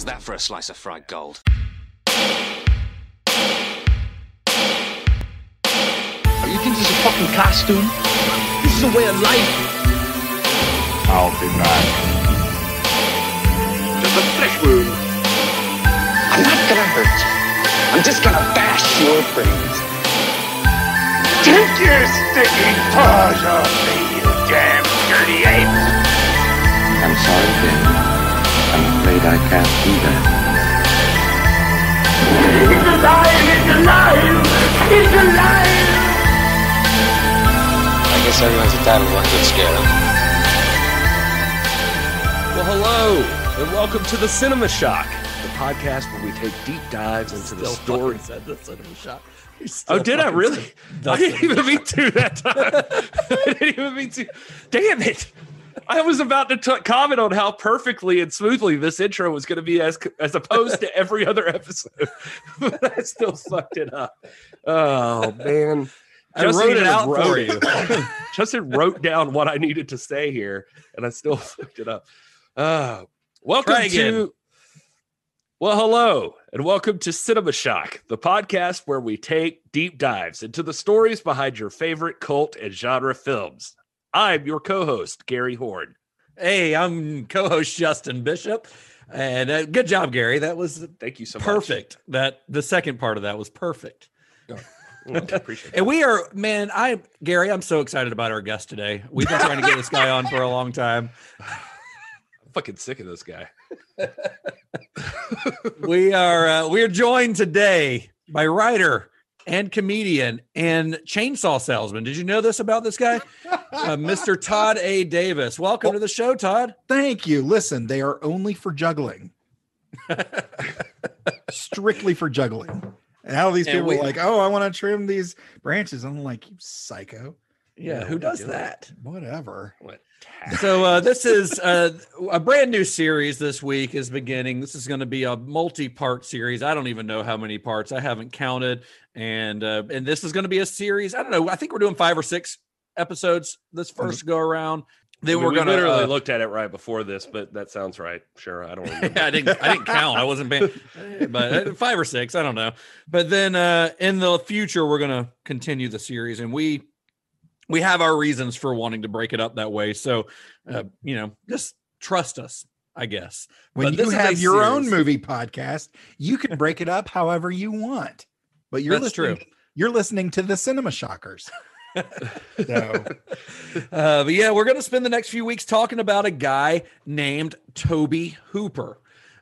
How's that for a slice of fried gold? Oh, you think this is a fucking costume? This is a way of life. I'll be back. There's a flesh wound. I'm not gonna hurt you. I'm just gonna bash your brains. Take your sticking paws off me, you damn dirty ape! I'm sorry, Dave. I'm afraid I can't do that. It's alive! It's alive! It's alive! I guess everyone's entitled to one good scare. Well, hello, and welcome to the Cinema Shock, the podcast where we take deep dives into the story. said the cinema shot. Oh, did I really? I didn't even mean to that time. I didn't even mean to. Damn it! I was about to t- comment on how perfectly and smoothly this intro was going to be, as as opposed to every other episode, but I still fucked it up. Oh man! I wrote it out for it. you. Justin wrote down what I needed to say here, and I still fucked it up. Uh, welcome again. to. Well, hello, and welcome to Cinema Shock, the podcast where we take deep dives into the stories behind your favorite cult and genre films. I'm your co-host, Gary Horne. Hey, I'm co-host Justin Bishop, and uh, good job, Gary. That was Thank you so much. perfect. That the second part of that was perfect. much. I appreciate. And we are, man. I, Gary, I'm so excited about our guest today. We've been trying to get this guy on for a long time. I'm fucking sick of this guy. We are, uh, we are joined today by writer and comedian and chainsaw salesman. Did you know this about this guy, uh, Mr. Todd A. Davis? Welcome to the show, Todd. Thank you. Listen, they are only for juggling. Strictly for juggling. And all these And people we- are like, oh, I want to trim these branches. I'm like, you psycho. Yeah, Yeah, who does you doing? that? Whatever. What? So uh, this is uh, a brand new series. This week is beginning. This is going to be a multi-part series. I don't even know how many parts. I haven't counted, and uh, and this is going to be a series. I don't know. I think we're doing five or six episodes this 1st go around. Then I mean, we're we going to. literally Uh, looked at it right before this, but that sounds right. Sure, I don't remember. I didn't. I didn't count. I wasn't paying, but uh, five or six. I don't know. But then uh, in the future, we're going to continue the series, and we we have our reasons for wanting to break it up that way. So, uh, you know, just trust us, I guess. When But you have your own movie podcast, you can break it up however you want. But you're That's listening, true. You're listening to the Cinema Shockers. so Uh, but yeah, we're going to spend the next few weeks talking about a guy named Tobe Hooper.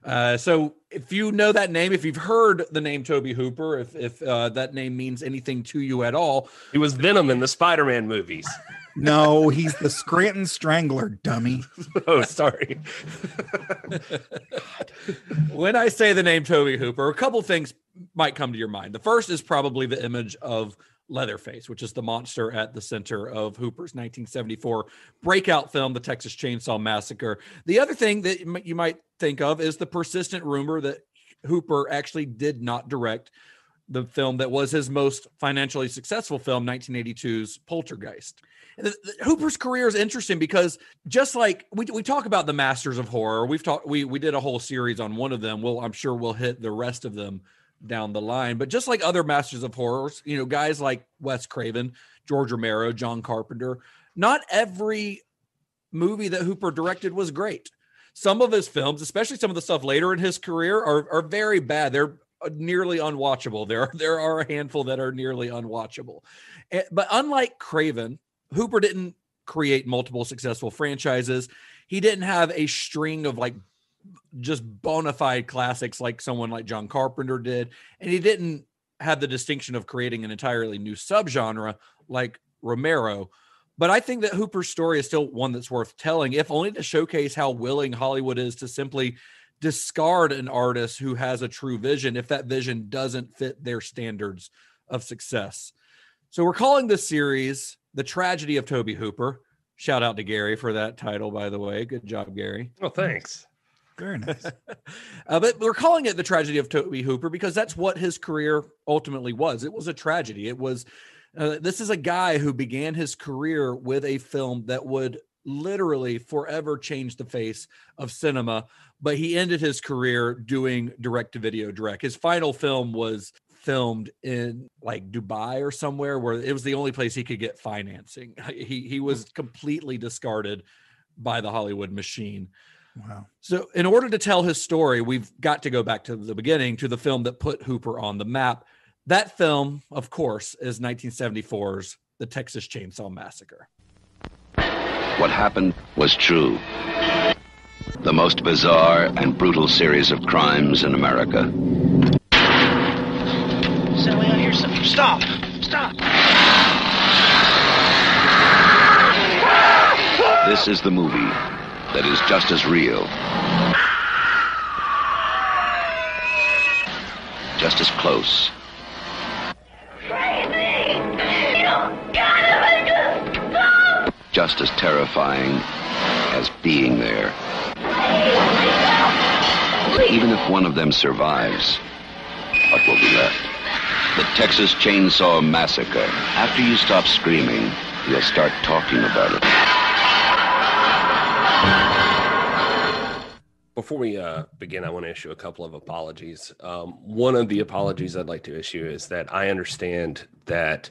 Uh, so if you know that name, if you've heard the name Tobe Hooper, if if uh, that name means anything to you at all, He was Venom in the Spider-Man movies. no, he's the Scranton Strangler, dummy. oh, sorry. when I say the name Tobe Hooper, a couple things might come to your mind. The first is probably the image of Leatherface, which is the monster at the center of Hooper's 1974 breakout film, The Texas Chainsaw Massacre. The other thing that you might think of is the persistent rumor that Hooper actually did not direct the film that was his most financially successful film, 1982's Poltergeist. The- the- Hooper's career is interesting because just like we, we talk about the masters of horror, we've talked we we did a whole series on one of them. Well, I'm sure we'll hit the rest of them down the line. But just like other masters of horrors, you know, guys like Wes Craven, George Romero, John Carpenter, not every movie that Hooper directed was great. Some of his films, especially some of the stuff later in his career, are, are very bad. They're uh, nearly unwatchable. There are there are a handful that are nearly unwatchable. Eh, But unlike Craven, Hooper didn't create multiple successful franchises. He didn't have a string of like just bona fide classics like someone like John Carpenter did. And he didn't have the distinction of creating an entirely new subgenre like Romero. But I think that Hooper's story is still one that's worth telling, if only to showcase how willing Hollywood is to simply discard an artist who has a true vision if that vision doesn't fit their standards of success. So we're calling this series The Tragedy of Tobe Hooper. Shout out to Gary for that title, by the way. Good job, Gary. Oh, thanks. Very nice. Uh, but we're calling it the tragedy of Tobe Hooper because that's what his career ultimately was. It was a tragedy. It was. Uh, this is a guy who began his career with a film that would literally forever change the face of cinema but he ended his career doing direct to video direct. His final film was filmed in like Dubai or somewhere where it was the only place he could get financing. He he was completely discarded by the Hollywood machine. Wow. So, in order to tell his story, we've got to go back to the beginning to the film that put Hooper on the map. That film, of course, is 1974's The Texas Chainsaw Massacre. What happened was true. The most bizarre and brutal series of crimes in America. Sally, I hear something. Stop! Stop! This is the movie that is just as real, just as close, just as terrifying as being there. Even if one of them survives, what will be left? The Texas Chainsaw Massacre. After you stop screaming, you'll start talking about it. Before we uh, begin, I want to issue a couple of apologies. Um, one of the apologies I'd like to issue is that I understand that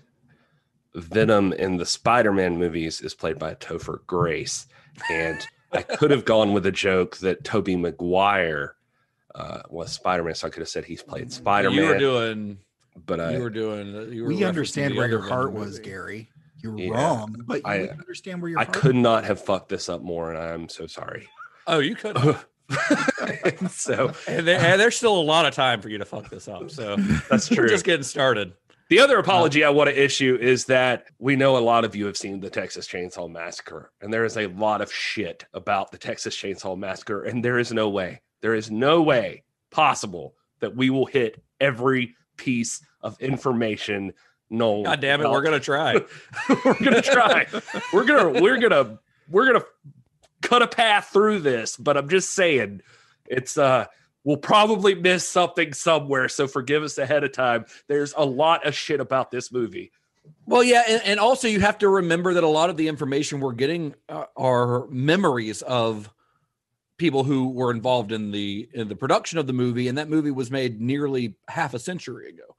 Venom in the Spider-Man movies is played by Topher Grace, and I could have gone with a joke that Tobey Maguire uh, was Spider-Man, so I could have said he's played Spider-Man. You were doing, but I, you were doing. You were we understand where your Venom heart was. Gary. You're Yeah. wrong, but I- understand where your I heart could not have fucked this up more, and I'm so sorry. Oh, you could. so and, there, and there's still a lot of time for you to fuck this up. So that's we're true. just getting started. The other apology I want to issue is that we know a lot of you have seen the Texas Chainsaw Massacre, and there is a lot of shit about the Texas Chainsaw Massacre, and there is no way, there is no way possible that we will hit every piece of information known. God damn it, about- we're gonna try. we're gonna try. we're gonna we're gonna we're gonna cut a path through this, but I'm just saying it's uh we'll probably miss something somewhere. So forgive us ahead of time. There's a lot of shit about this movie. Well, yeah, and, and also you have to remember that a lot of the information we're getting uh, are memories of people who were involved in the in the production of the movie, and that movie was made nearly half a century ago.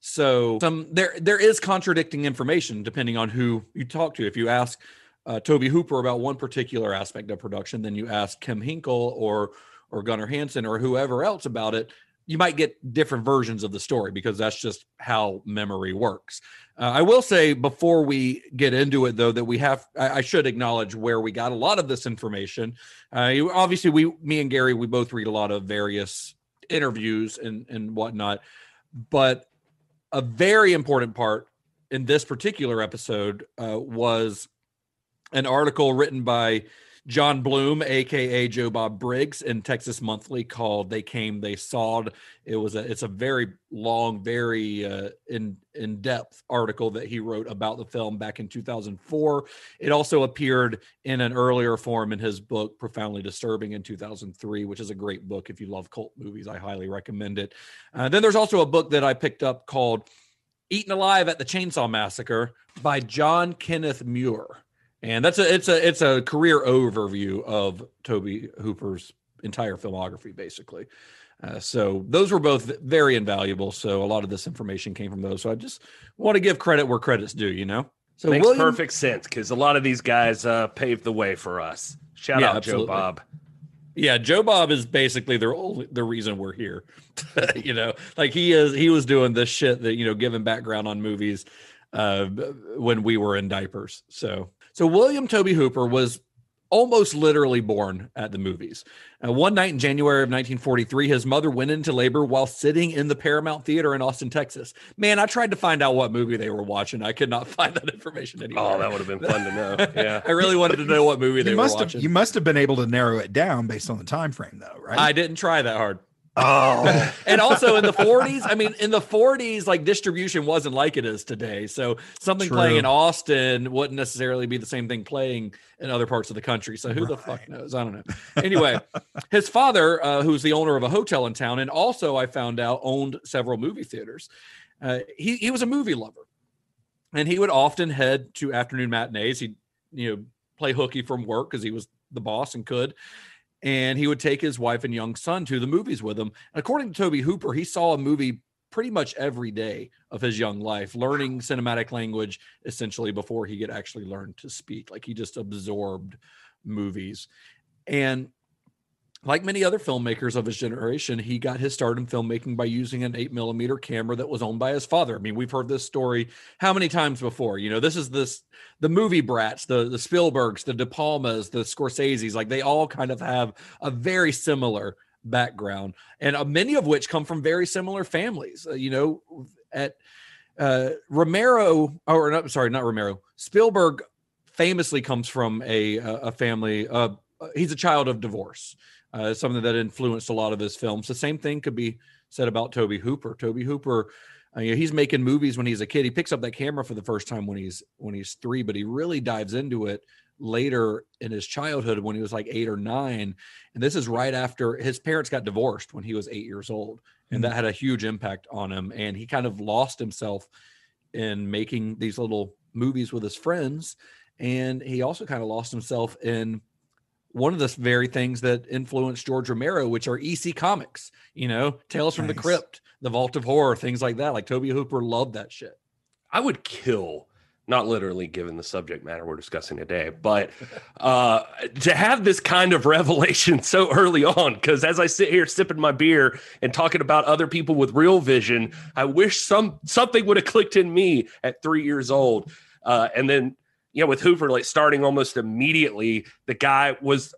So some there there is contradicting information depending on who you talk to. If you ask uh, Tobe Hooper about one particular aspect of production, then you ask Kim Henkel or or Gunnar Hansen or whoever else about it, you might get different versions of the story because that's just how memory works. Uh, I will say before we get into it, though, that we have I, I should acknowledge where we got a lot of this information. Uh, obviously, we, me and Gary, we both read a lot of various interviews and and whatnot, but a very important part in this particular episode uh, was an article written by John Bloom, aka Joe Bob Briggs, in Texas Monthly called "They Came, They Sawed." It was a it's a very long, very uh, in in depth article that he wrote about the film back in 2004. It also appeared in an earlier form in his book "Profoundly Disturbing" in 2003, which is a great book if you love cult movies. I highly recommend it. Uh, then there's also a book that I picked up called "Eaten Alive at the Chainsaw Massacre" by John Kenneth Muir and that's a it's a it's a career overview of Tobe Hooper's entire filmography, basically. Uh, so those were both very invaluable. So a lot of this information came from those. So I just want to give credit where credit's due. You know. So Makes William- perfect sense because a lot of these guys uh, paved the way for us. Shout Yeah, out absolutely. Joe Bob. Yeah, Joe Bob is basically the only the reason we're here. you know, like he is he was doing this shit that you know, giving background on movies uh when we were in diapers. So so William Tobe Hooper was almost literally born at the movies. Uh, one night in January of 1943, his mother went into labor while sitting in the Paramount Theater in Austin, Texas. Man, I tried to find out what movie they were watching. I could not find that information anywhere. Oh, that would have been fun to know. Yeah. I really wanted to know what movie they You were watching. have you must have been able to narrow it down based on the time frame, though, right? I didn't try that hard. Oh, and also in the 40s i mean in the 40s like distribution wasn't like it is today. So something True. playing in austin wouldn't necessarily be the same thing playing in other parts of the country. So who the fuck knows? I don't know. Anyway his father uh, who's the owner of a hotel in town and also i found out owned several movie theaters uh, he, he was a movie lover. And he would often head to afternoon matinees. He'd you know play hooky from work because he was the boss and could and he would take his wife and young son to the movies with him. And according to Tobe Hooper, he saw a movie pretty much every day of his young life, learning cinematic language essentially before he could actually learn to speak. Like he just absorbed movies. And like many other filmmakers of his generation, he got his start in filmmaking by using an eight millimeter camera that was owned by his father. I mean, we've heard this story how many times before? You know, this is this the movie brats, the the Spielbergs, the De Palmas, the Scorseses, like they all kind of have a very similar background, and uh, many of which come from very similar families. Uh, you know, at uh, Romero, or not, sorry, not Romero, Spielberg famously comes from a a family. Uh, he's a child of divorce uh, something that influenced a lot of his films. The same thing could be said about Tobe Hooper. Tobe Hooper, uh, you know, he's making movies when he's a kid. He picks up that camera for the first time when he's when he's three, but he really dives into it later in his childhood when he was like eight or nine. And this is right after his parents got divorced when he was eight years old, and mm-hmm. that had a huge impact on him. And he kind of lost himself in making these little movies with his friends. And he also kind of lost himself in one of the very things that influenced George Romero, which are EC comics, you know, Tales from nice. the Crypt, The Vault of Horror, things like that. Like Tobe Hooper loved that shit. I would kill, not literally given the subject matter we're discussing today, but uh, to have this kind of revelation so early on. Because as I sit here sipping my beer and talking about other people with real vision, I wish some something would have clicked in me at three years old. Uh, and then you know, with Hooper like starting almost immediately, the guy was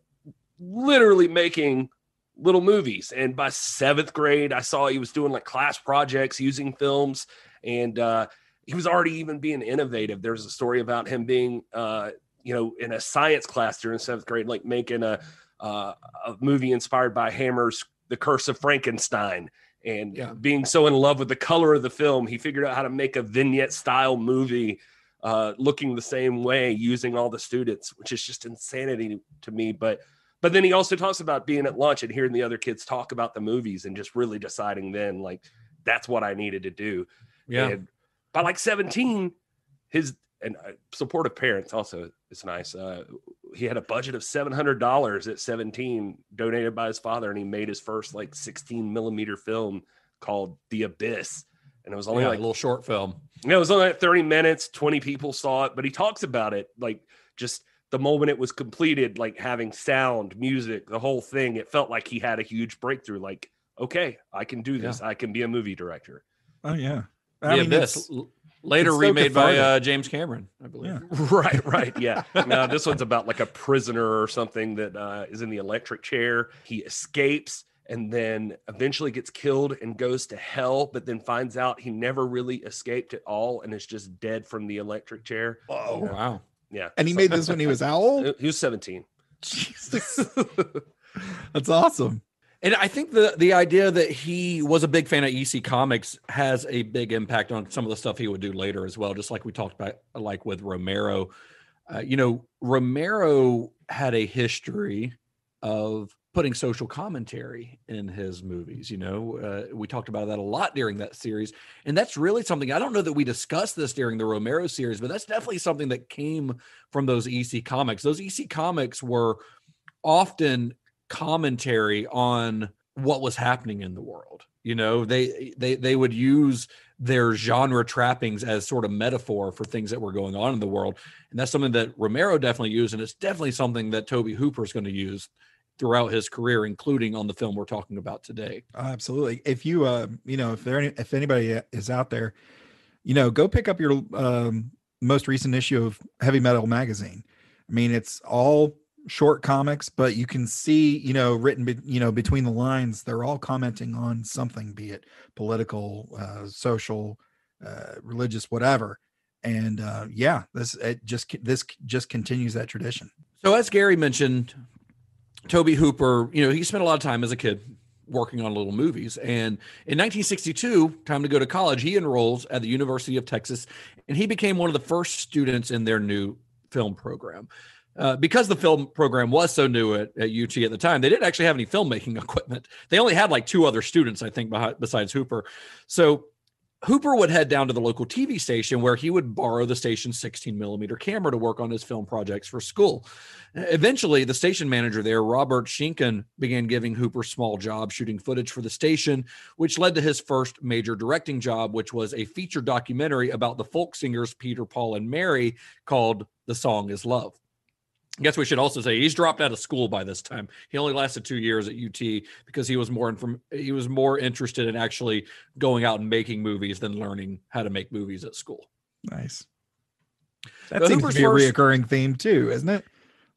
literally making little movies. And by seventh grade, I saw he was doing like class projects using films, and uh, he was already even being innovative. There's a story about him being, uh, you know, in a science class during seventh grade, like making a uh, a movie inspired by Hammer's The Curse of Frankenstein. And yeah. being so in love with the color of the film, he figured out how to make a vignette style movie uh, looking the same way using all the students, which is just insanity to me. But but then he also talks about being at lunch and hearing the other kids talk about the movies and just really deciding then like that's what I needed to do. Yeah. And by like 17, his and uh, supportive parents also is nice. Uh, he had a budget of seven hundred dollars at seventeen, donated by his father, and he made his first like sixteen millimeter film called The Abyss, and it was only yeah, like a little short film. Yeah, it was only like 30 minutes, 20 people saw it, but he talks about it like just the moment it was completed, like having sound, music, the whole thing. It felt like he had a huge breakthrough. Like, okay, I can do this. Yeah. I can be a movie director. Oh yeah. I mean, this later it's remade by uh, James Cameron, I believe. Yeah. right, right, yeah. now this one's about like a prisoner or something that uh, is in the electric chair. He escapes and then eventually gets killed and goes to hell, but then finds out he never really escaped at all and is just dead from the electric chair. Oh, wow. Yeah. And he made this when he was how old? He was 17. Jesus. That's awesome. And I think the the idea that he was a big fan of EC Comics has a big impact on some of the stuff he would do later as well. Just like we talked about, like with Romero. Uh, you know, Romero had a history of putting social commentary in his movies. You know, uh, we talked about that a lot during that series, and that's really something. I don't know that we discussed this during the Romero series, but that's definitely something that came from those EC comics. Those EC comics were often commentary on what was happening in the world. You know, they they they would use their genre trappings as sort of metaphor for things that were going on in the world, and that's something that Romero definitely used, and it's definitely something that Tobe Hooper is going to use throughout his career, including on the film we're talking about today. Absolutely. If you, uh, you know, if there, any, if anybody is out there, you know, go pick up your um, most recent issue of Heavy Metal Magazine. I mean, it's all short comics, but you can see, you know, written, be, you know, between the lines, they're all commenting on something, be it political, uh, social, uh, religious, whatever. And uh, yeah, this it just this just continues that tradition. So as Gary mentioned, Tobe Hooper, you know, he spent a lot of time as a kid working on little movies. And in 1962, time to go to college, he enrolls at the University of Texas and he became one of the first students in their new film program. Uh, because the film program was so new at, at UT at the time, they didn't actually have any filmmaking equipment. They only had like two other students, I think, behind, besides Hooper. So Hooper would head down to the local TV station where he would borrow the station's 16 millimeter camera to work on his film projects for school. Eventually, the station manager there, Robert Schinken, began giving Hooper small jobs shooting footage for the station, which led to his first major directing job, which was a feature documentary about the folk singers Peter, Paul, and Mary called The Song is Love. I guess we should also say he's dropped out of school by this time. He only lasted two years at UT because he was more inform- he was more interested in actually going out and making movies than learning how to make movies at school. Nice. That But seems Hooper's to be a first- reocurring theme too, isn't it?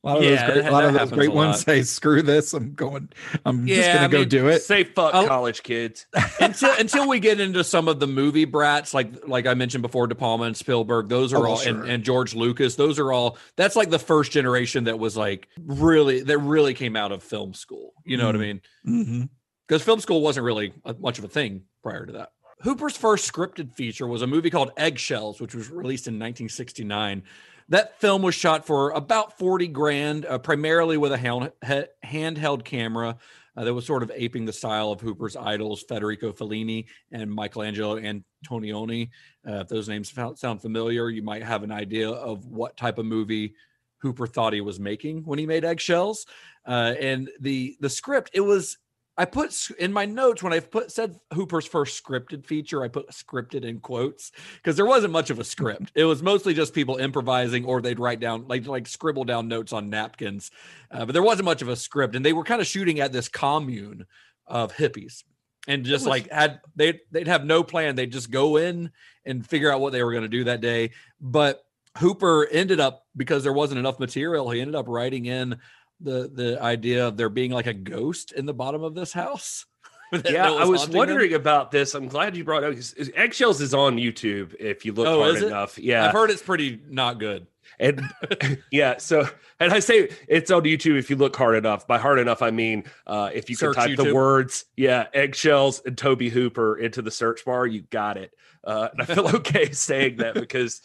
A lot of Yeah, those great, a lot of those great ones say, "Screw this! I'm going. I'm just Yeah, gonna go mean, do it." Say fuck I'll- college kids. until until we get into some of the movie brats, like like I mentioned before, De Palma and Spielberg, those are Oh, all sure. and, and George Lucas, those are all that's like the first generation that was like really that really came out of film school. You know what I mean? hmm Because film school wasn't really much of a thing prior to that. Hooper's first scripted feature was a movie called Eggshells, which was released in 1969. That film was shot for about 40 grand, uh, primarily with a hand, he- handheld camera uh, that was sort of aping the style of Hooper's idols, Federico Fellini and Michelangelo Antonioni. Uh, if those names sound familiar, you might have an idea of what type of movie Hooper thought he was making when he made Eggshells. Uh, and the the script, it was I put in my notes when I put said Hooper's first scripted feature, I put scripted in quotes because there wasn't much of a script. It was mostly just people improvising or they'd write down like like scribble down notes on napkins. Uh, but there wasn't much of a script, and they were kind of shooting at this commune of hippies, and just was- like had they they'd have no plan. They'd just go in and figure out what they were going to do that day. But Hooper ended up because there wasn't enough material. He ended up writing in the the idea of there being like a ghost in the bottom of this house. yeah, that I was haunting them. wondering about this. I'm glad you brought it up. Eggshells is on YouTube if you look Oh, hard enough. Yeah, I've heard it's pretty not good. and yeah, so and I say it's on YouTube if you look hard enough. By hard enough, I mean uh, if you Search can type the words, yeah, eggshells and Tobe Hooper into the search bar, you got it. Uh, and I feel okay saying that because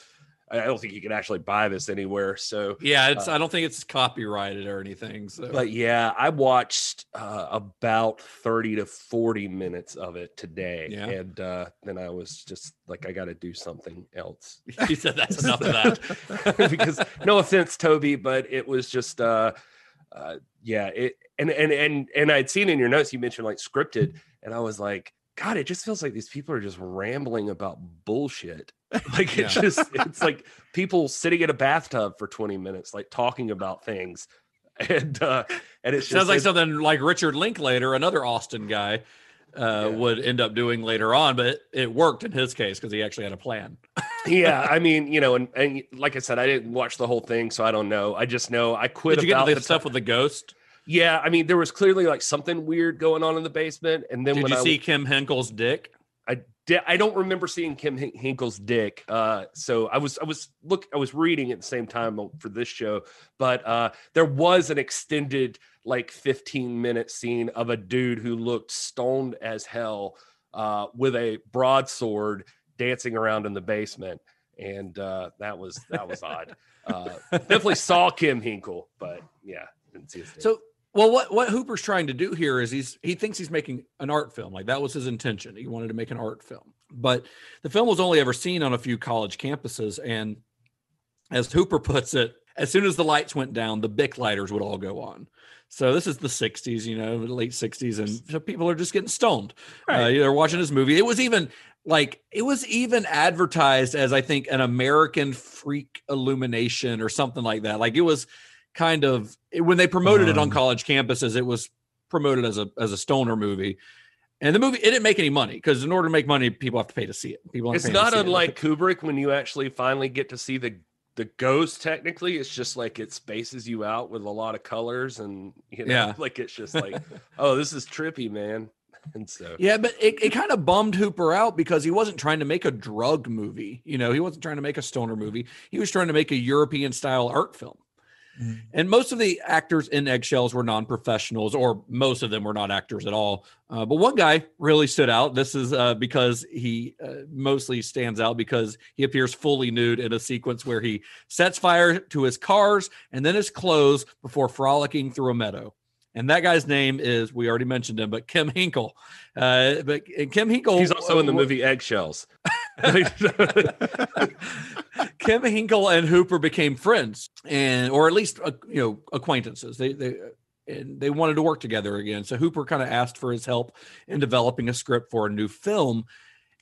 I don't think you can actually buy this anywhere. So Yeah, it's. I don't think it's copyrighted or anything. So, But yeah, I watched uh, about 30 to 40 minutes of it today. Yeah. And uh, then I was just like, I got to do something else. he said that's enough of that. because no offense, Tobe, but it was just, uh, uh, yeah. It and, and, and, and I'd seen in your notes, you mentioned like scripted, and I was like, God, it just feels like these people are just rambling about bullshit. Like it's Yeah. just, it's like people sitting in a bathtub for 20 minutes, like talking about things. And uh and it Sounds just like it- something like Richard Linklater, another Austin guy, uh, Yeah. would end up doing later on, but it, it worked in his case because he actually had a plan. yeah, I mean, you know, and, and like I said, I didn't watch the whole thing, so I don't know. I just know I quit Did you get the the stuff with the ghost? Yeah, I mean, there was clearly like something weird going on in the basement, and then Did when you I see Kim Henkel's dick? I I don't remember seeing Kim Hin- Henkel's dick. Uh, so I was I was look I was reading at the same time for this show, but uh, there was an extended like 15 minute scene of a dude who looked stoned as hell uh, with a broadsword dancing around in the basement, and uh, that was that was odd. Uh, definitely saw Kim Henkel, but yeah, didn't see his dick. So, well, what what Hooper's trying to do here is he's he thinks he's making an art film. Like that was his intention. He wanted to make an art film, but the film was only ever seen on a few college campuses. And as Hooper puts it, as soon as the lights went down, the Bic lighters would all go on. So this is the '60s, you know, late '60s, and so people are just getting stoned. Uh, they're watching this movie. It was even like it was even advertised as I think an American freak illumination or something like that. Like it was kind of when they promoted it on Um. college campuses, it was promoted as a as a stoner movie. And the movie it didn't make any money because in order to make money, people have to pay to see it. People it's not see it. unlike Kubrick when you actually finally get to see the the ghost technically it's just like it spaces you out with a lot of colors and you know Yeah. like it's just like oh this is trippy man and so Yeah, but it, it kind of bummed Hooper out because he wasn't trying to make a drug movie. You know, he wasn't trying to make a stoner movie. He was trying to make a European style art film. Mhm. And most of the actors in Eggshells were non professionals, or most of them were not actors at all. Uh, but one guy really stood out. This is uh, because he uh, mostly stands out because he appears fully nude in a sequence where he sets fire to his cars and then his clothes before frolicking through a meadow. And that guy's name is, we already mentioned him, but Kim Henkel. Uh, but and Kim Henkel. he's also in the movie eggshells Kim Henkel and Hooper became friends, and or at least uh, you know acquaintances. They they and they wanted to work together again. So Hooper kind of asked for his help in developing a script for a new film,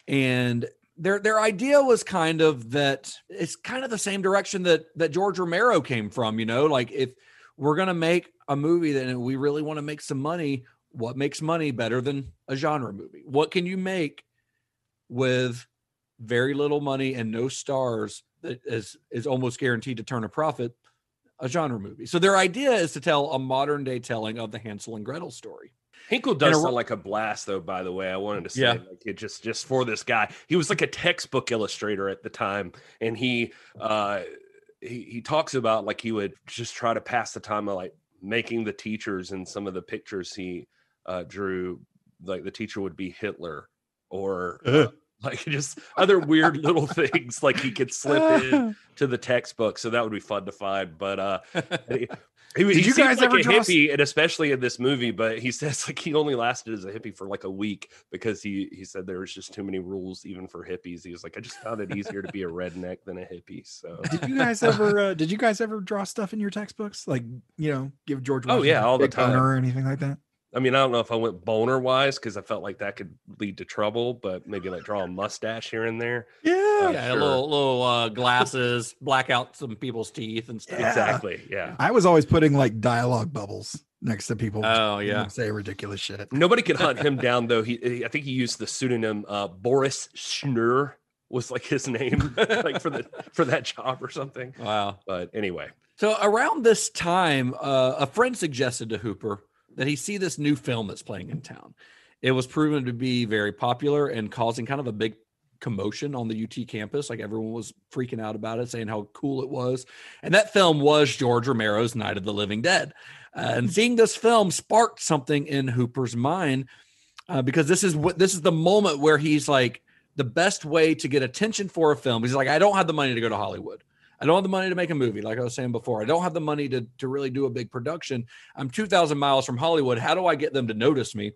and their their idea was kind of that it's kind of the same direction that that George Romero came from. You know, like if we're gonna make a movie that we really want to make some money, what makes money better than a genre movie? What can you make with very little money and no stars that is is almost guaranteed to turn a profit? A genre movie. So their idea is to tell a modern day telling of the Hansel and Gretel story. Henkel And a does ro- sound like a blast, though. By the way, I wanted to say, Yeah. like, it just just for this guy, he was like a textbook illustrator at the time, and he uh he he talks about like he would just try to pass the time of like making the teachers and some of the pictures he uh drew, like the teacher would be Hitler or uh, like just other weird little things like he could slip in to the textbook. So that would be fun to find. But uh he, Did he you guys like ever a hippie, and especially in this movie? But he says like he only lasted as a hippie for like a week because he he said there was just too many rules even for hippies. He was like, I just found it easier to be a redneck than a hippie. So Did you guys ever? Uh, did you guys ever draw stuff in your textbooks? Like you know, give George. Oh, yeah, all the time. or anything like that. I mean, I don't know if I went boner wise because I felt like that could lead to trouble, but maybe like draw a mustache here and there. Yeah, yeah, sure. little little uh, glasses, black out some people's teeth and stuff. Yeah. Exactly. Yeah. I was always putting like dialogue bubbles next to people. Oh, yeah. say ridiculous shit. Nobody could hunt him down though. He, he- I think he used the pseudonym uh, Boris Schnur was like his name, like for the for that job or something. Wow. But anyway, So around this time, uh, a friend suggested to Hooper that he see this new film that's playing in town. It was proven to be very popular and causing kind of a big commotion on the UT campus. Like everyone was freaking out about it, saying how cool it was. And that film was George Romero's Night of the Living Dead. Uh, and seeing this film sparked something in Hooper's mind uh, because this is what this is the moment where he's like the best way to get attention for a film. He's like, I don't have the money to go to Hollywood. I don't have the money to make a movie, like I was saying before. I don't have the money to, to really do a big production. I'm 2,000 miles from Hollywood. How do I get them to notice me?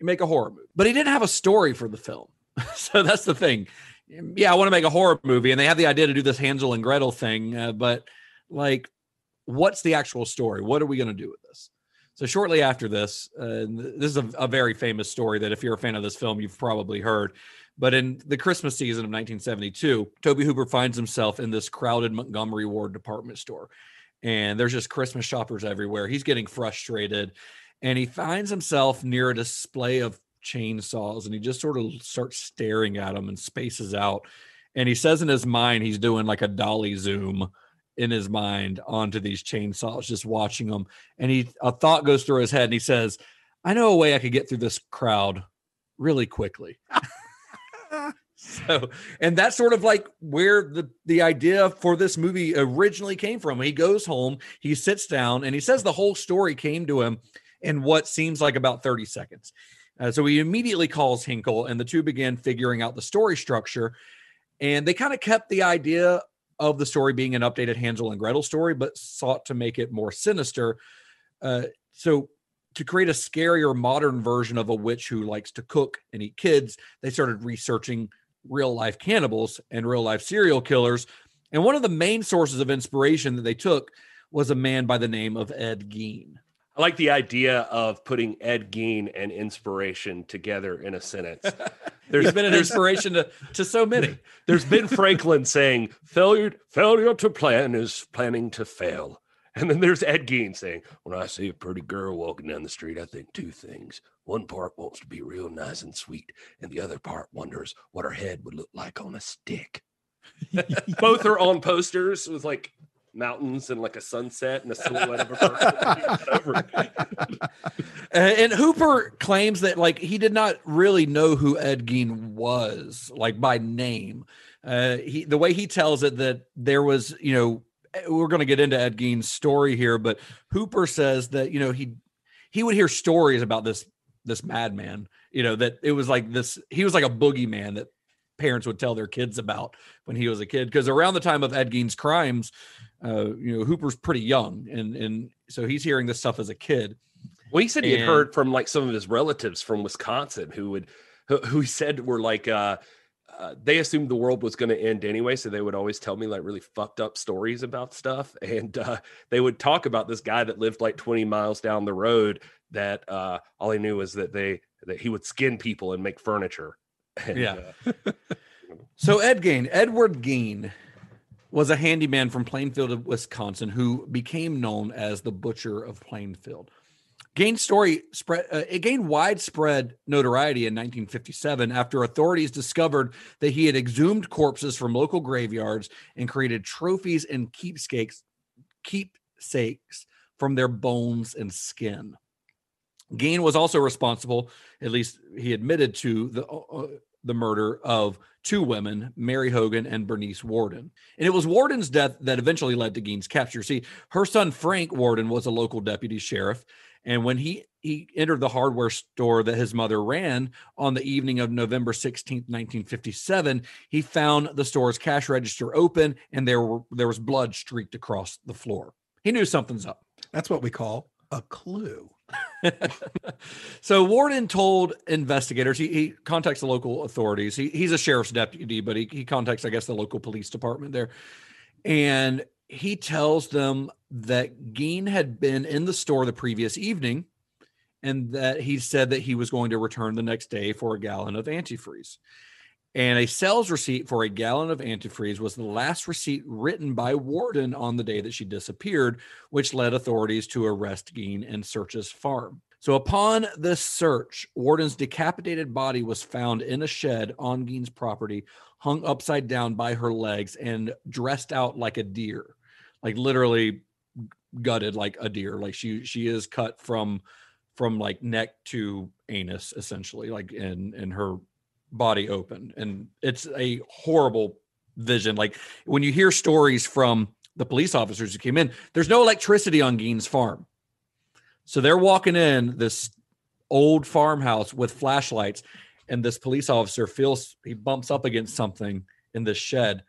You make a horror movie. But he didn't have a story for the film. so that's the thing. Yeah, I want to make a horror movie. And they have the idea to do this Hansel and Gretel thing. Uh, but like, what's the actual story? What are we going to do with this? So shortly after this, uh, this is a, a very famous story that if you're a fan of this film, you've probably heard. But in the Christmas season of 1972, Tobe Hooper finds himself in this crowded Montgomery Ward department store. And there's just Christmas shoppers everywhere. He's getting frustrated. And he finds himself near a display of chainsaws and he just sort of starts staring at them and spaces out. And he says in his mind, he's doing like a dolly zoom in his mind onto these chainsaws, just watching them. And he a thought goes through his head and he says, I know a way I could get through this crowd really quickly. so and that's sort of like where the the idea for this movie originally came from. He goes home, he sits down, and he says the whole story came to him in what seems like about 30 seconds. Uh, so he immediately calls Henkel, and the two began figuring out the story structure. And they kind of kept the idea of the story being an updated Hansel and Gretel story, but sought to make it more sinister. Uh, so to create a scarier modern version of a witch who likes to cook and eat kids, they started researching real life cannibals and real life serial killers. And one of the main sources of inspiration that they took was a man by the name of Ed Gein. I like the idea of putting Ed Gein and inspiration together in a sentence. There's been an inspiration to, to so many. There's Ben Franklin saying failure failure to plan is planning to fail. And then there's Ed Gein saying, When I see a pretty girl walking down the street, I think two things. One part wants to be real nice and sweet, and the other part wonders what her head would look like on a stick. Both are on posters with like mountains and like a sunset and a silhouette of a person. And Hooper claims that like he did not really know who Ed Gein was, like by name. Uh, he the way he tells it that there was, you know, we're going to get into Ed Gein's story here, but Hooper says that you know he he would hear stories about this this madman, you know, that it was like this. He was like a boogeyman that parents would tell their kids about when he was a kid. Because around the time of Ed Gein's crimes, uh, you know, Hooper's pretty young, and and so he's hearing this stuff as a kid. Well, he said he had heard from like some of his relatives from Wisconsin who would who, who he said were like uh uh, they assumed the world was going to end anyway, so they would always tell me like really fucked up stories about stuff, and uh, they would talk about this guy that lived like 20 miles down the road that uh, all he knew was that they that he would skin people and make furniture. And, Yeah. uh, So Ed Gain, Edward Gain, was a handyman from Plainfield, Wisconsin, who became known as the Butcher of Plainfield. Gain's story spread. Uh, it gained widespread notoriety in 1957 after authorities discovered that he had exhumed corpses from local graveyards and created trophies and keepsakes, keepsakes from their bones and skin. Gain was also responsible, at least he admitted to the uh, the murder of two women, Mary Hogan and Bernice Worden. And it was Worden's death that eventually led to Gaines' capture. See, her son Frank Worden was a local deputy sheriff, and when he he entered the hardware store that his mother ran on the evening of November 16th, 1957, he found the store's cash register open and there were there was blood streaked across the floor. He knew something's up. That's what we call a clue. so Worden told investigators, he, he contacts the local authorities. He, he's a sheriff's deputy, but he, he contacts, I guess, the local police department there. And he tells them that Gein had been in the store the previous evening and that he said that he was going to return the next day for a gallon of antifreeze. And a sales receipt for a gallon of antifreeze was the last receipt written by Worden on the day that she disappeared, which led authorities to arrest Gein and search his farm. So, upon this search, Worden's decapitated body was found in a shed on Gein's property, hung upside down by her legs and dressed out like a deer, like literally gutted like a deer. Like she she is cut from from like neck to anus, essentially, like in in her body open and it's a horrible vision. Like when you hear stories from the police officers who came in there's no electricity on Gein's farm so they're walking in this old farmhouse with flashlights and this police officer feels he bumps up against something in this shed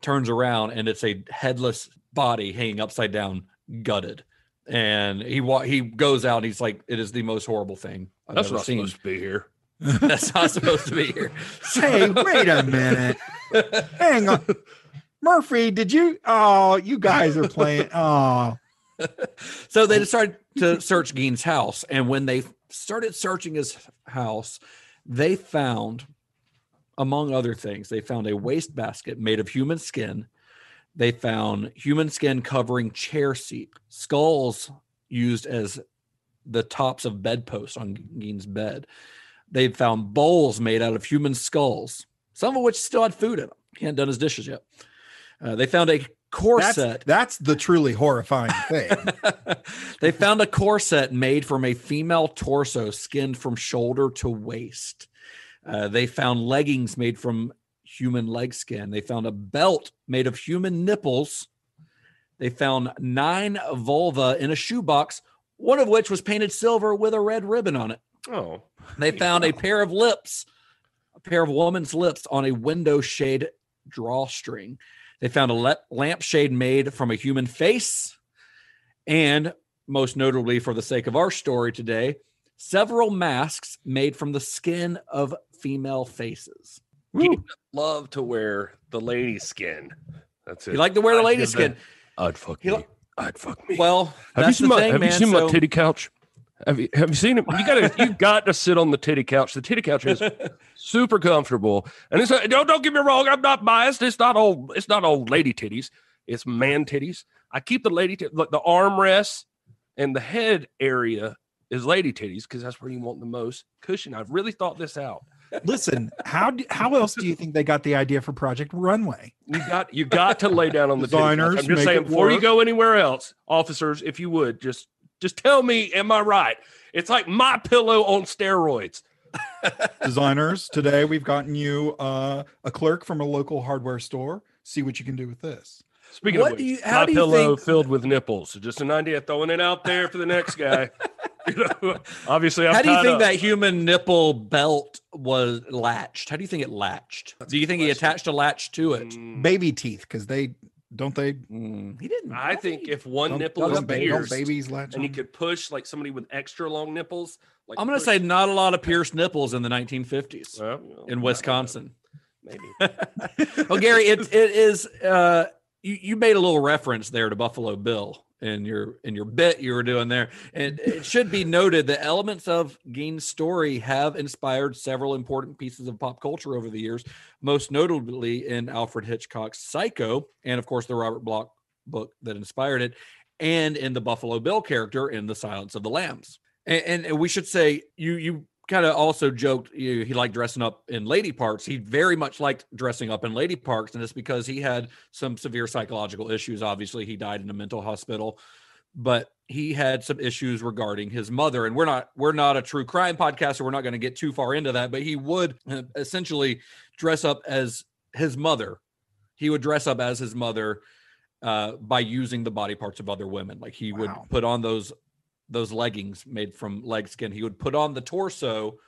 turns around and it's a headless body hanging upside down gutted and he wa- he goes out and he's like it is the most horrible thing I've that's ever not seen supposed to be here. that's not supposed to be here. Hey, wait a minute. Hang on. Murphy, did you? Oh, you guys are playing. Oh, So they decided to search Gein's house. And when they started searching his house, they found, among other things, they found a waste basket made of human skin. They found human skin covering chair seat, skulls used as the tops of bedposts on Gein's bed. They found bowls made out of human skulls, some of which still had food in them. He hadn't done his dishes yet. Uh, they found a corset. that's the truly horrifying thing. they found a corset made from a female torso skinned from shoulder to waist. Uh, they found leggings made from human leg skin. They found a belt made of human nipples. They found nine vulva in a shoebox, one of which was painted silver with a red ribbon on it. Oh, They found a pair of lips, a pair of woman's lips on a window shade drawstring. They found a le- lampshade made from a human face. And most notably, for the sake of our story today, several masks made from the skin of female faces. Woo. love to wear the lady skin. That's it. You like to wear the I'd lady skin. that- I'd fuck He me. I'd fuck me. Well, have you that's seen the my thing, Have man. you seen my titty couch? Have you Have you seen it? You gotta you got to sit on the titty couch. The titty couch is super comfortable, and it's a, don't don't get me wrong. I'm not biased. It's not old. It's not old lady titties. It's man titties. I keep the lady t- like the armrests and the head area is lady titties because that's where you want the most cushion. I've really thought this out. Listen, how do, how else do you think they got the idea for Project Runway? You got you got to lay down on the titty couch. Designers, I'm just make saying it before you go anywhere else, officers, if you would just just tell me, am I right? It's like my pillow on steroids. Designers, today we've gotten you uh, a clerk from a local hardware store. See what you can do with this. Speaking What of do which, you- how my do you pillow think- filled with nipples. So just an idea, throwing it out there for the next guy. you know, obviously, I'm How do you think up. that human nipple belt was latched? How do you think it latched? do you think he attached a latch to it? Mm, Baby teeth, because they don't they Mm, he didn't. I think if one don't, nipple is don't, ba- pierced babies latch and he could push like somebody with extra long nipples, like I'm going to say not a lot of pierced nipples in the 1950s Well, in Wisconsin. maybe. well, Gary, it it is. Uh, you you made a little reference there to Buffalo Bill in your in your bit you were doing there, and it should be noted that elements of Gein's story have inspired several important pieces of pop culture over the years, most notably in Alfred Hitchcock's Psycho, and of course the Robert Bloch book that inspired it, and in the Buffalo Bill character in The Silence of the Lambs. And, and we should say you you kind of also joked you, he liked dressing up in lady parts. He very much liked dressing up in lady parts, and it's because he had some severe psychological issues. Obviously, he died in a mental hospital, but he had some issues regarding his mother. And we're not we're not a true crime podcast, so we're not going to get too far into that. But he would uh, essentially dress up as his mother. He would dress up as his mother uh, by using the body parts of other women. Like he would put on those those leggings made from leg skin. He would put on the torso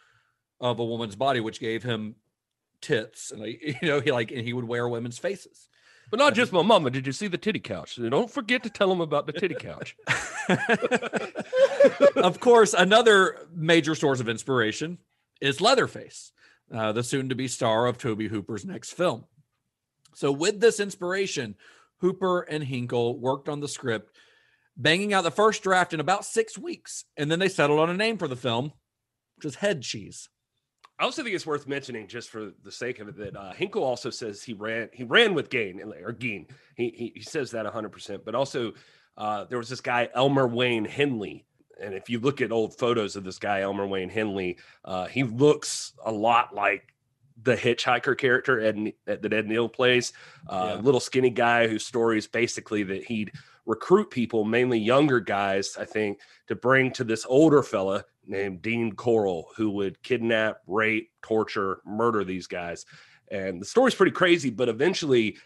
of a woman's body, which gave him tits, and you know, he like and he would wear women's faces. But not just my mama. Did you see the titty couch? Don't forget to tell them about the titty couch. of course, another major source of inspiration is Leatherface, uh, the soon-to-be star of Tobe Hooper's next film. So, with this inspiration, Hooper and Henkel worked on the script, banging out the first draft in about six weeks, and then they settled on a name for the film, which is Head Cheese. I also think it's worth mentioning, just for the sake of it, that uh, Henkel also says he ran he ran with Gain or Geen. He he, he says that 100. percent But also, uh, there was this guy Elmer Wayne Henley, and if you look at old photos of this guy Elmer Wayne Henley, uh, he looks a lot like the hitchhiker character Ed, that Ed Neal plays. Uh, Yeah. Little skinny guy whose story is basically that he'd recruit people, mainly younger guys, I think, to bring to this older fella named Dean Corll, who would kidnap, rape, torture, murder these guys. And the story's pretty crazy, but eventually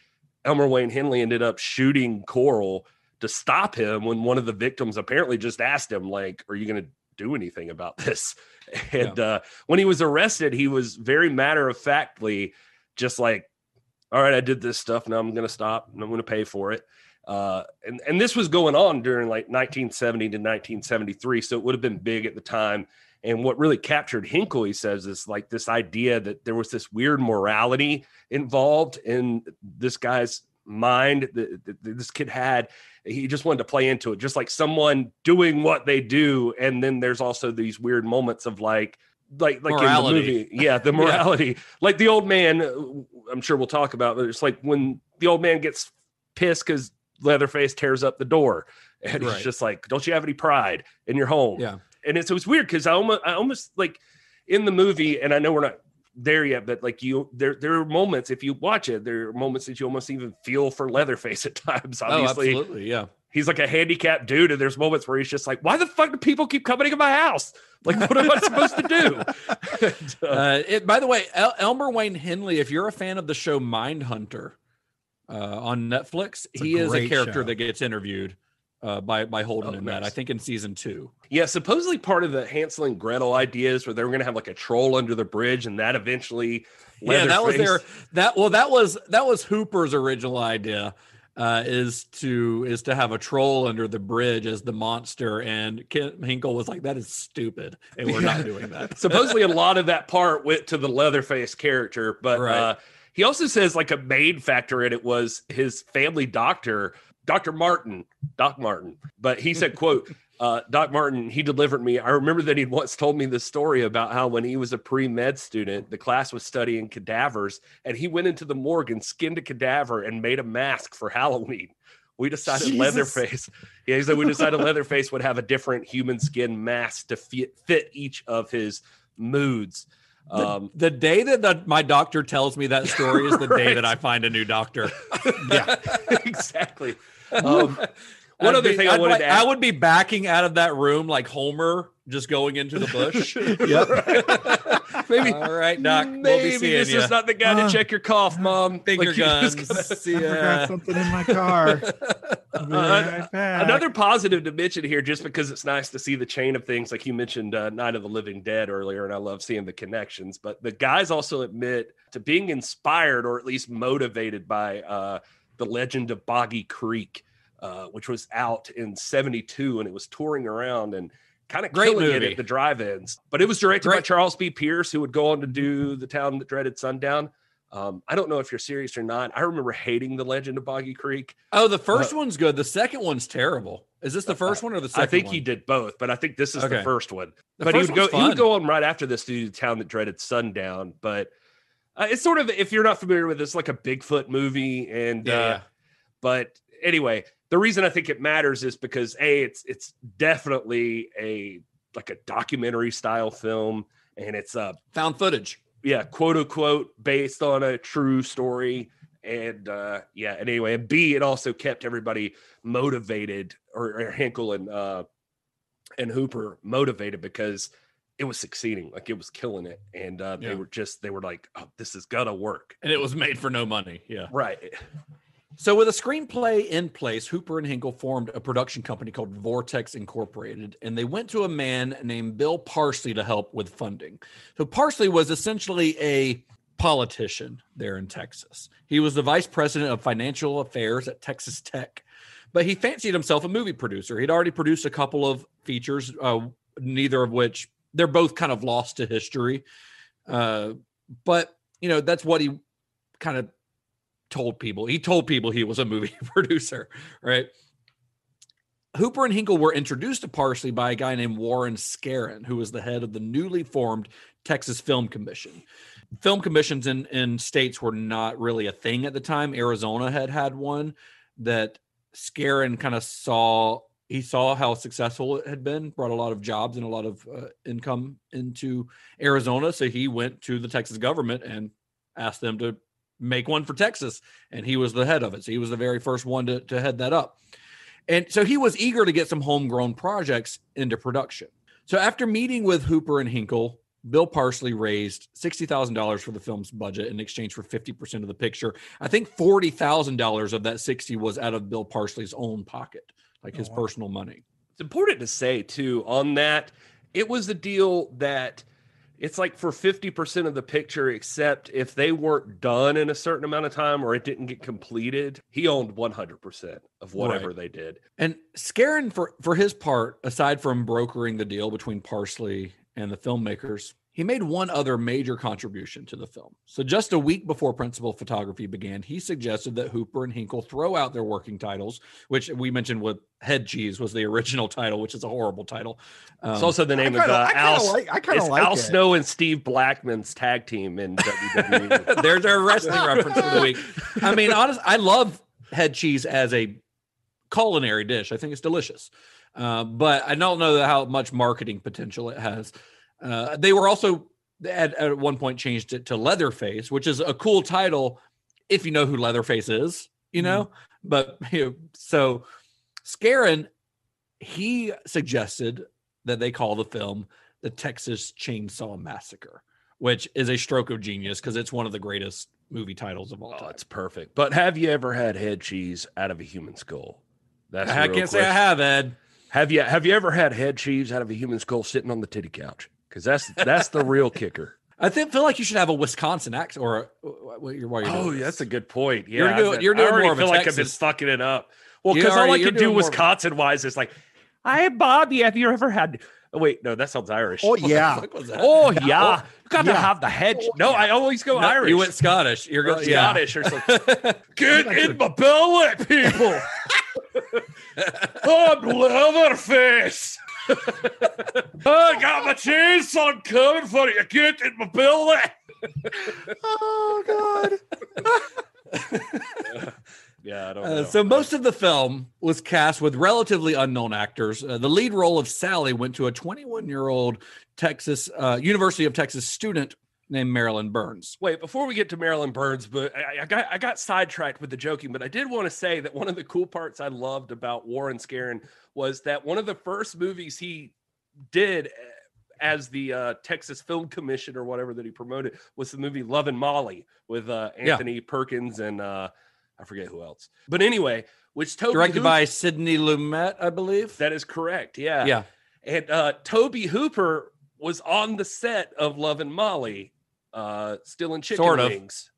Elmer Wayne Henley ended up shooting Corll to stop him when one of the victims apparently just asked him, like, are you going to do anything about this? And uh, when he was arrested, he was very matter of factly just like, all right, I did this stuff. Now I'm going to stop and I'm going to pay for it. Uh, and, and this was going on during like 1970 to 1973. So it would have been big at the time. And what really captured Henkel, he says, is like this idea that there was this weird morality involved in this guy's mind that, that this kid had. He just wanted to play into it, just like someone doing what they do. And then there's also these weird moments of like, like like in the movie, yeah, the Yeah. morality. Like the old man, I'm sure we'll talk about. But it's like when the old man gets pissed because Leatherface tears up the door, and Right. he's just like, "Don't you have any pride in your home?" Yeah. and it's it was weird because I almost I almost like in the movie, and I know we're not there yet, but like you, there there are moments if you watch it, there are moments that you almost even feel for Leatherface at times. Oh, Obviously, absolutely, yeah. he's like a handicapped dude, and there's moments where he's just like, "Why the fuck do people keep coming into my house? Like, what am I supposed to do?" And, uh, Uh, it, by the way, El- Elmer Wayne Henley, if you're a fan of the show Mindhunter uh, on Netflix, It's a he is a character show. that gets interviewed uh, by by Holden Oh, in that. I think in season two. Yeah, supposedly part of the Hansel and Gretel ideas where they were going to have like a troll under the bridge, and that eventually, Yeah, that was their that well that was that was Hooper's original idea. Uh, is to is to have a troll under the bridge as the monster, and Kim Henkel was like, "That is stupid, and we're not doing that." supposedly a lot of that part went to the Leatherface character, but Right. uh, he also says like a main factor in it was his family doctor, Dr. Martin, Doc Martin. But he said, "quote." Uh, Doc Martin, he delivered me. I remember that he'd once told me this story about how when he was a pre med student, the class was studying cadavers, and he went into the morgue and skinned a cadaver and made a mask for Halloween. We decided Jesus. Leatherface. Yeah, he said we decided Leatherface would have a different human skin mask to fit, fit each of his moods. The, Um, the day that the, my doctor tells me that story is the day that I find a new doctor. Yeah. exactly. Um, one I'd other be- thing I I'd wanted like- to add. I would be backing out of that room like Homer, just going into the bush. maybe All right, Doc. we'll be maybe seeing this ya. is not the guy to Uh, check your cough, mom. finger Like, you just guns. gotta- See I ya. forgot something in my car. I'll right back. Another positive to mention here, just because it's nice to see the chain of things, like you mentioned, uh, Night of the Living Dead earlier, and I love seeing the connections. But the guys also admit to being inspired or at least motivated by uh, the Legend of Boggy Creek, uh, which was out in '72 and it was touring around and kind of Great killing it at the drive-ins. But it was directed by Charles B. Pierce, who would go on to do The Town That Dreaded Sundown. Um, I don't know if you're serious or not. I remember hating the Legend of Boggy Creek. Oh, the first one's good. The second one's terrible. Is this the first one or the second? I think one? he did both, but I think this is Okay. the first one. The but he first would go one's he would go on right after this to do Town That Dreaded Sundown. But uh, it's sort of if you're not familiar with this, like a Bigfoot movie, and Yeah, uh, but anyway, the reason I think it matters is because a it's it's definitely a like a documentary style film, and it's uh found footage. yeah, quote unquote, based on a true story. And uh yeah, and anyway, and B, it also kept everybody motivated, or, or Henkel and uh and Hooper motivated because it was succeeding, like it was killing it. And uh Yeah. they were just they were like, Oh, this is gonna work. And it was made for no money. Yeah. Right. So, with a screenplay in place, Hooper and Henkel formed a production company called Vortex Incorporated, and they went to a man named Bill Parsley to help with funding. So, Parsley was essentially a politician there in Texas. He was the vice president of financial affairs at Texas Tech, but he fancied himself a movie producer. He'd already produced a couple of features, uh, neither of which they're both kind of lost to history. Uh, but, you know, that's what he kind of told people. He told people he was a movie producer, right? Hooper and Henkel were introduced to Parsley by a guy named Warren Skaaren, who was the head of the newly formed Texas Film Commission. Film commissions in, in states were not really a thing at the time. Arizona had had one that Skaaren kind of saw. He saw how successful it had been, brought a lot of jobs and a lot of uh, income into Arizona. So he went to the Texas government and asked them to make one for Texas, and he was the head of it. So he was the very first one to, to head that up. And so he was eager to get some homegrown projects into production. So after meeting with Hooper and Henkel, Bill Parsley raised $60,000 for the film's budget in exchange for 50% of the picture. I think $40,000 of that 60 was out of Bill Parsley's own pocket, like his oh, personal money. It's important to say too on that, it was a deal that it's like for 50% of the picture, except if they weren't done in a certain amount of time or it didn't get completed, he owned 100% of whatever Right. they did. And Skaaren, for for his part, aside from brokering the deal between Parsley and the filmmakers, he made one other major contribution to the film. So just a week before principal photography began, he suggested that Hooper and Henkel throw out their working titles, which we mentioned with Head Cheese was the original title, which is a horrible title. It's Um, also the name I kinda- of uh, I Al, like- I kinda it's like Al it. Snow and Steve Blackman's tag team in WWE. There's our wrestling reference for the week. I mean, honest, I love head cheese as a culinary dish. I think it's delicious, uh, but I don't know how much marketing potential it has. Uh, they were also at, at one point changed it to Leatherface, which is a cool title if you know who Leatherface is, you know. But you know, so Skaaren, he suggested that they call the film the Texas Chainsaw Massacre, which is a stroke of genius because it's one of the greatest movie titles of all oh, time. it's perfect. But have you ever had head cheese out of a human skull? That's I can't say I have, Ed. Have you have you ever had head cheese out of a human skull sitting on the titty couch? Because that's that's the real kicker. I think feel like you should have a Wisconsin accent or a, what you're, while you're Oh, doing yeah, that's a good point. Yeah, You're I've doing- been- you're doing I already more of a feel like I've been fucking it up. Well, because all I you're can do doing more Wisconsin wise is like, "Hi, Bobby. Have you ever had?" Oh, wait, no, that sounds Irish. Oh yeah. What was that? Oh yeah, oh, you got to have the head. Oh, no, I always go No, Irish. You went Scottish. You're going yeah. Scottish or something. Get in my belly, people. oh, Leatherface. I got my chainsaw coming for you. Get in my belly. Oh God. Yeah, I don't Uh, so most of the film was cast with relatively unknown actors. Uh, the lead role of Sally went to a 21 year old Texas uh, University of Texas student named Marilyn Burns. Wait, before we get to Marilyn Burns, but I, I got I got sidetracked with the joking, but I did want to say that one of the cool parts I loved about Warren Skaaren was that one of the first movies he did uh, as the uh, Texas Film Commission or whatever that he promoted was the movie Lovin' Molly with uh, Yeah. Anthony Perkins and uh, I forget who else. But anyway, which Tobe Directed Hooper- by Sidney Lumet, I believe. that is correct. Yeah. yeah. And uh, Tobe Hooper was on the set of Lovin' Molly, uh, stealing chicken Sort of. wings.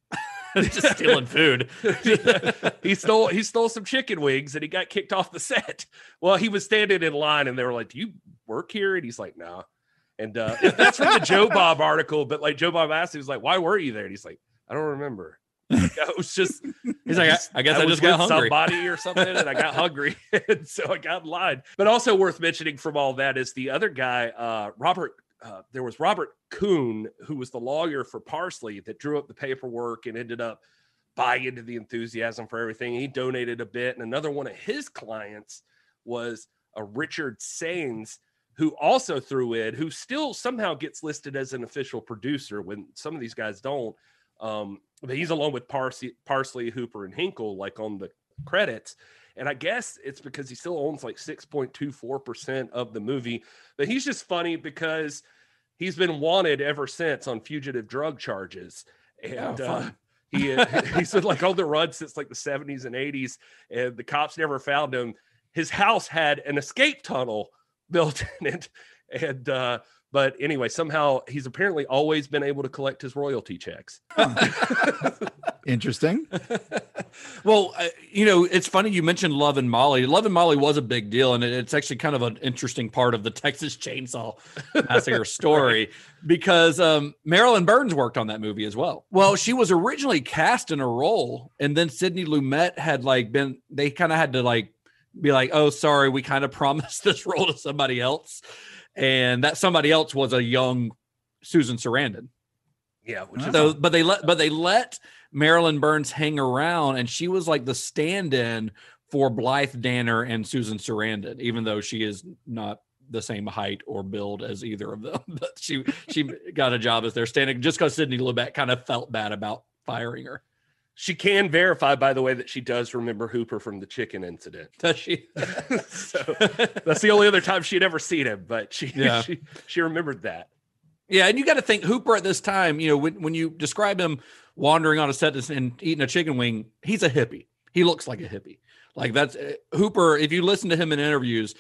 Just stealing food. he stole he stole some chicken wings and he got kicked off the set. Well, he was standing in line and they were like, "Do you work here?" And he's like, "No." And uh, that's from the Joe Bob article. But like Joe Bob asked, he was like, "Why were you there?" And he's like, I don't remember. Like, I was just He's like, I, I guess I, was just got hungry. somebody or something, and I got hungry, and so I got in line. But also worth mentioning from all that is the other guy, uh, Robert. Uh, there was Robert Kuhn, who was the lawyer for Parsley that drew up the paperwork and ended up buying into the enthusiasm for everything. He donated a bit, and another one of his clients was a Richard Saenz, who also threw in, who still somehow gets listed as an official producer when some of these guys don't. Um, but he's along with Parsley, Parsley, Hooper, and Henkel, like on the credits. And I guess it's because he still owns like 6.24% of the movie. But he's just funny because he's been wanted ever since on fugitive drug charges. And Oh, uh, he he's been like on the run since like the 70s and 80s, and the cops never found him. His house had an escape tunnel built in it. And uh, but anyway, somehow he's apparently always been able to collect his royalty checks. Interesting. Well, uh, you know, it's funny you mentioned Lovin' Molly. Lovin' Molly was a big deal, and it- it's actually kind of an interesting part of the Texas Chainsaw Massacre story because um, Marilyn Burns worked on that movie as well. Well, she was originally cast in a role, and then Sidney Lumet had like been they kind of had to like be like, "Oh, sorry, we kind of promised this role to somebody else," and that somebody else was a young Susan Sarandon. Yeah, which is So, but they let but they let Marilyn Burns hang around, and she was like the stand-in for Blythe Danner and Susan Sarandon, even though she is not the same height or build as either of them. But she she got a job as their stand-in just because Sidney Lumet kind of felt bad about firing her. She can verify, by the way, that she does remember Hooper from the chicken incident. Does she? so that's the only other time she'd ever seen him, but she Yeah. she, she remembered that. Yeah, and you got to think Hooper at this time. You know, when when you describe him wandering on a set and eating a chicken wing, he's a hippie. He looks like a hippie. Like that's uh, Hooper. If you listen to him in interviews,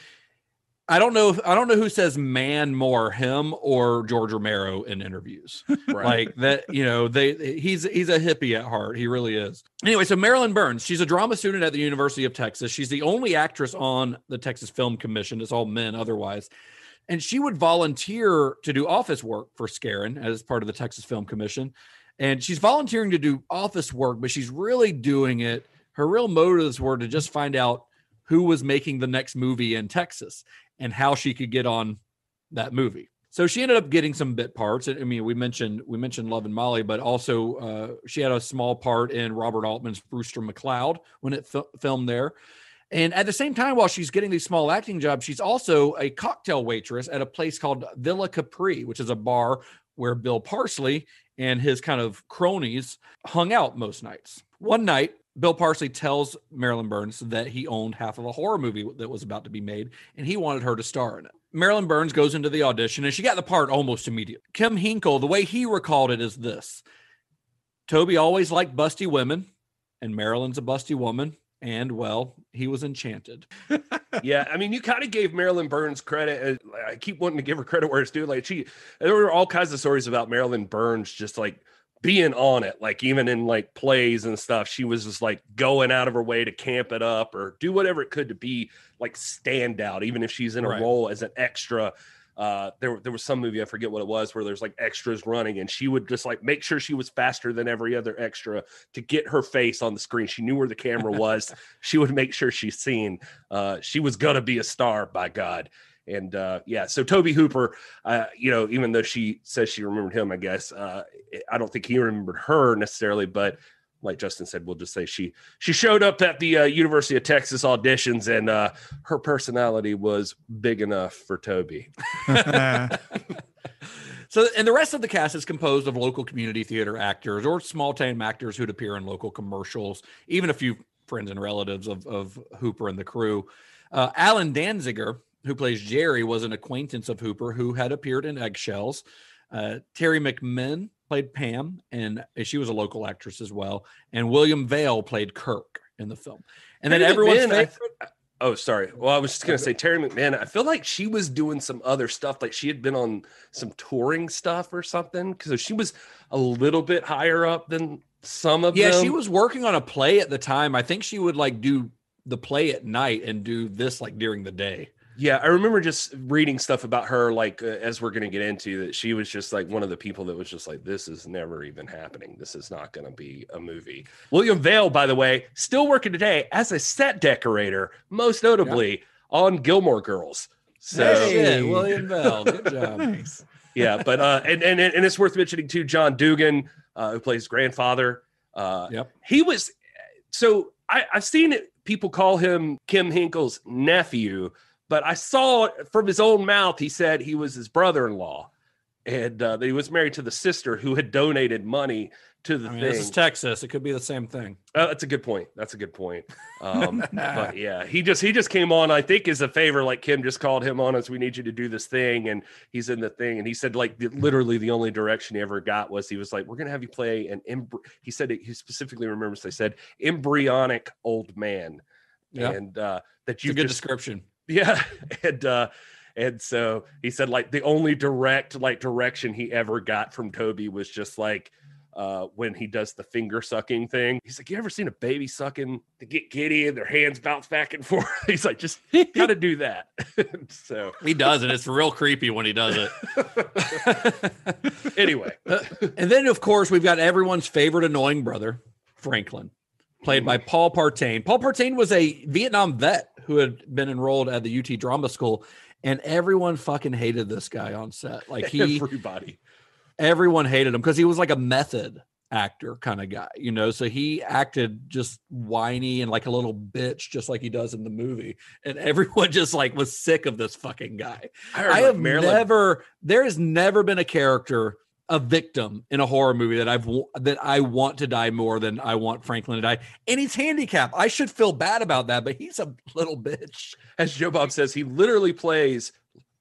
I don't know. If, I don't know who says man more, him or George Romero in interviews. Right. Like that, you know, they he's he's a hippie at heart. He really is. Anyway, so Marilyn Burns, she's a drama student at the University of Texas. She's the only actress on the Texas Film Commission. It's all men otherwise. And she would volunteer to do office work for Skaaren as part of the Texas Film Commission. And she's volunteering to do office work, but she's really doing it. Her real motives were to just find out who was making the next movie in Texas and how she could get on that movie. So she ended up getting some bit parts. I mean, we mentioned we mentioned Lovin' Molly, but also uh, she had a small part in Robert Altman's Brewster McCloud when it fil- filmed there. And at the same time, while she's getting these small acting jobs, she's also a cocktail waitress at a place called Villa Capri, which is a bar where Bill Parsley and his kind of cronies hung out most nights. One night, Bill Parsley tells Marilyn Burns that he owned half of a horror movie that was about to be made and he wanted her to star in it. Marilyn Burns goes into the audition and she got the part almost immediately. Kim Henkel, the way he recalled it is this Tobe always liked busty women, and Marilyn's a busty woman. And well, he was enchanted. yeah, I mean, you kind of gave Marilyn Burns credit. I keep wanting to give her credit where it's due. Like she, there were all kinds of stories about Marilyn Burns just like being on it. Like even in like plays and stuff, she was just like going out of her way to camp it up or do whatever it could to be like stand out, even if she's in a Right. role as an extra. Uh, there, there was some movie I forget what it was where there's like extras running, and she would just like make sure she was faster than every other extra to get her face on the screen. She knew where the camera was. she would make sure she's seen. Uh, she was gonna be a star, by God. And uh, yeah, so Tobe Hooper, uh, you know, even though she says she remembered him, I guess uh, I don't think he remembered her necessarily. But like Justin said, we'll just say she she showed up at the uh, University of Texas auditions, and uh, her personality was big enough for Tobe. So, and the rest of the cast is composed of local community theater actors or small time actors who'd appear in local commercials, even a few friends and relatives of, of Hooper and the crew. Uh, Allen Danziger, who plays Jerry, was an acquaintance of Hooper who had appeared in Eggshells. Uh, Teri McMinn played Pam, and she was a local actress as well. And William Vail played Kirk in the film. And then Terry everyone's McMahon, I- favorite. Oh, sorry. Well, I was just gonna say Terry McMahon. I feel like she was doing some other stuff, like she had been on some touring stuff or something, because she was a little bit higher up than some of Yeah, them. she was working on a play at the time. I think she would like do the play at night and do this like during the day. Yeah, I remember just reading stuff about her, like uh, as we're going to get into, that she was just like one of the people that was just like, "This is never even happening. This is not going to be a movie." William Vail, by the way, still working today as a set decorator, most notably on Gilmore Girls. So Hey, William Bell. Good job. Nice. yeah, but uh, and and and it's worth mentioning too, John Dugan, uh, who plays grandfather. Uh, Yep. he was so I, I've seen it, people call him Kim Henkel's nephew, but I saw from his own mouth he said he was his brother-in-law, and uh, that he was married to the sister who had donated money to the I mean, thing. this is Texas. It could be the same thing. Uh, that's a good point. That's a good point. Um, but yeah, he just he just came on. I think as a favor, like Kim just called him on us. We need you to do this thing, and he's in the thing. And he said like the, literally the only direction he ever got was he was like, "We're gonna have you play an." Embry-, he said he specifically remembers they said embryonic old man, Yeah. and uh, that It's a you good just description. Yeah, and uh, and so he said like the only direct like direction he ever got from Tobe was just like uh when he does the finger sucking thing. He's like, You ever seen a baby sucking to get giddy and their hands bounce back and forth? He's like, just gotta do that. so He does and It's real creepy when he does it. anyway, and then, of course, we've got everyone's favorite annoying brother, Franklin, played by Paul Partain. Paul Partain was a Vietnam vet who had been enrolled at the UT Drama School, and everyone fucking hated this guy on set. Like he, everybody. everyone hated him because he was like a method actor kind of guy, you know. So he acted just whiny and like a little bitch, just like he does in the movie, and everyone just like was sick of this fucking guy. I, I have never. There has never been a character, a victim in a horror movie that I've that I want to die more than I want Franklin to die. And he's handicapped. I should feel bad about that, but he's a little bitch. as Joe Bob says, he literally plays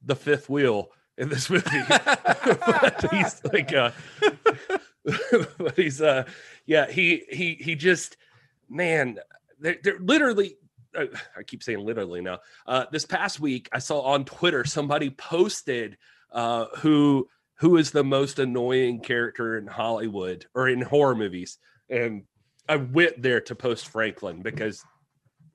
the fifth wheel in this movie. He's like, uh, but he's, uh, yeah, he he he just, man, they're, they're literally. Uh, I keep saying literally now. Uh, this past week, I saw on Twitter somebody posted uh, who who is the most annoying character in Hollywood or in horror movies, and I went there to post Franklin because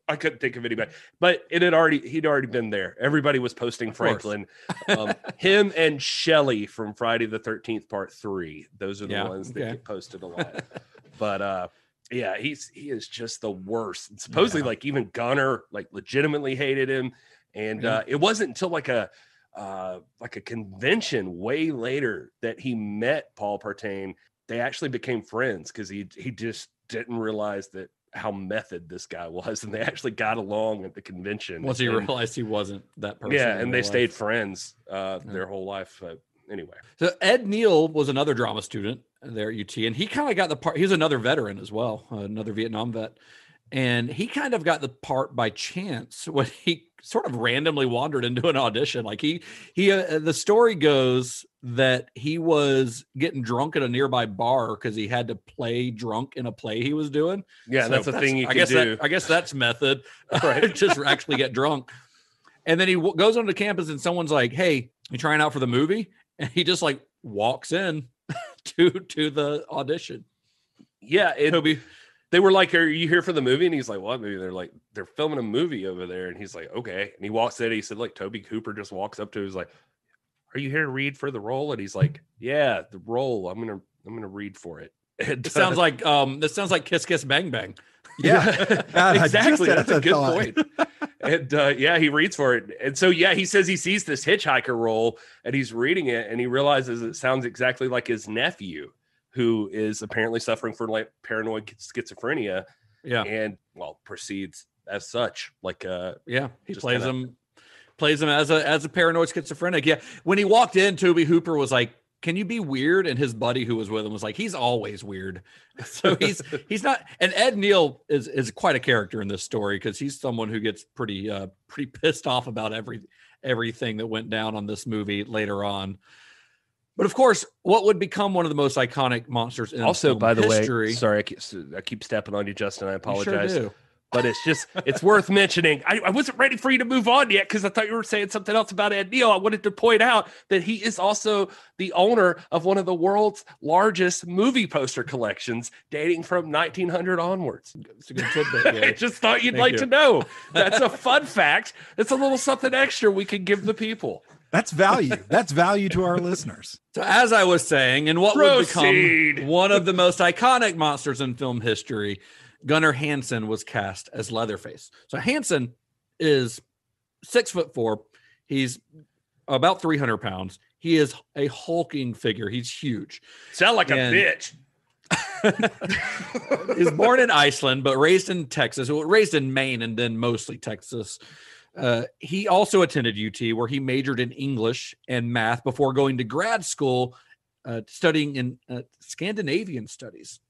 I couldn't think of anybody, but it had already he'd already been there. Everybody was posting Franklin, um, him and Shelly from Friday the Thirteenth Part Three. Those are the Yeah, ones that okay. get posted a lot. but uh, yeah, he's he is just the worst. And supposedly, Yeah. like even Gunnar like legitimately hated him, and Yeah. uh, it wasn't until like a uh, like a convention way later that he met Paul Partain. They actually became friends because he he just didn't realize that how method this guy was, and they actually got along at the convention. Once he And- realized he wasn't that person. yeah, and they real stayed friends uh, their whole life. But anyway, So Ed Neal was another drama student there at UT, and he kind of got the part. He's another veteran as well, another Vietnam vet, and he kind of got the part by chance when he sort of randomly wandered into an audition. Like he, he, uh, the story goes that he was getting drunk at a nearby bar because he had to play drunk in a play he was doing. yeah, So that's a thing you I can guess do. That, I guess that's method, Right. Just actually get drunk. And then he w- goes onto campus, and someone's like, "Hey, you trying out for the movie?" And he just like walks in to to the audition. yeah, it, Tobe, they were like, "Are you here for the movie?" And he's like, "What movie?" They're like, "They're filming a movie over there." And he's like, "Okay." And he walks in. He said, "Like Tobe Hooper just walks up to. him, He's like, "Are you here to read for the role?" And he's like, "Yeah, the role. I'm gonna I'm gonna read for it." And, it sounds like um, this sounds like Kiss Kiss Bang Bang. Yeah. God, exactly. That's a that good thought. point. and uh, yeah, he reads for it. And so, yeah, he says he sees this hitchhiker role and he's reading it and he realizes it sounds exactly like his nephew, who is apparently suffering from like paranoid schizophrenia Yeah, and, well, proceeds as such. Like, uh, yeah, he plays kinda- him plays him as a as a paranoid schizophrenic. Yeah, when he walked in, Tobe Hooper was like. Can you be weird? And his buddy who was with him was like, he's always weird. So he's he's not. And Ed Neal is is quite a character in this story because he's someone who gets pretty uh pretty pissed off about every everything that went down on this movie later on. But of course, what would become one of the most iconic monsters in also, by the history, way, sorry, I keep, I keep stepping on you, Justin. I sure apologize. do. but it's just it's worth mentioning. I, I wasn't ready for you to move on yet because I thought you were saying something else about Ed Neal. I wanted to point out that he is also the owner of one of the world's largest movie poster collections, dating from 1900 onwards. It's a good tidbit. I just thought you'd Thank like you. to know. That's a fun fact. It's a little something extra we can give the people. That's value. That's value to our listeners. So, as I was saying, in what would become one of the most iconic monsters in film history, Gunnar Hansen was cast as Leatherface. So, Hansen is six foot four. He's about 300 pounds. He is a hulking figure. He's huge. Sound like a bitch. He's born in Iceland, but raised in Texas. Well, raised in Maine and then mostly Texas. Uh, he also attended UT, where he majored in English and math before going to grad school, uh, studying in uh, Scandinavian studies.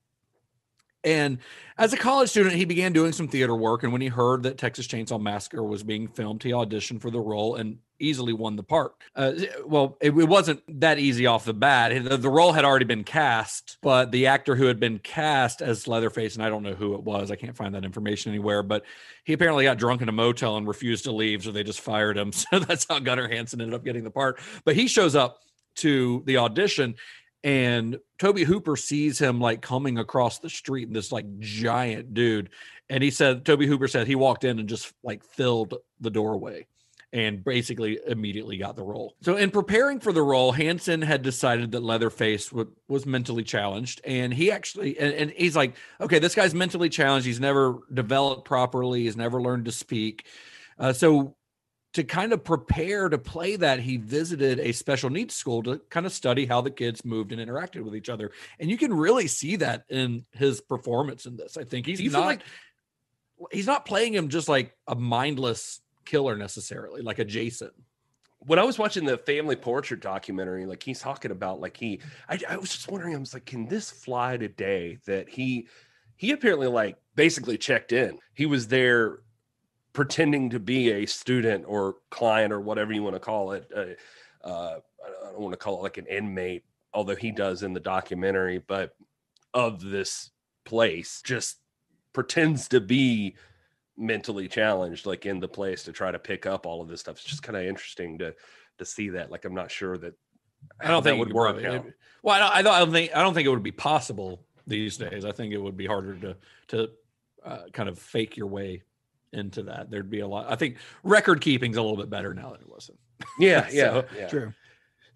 And as a college student, he began doing some theater work. And when he heard that Texas Chainsaw Massacre was being filmed, he auditioned for the role and easily won the part. Uh, well, it, it wasn't that easy off the bat. The, the role had already been cast, but the actor who had been cast as Leatherface, and I don't know who it was, I can't find that information anywhere, but he apparently got drunk in a motel and refused to leave. So they just fired him. So that's how Gunnar Hansen ended up getting the part. But he shows up to the audition and Tobe Hooper sees him like coming across the street and this like giant dude. And he said, Tobe Hooper said he walked in and just like filled the doorway and basically immediately got the role. So, in preparing for the role, Hansen had decided that Leatherface w- was mentally challenged. And he actually, and, and he's like, okay, this guy's mentally challenged. He's never developed properly, he's never learned to speak. Uh, so, to kind of prepare to play that, he visited a special needs school to kind of study how the kids moved and interacted with each other. And you can really see that in his performance in this. I think he's Do you feel not like- he's not playing him just like a mindless killer necessarily, like a Jason. when I was watching the family portrait documentary, like he's talking about, like he, I, I was just wondering, I was like, can this fly today? That he, he apparently like basically checked in. He was there pretending to be a student or client or whatever you want to call it. Uh, uh, I don't want to call it like an inmate, although he does in the documentary, but of this place, just pretends to be mentally challenged like in the place to try to pick up all of this stuff it's just kind of interesting to to see that like i'm not sure that I don't think would would work work. out. Well, I don't, I don't, I don't think I don't think it would be possible these days. I think it would be harder to to uh, kind of fake your way into that. There'd be a lot. I think record keeping's a little bit better now than it was. yeah So- yeah, yeah. True.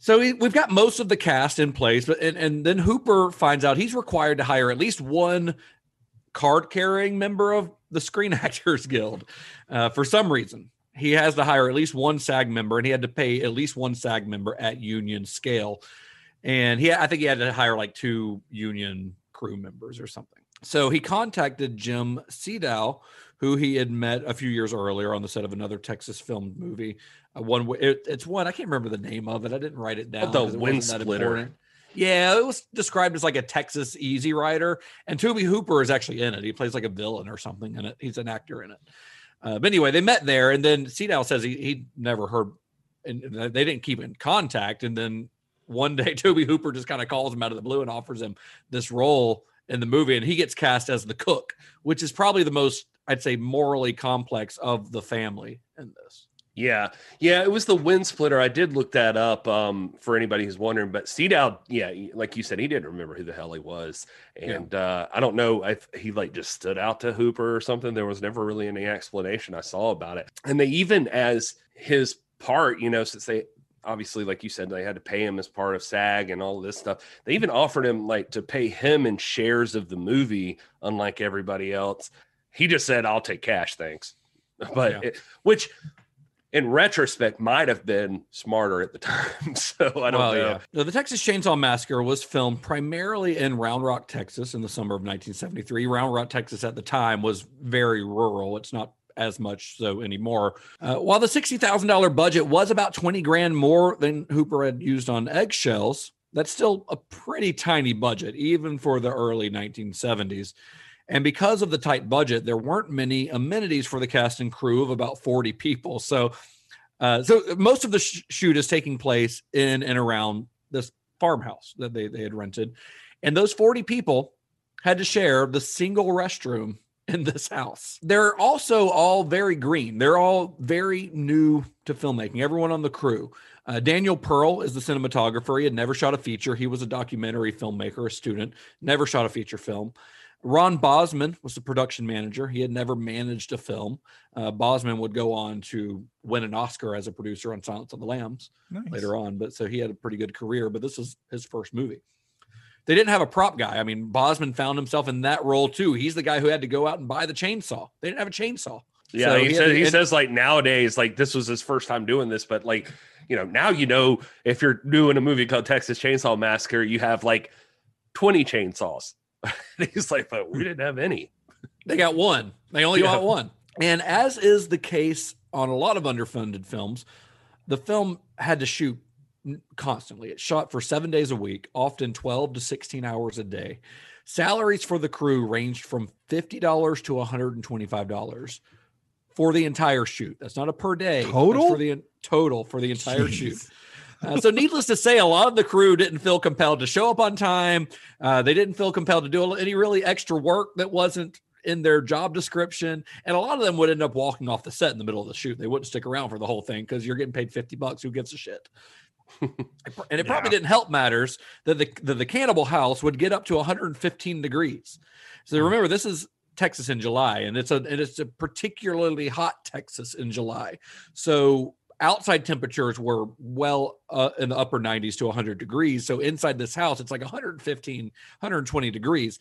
So we, we've got most of the cast in place, but and, and then Hooper finds out he's required to hire at least one card carrying member of the Screen Actors Guild uh, for some reason. He has to hire at least one SAG member, and he had to pay at least one SAG member at union scale. And he, I think he had to hire like two union crew members or something. So he contacted Jim Siedow, who he had met a few years earlier on the set of another Texas filmed movie. Uh, one, it, it's one I can't remember the name of it. I didn't write it down. the Wind Splitter. important. Yeah, it was described as like a Texas Easy Rider, and Tobe Hooper is actually in it. He plays like a villain or something in it. He's an actor in it. Uh, but anyway, they met there, and then Siedow says he he never heard, and and they didn't keep in contact. And then one day, Tobe Hooper just kind of calls him out of the blue and offers him this role in the movie, and he gets cast as the cook, which is probably the most I'd say morally complex of the family in this. Yeah, yeah, it was the wind splitter. I did look that up um, for anybody who's wondering. But Siedow, yeah, like you said, he didn't remember who the hell he was, and uh, I don't know if he like just stood out to Hooper or something. There was never really any explanation I saw about it. And they even as his part, you know, since they obviously, like you said, they had to pay him as part of SAG and all of this stuff. They even offered him like to pay him in shares of the movie, unlike everybody else. He just said, "I'll take cash, thanks." But Yeah. it, which in retrospect might have been smarter at the time. So I don't Well, know. yeah. Now, the Texas Chainsaw Massacre was filmed primarily in Round Rock, Texas, in the summer of 1973. Round Rock, Texas, at the time was very rural. It's not as much so anymore. Uh, while the $60,000 budget was about 20 grand more than Hooper had used on eggshells, that's still a pretty tiny budget, even for the early 1970s. And because of the tight budget, there weren't many amenities for the cast and crew of about 40 people. So, uh, so most of the sh- shoot is taking place in and around this farmhouse that they, they had rented. And those 40 people had to share the single restroom in this house. They're also all very green. They're all very new to filmmaking. Everyone on the crew. Uh, Daniel Pearl is the cinematographer. He had never shot a feature. He was a documentary filmmaker, a student, never shot a feature film. Ron Bozman was the production manager. He had never managed a film. Uh, Bozman would go on to win an Oscar as a producer on Silence of the Lambs Nice. later on, but so he had a pretty good career. But this was his first movie. They didn't have a prop guy. I mean, Bozman found himself in that role too. He's the guy who had to go out and buy the chainsaw. They didn't have a chainsaw. Yeah, So he, had says, he says like nowadays, like this was his first time doing this, but like you know now you know if you're doing a movie called Texas Chainsaw Massacre, you have like twenty chainsaws. And he's like, but we didn't have any. They got one. They only Yeah. got one. And as is the case on a lot of underfunded films, the film had to shoot constantly. It shot for seven days a week, often 12 to 16 hours a day. Salaries for the crew ranged from $50 to $125 for the entire shoot. That's not a per day. Total? for the total for the entire shoot. Uh, so, needless to say, a lot of the crew didn't feel compelled to show up on time. Uh, they didn't feel compelled to do any really extra work that wasn't in their job description. And a lot of them would end up walking off the set in the middle of the shoot. They wouldn't stick around for the whole thing because you're getting paid 50 bucks. Who gives a shit? and it probably didn't help matters that the, that the cannibal house would get up to 115 degrees. So remember, this is Texas in July, and it's a and it's a particularly hot Texas in July. So outside temperatures were well uh, in the upper 90s to 100 degrees. So inside this house, it's like 115, 120 degrees.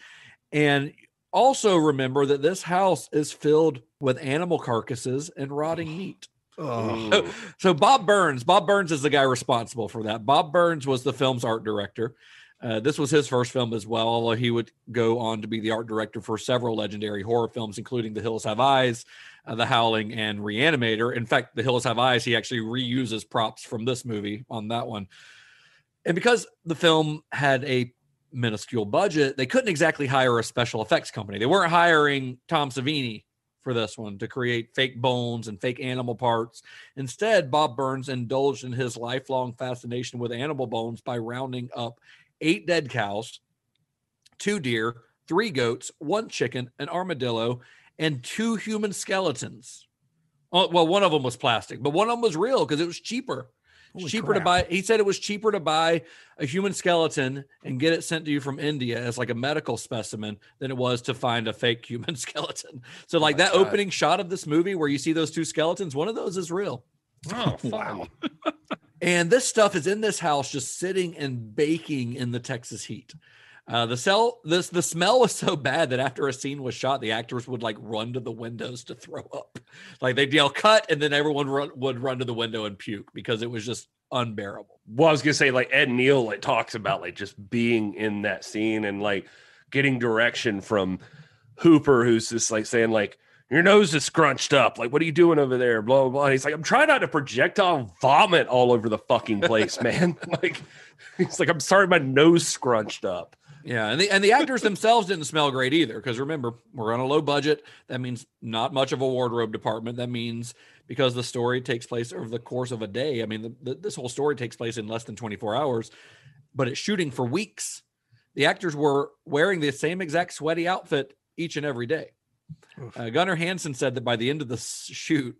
And also remember that this house is filled with animal carcasses and rotting meat. Oh, So, so Bob Burns, Bob Burns is the guy responsible for that. Bob Burns was the film's art director. Uh, this was his first film as well, although he would go on to be the art director for several legendary horror films, including The Hills Have Eyes, uh, The Howling, and Reanimator. In fact, The Hills Have Eyes, he actually reuses props from this movie on that one. And because the film had a minuscule budget, they couldn't exactly hire a special effects company. They weren't hiring Tom Savini for this one to create fake bones and fake animal parts. Instead, Bob Burns indulged in his lifelong fascination with animal bones by rounding up eight dead cows, two deer, three goats, one chicken, an armadillo, and two human skeletons. Oh, well, one of them was plastic, but one of them was real because it was cheaper. Holy cheaper to buy. He said it was cheaper to buy a human skeleton and get it sent to you from India as like a medical specimen than it was to find a fake human skeleton. So, oh like my that God. opening shot of this movie where you see those two skeletons, one of those is real. Oh, Wow. And this stuff is in this house, just sitting and baking in the Texas heat. Uh, the cell, this the smell was so bad that after a scene was shot, the actors would like run to the windows to throw up. Like they'd yell "cut," and then everyone run, would run to the window and puke because it was just unbearable. well, I was gonna say like Ed Neal like talks about like just being in that scene and like getting direction from Hooper, who's just like saying like your nose is scrunched up. Like, what are you doing over there? Blah blah blah. And he's like, I'm trying not to projectile vomit all over the fucking place, man. like, he's like, I'm sorry, my nose scrunched up. Yeah, and the and the actors themselves didn't smell great either. Because remember, we're on a low budget. That means not much of a wardrobe department. That means because the story takes place over the course of a day. I mean, the, the, this whole story takes place in less than 24 hours, but it's shooting for weeks. The actors were wearing the same exact sweaty outfit each and every day. Uh, Gunnar Hansen said that by the end of the shoot,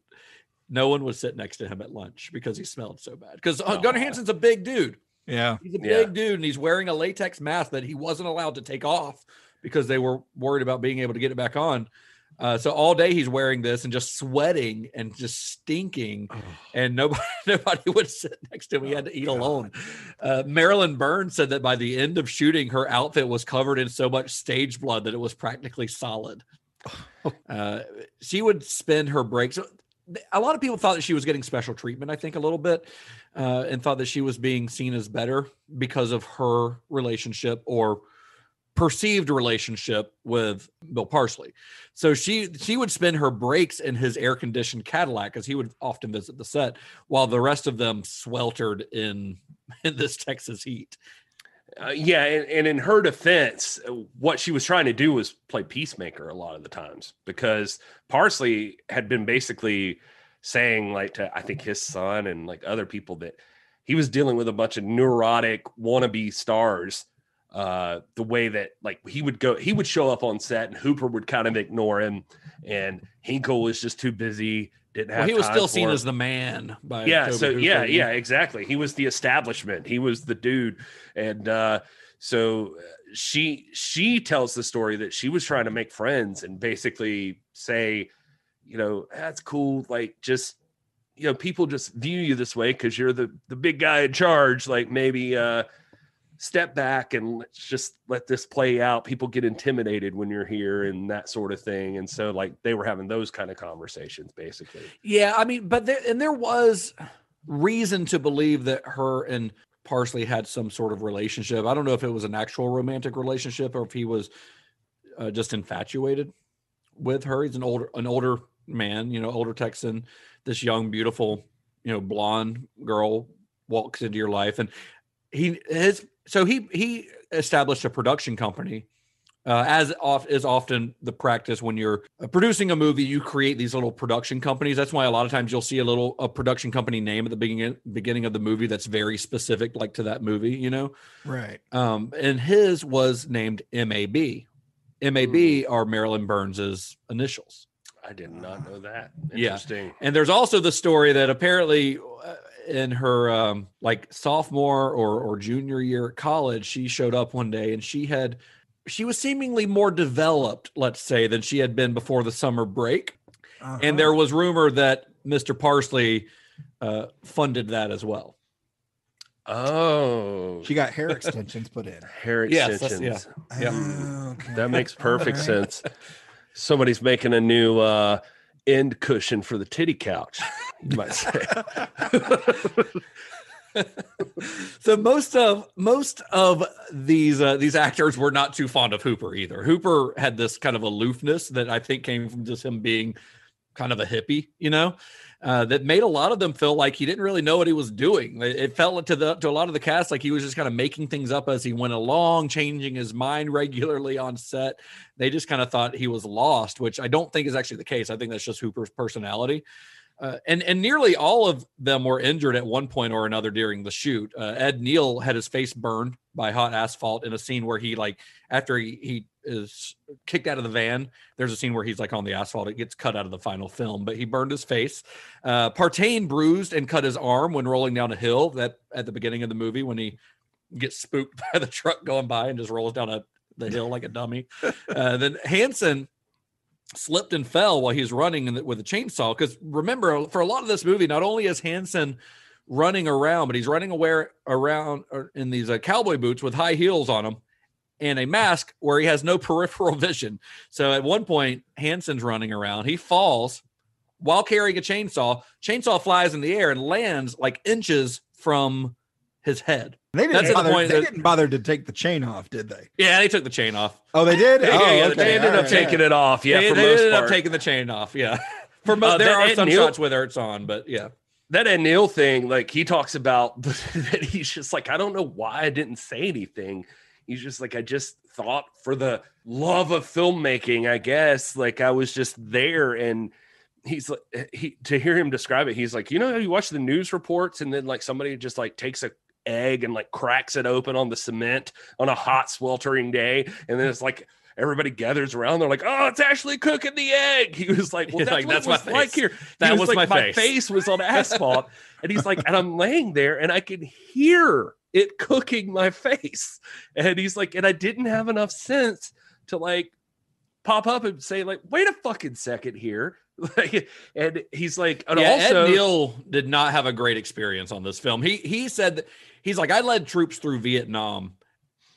no one would sit next to him at lunch because he smelled so bad. Because uh, Gunnar Hansen's a big dude. Yeah. He's a Yeah. big dude and he's wearing a latex mask that he wasn't allowed to take off because they were worried about being able to get it back on. Uh, so all day he's wearing this and just sweating and just stinking, and nobody nobody would sit next to him. He had to eat alone. Uh, Marilyn Burns said that by the end of shooting, her outfit was covered in so much stage blood that it was practically solid. Uh, she would spend her breaks. A lot of people thought that she was getting special treatment. I think a little bit, uh, and thought that she was being seen as better because of her relationship or perceived relationship with Bill Parsley. So she she would spend her breaks in his air conditioned Cadillac because he would often visit the set, while the rest of them sweltered in in this Texas heat. Uh, yeah, and, and in her defense, uh, what she was trying to do was play peacemaker a lot of the times because Parsley had been basically saying, like, to I think his son and like other people that he was dealing with a bunch of neurotic wannabe stars uh the way that like he would go he would show up on set and hooper would kind of ignore him and henkel was just too busy didn't have Well, he was still seen him. as the man by yeah Tobe so Hooper, yeah yeah exactly. He was the establishment. He was the dude. And uh so uh, she she tells the story that she was trying to make friends and basically say you know that's cool. Like just you know people just view you this way because you're the the big guy in charge. Like maybe uh step back and let's just let this play out people get intimidated when you're here and that sort of thing and so like they were having those kind of conversations basically Yeah, I mean, but there and there was reason to believe that her and Parsley had some sort of relationship. I don't know if it was an actual romantic relationship or if he was uh, just infatuated with her. He's an older an older man, you know, older Texan. This young, beautiful, you know, blonde girl walks into your life, and he his so he he established a production company uh, as off is often the practice when you're uh, producing a movie, you create these little production companies. That's why a lot of times you'll see a little a production company name at the beginning beginning of the movie that's very specific, like to that movie, you know. Right. Um, and his was named MAB. MAB are Marilyn Burns's initials. i did not know that Yeah. interesting And there's also the story that apparently uh, in her um, like sophomore or or junior year at college, she showed up one day and she had she was seemingly more developed, let's say, than she had been before the summer break. Uh-huh. And there was rumor that Mr. Parsley uh, funded that as well. oh she got hair extensions put in. hair Yes, that's- extensions yeah. Yep. Oh, okay. that makes perfect Alright. sense somebody's making a new uh end cushion for the titty couch you might say so most of most of these uh, these actors were not too fond of Hooper either. Hooper had this kind of aloofness that I think came from just him being kind of a hippie, you know, uh, that made a lot of them feel like he didn't really know what he was doing. It, felt to the to a lot of the cast like he was just kind of making things up as he went along, changing his mind regularly on set. They just kind of thought he was lost, which I don't think is actually the case. I think that's just Hooper's personality. Uh, and and nearly all of them were injured at one point or another during the shoot. Uh, Ed Neal had his face burned by hot asphalt in a scene where he like after he he is kicked out of the van. There's a scene where he's like on the asphalt. It gets cut out of the final film, but he burned his face. Uh, Partain bruised and cut his arm when rolling down a hill. That at the beginning of the movie when he gets spooked by the truck going by and just rolls down a the hill like a dummy. Uh, then Hansen slipped and fell while he's running in the, with a chainsaw. Because remember, for a lot of this movie, not only is Hansen running around, but he's running aware around or in these uh, cowboy boots with high heels on them and a mask where he has no peripheral vision. So at one point, Hansen's running around. He falls while carrying a chainsaw. Chainsaw flies in the air and lands like inches from his head. They didn't, That's at the bother, point they that- didn't bother to take the chain off, did they? Yeah, they took the chain off. Oh, they did. Yeah, oh, yeah, okay. they ended all up right. taking it off yeah they for they most ended part. up taking the chain off. Yeah. For mo- Uh, there are some Neal- shots with it's on, but yeah. that Ed Neal thing, like he talks about that he's just like, I don't know why I didn't say anything. He's just like, I just thought for the love of filmmaking, I guess, like I was just there. And he's like, he to hear him describe it, he's like, you know, you watch the news reports and then like somebody just like takes a egg and like cracks it open on the cement on a hot sweltering day, and then it's like everybody gathers around. They're like, "Oh, it's actually cooking the egg." He was like, "Well, that's, like, what "That's my was like here." He That was like, my my face." face was on asphalt, and he's like, and I'm laying there, and I can hear it cooking my face, and he's like, and I didn't have enough sense to like pop up and say like, "Wait a fucking second here." Like, and he's like, and yeah, also, Ed Neal did not have a great experience on this film. He he said that he's like, I led troops through Vietnam,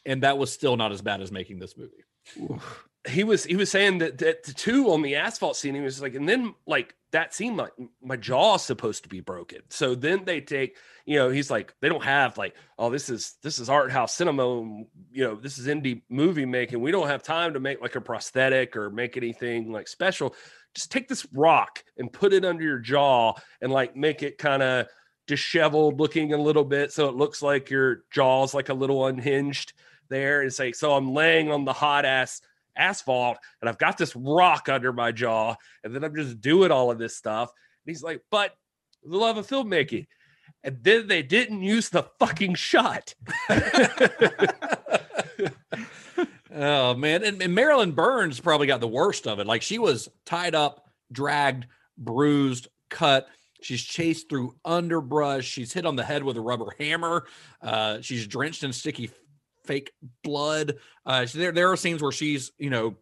and that was still not as bad as making this movie. He was he was saying that that the two on the asphalt scene he was like and then like that seemed like my jaw's supposed to be broken. So then they take you know he's like they don't have like oh this is this is art house cinema you know this is indie movie making. We don't have time to make like a prosthetic or make anything like special. Just take this rock and put it under your jaw and like make it kind of disheveled looking a little bit so it looks like your jaw's like a little unhinged there. And say so i'm laying on the hot ass asphalt and I've got this rock under my jaw and then I'm just doing all of this stuff. And he's like, but the love of filmmaking. And then they didn't use the fucking shot. oh man, and, and Marilyn Burns probably got the worst of it. Like she was tied up, dragged, bruised, cut. She's chased through underbrush. She's hit on the head with a rubber hammer. Uh, she's drenched in sticky fake blood. Uh, there, there are scenes where she's, you know,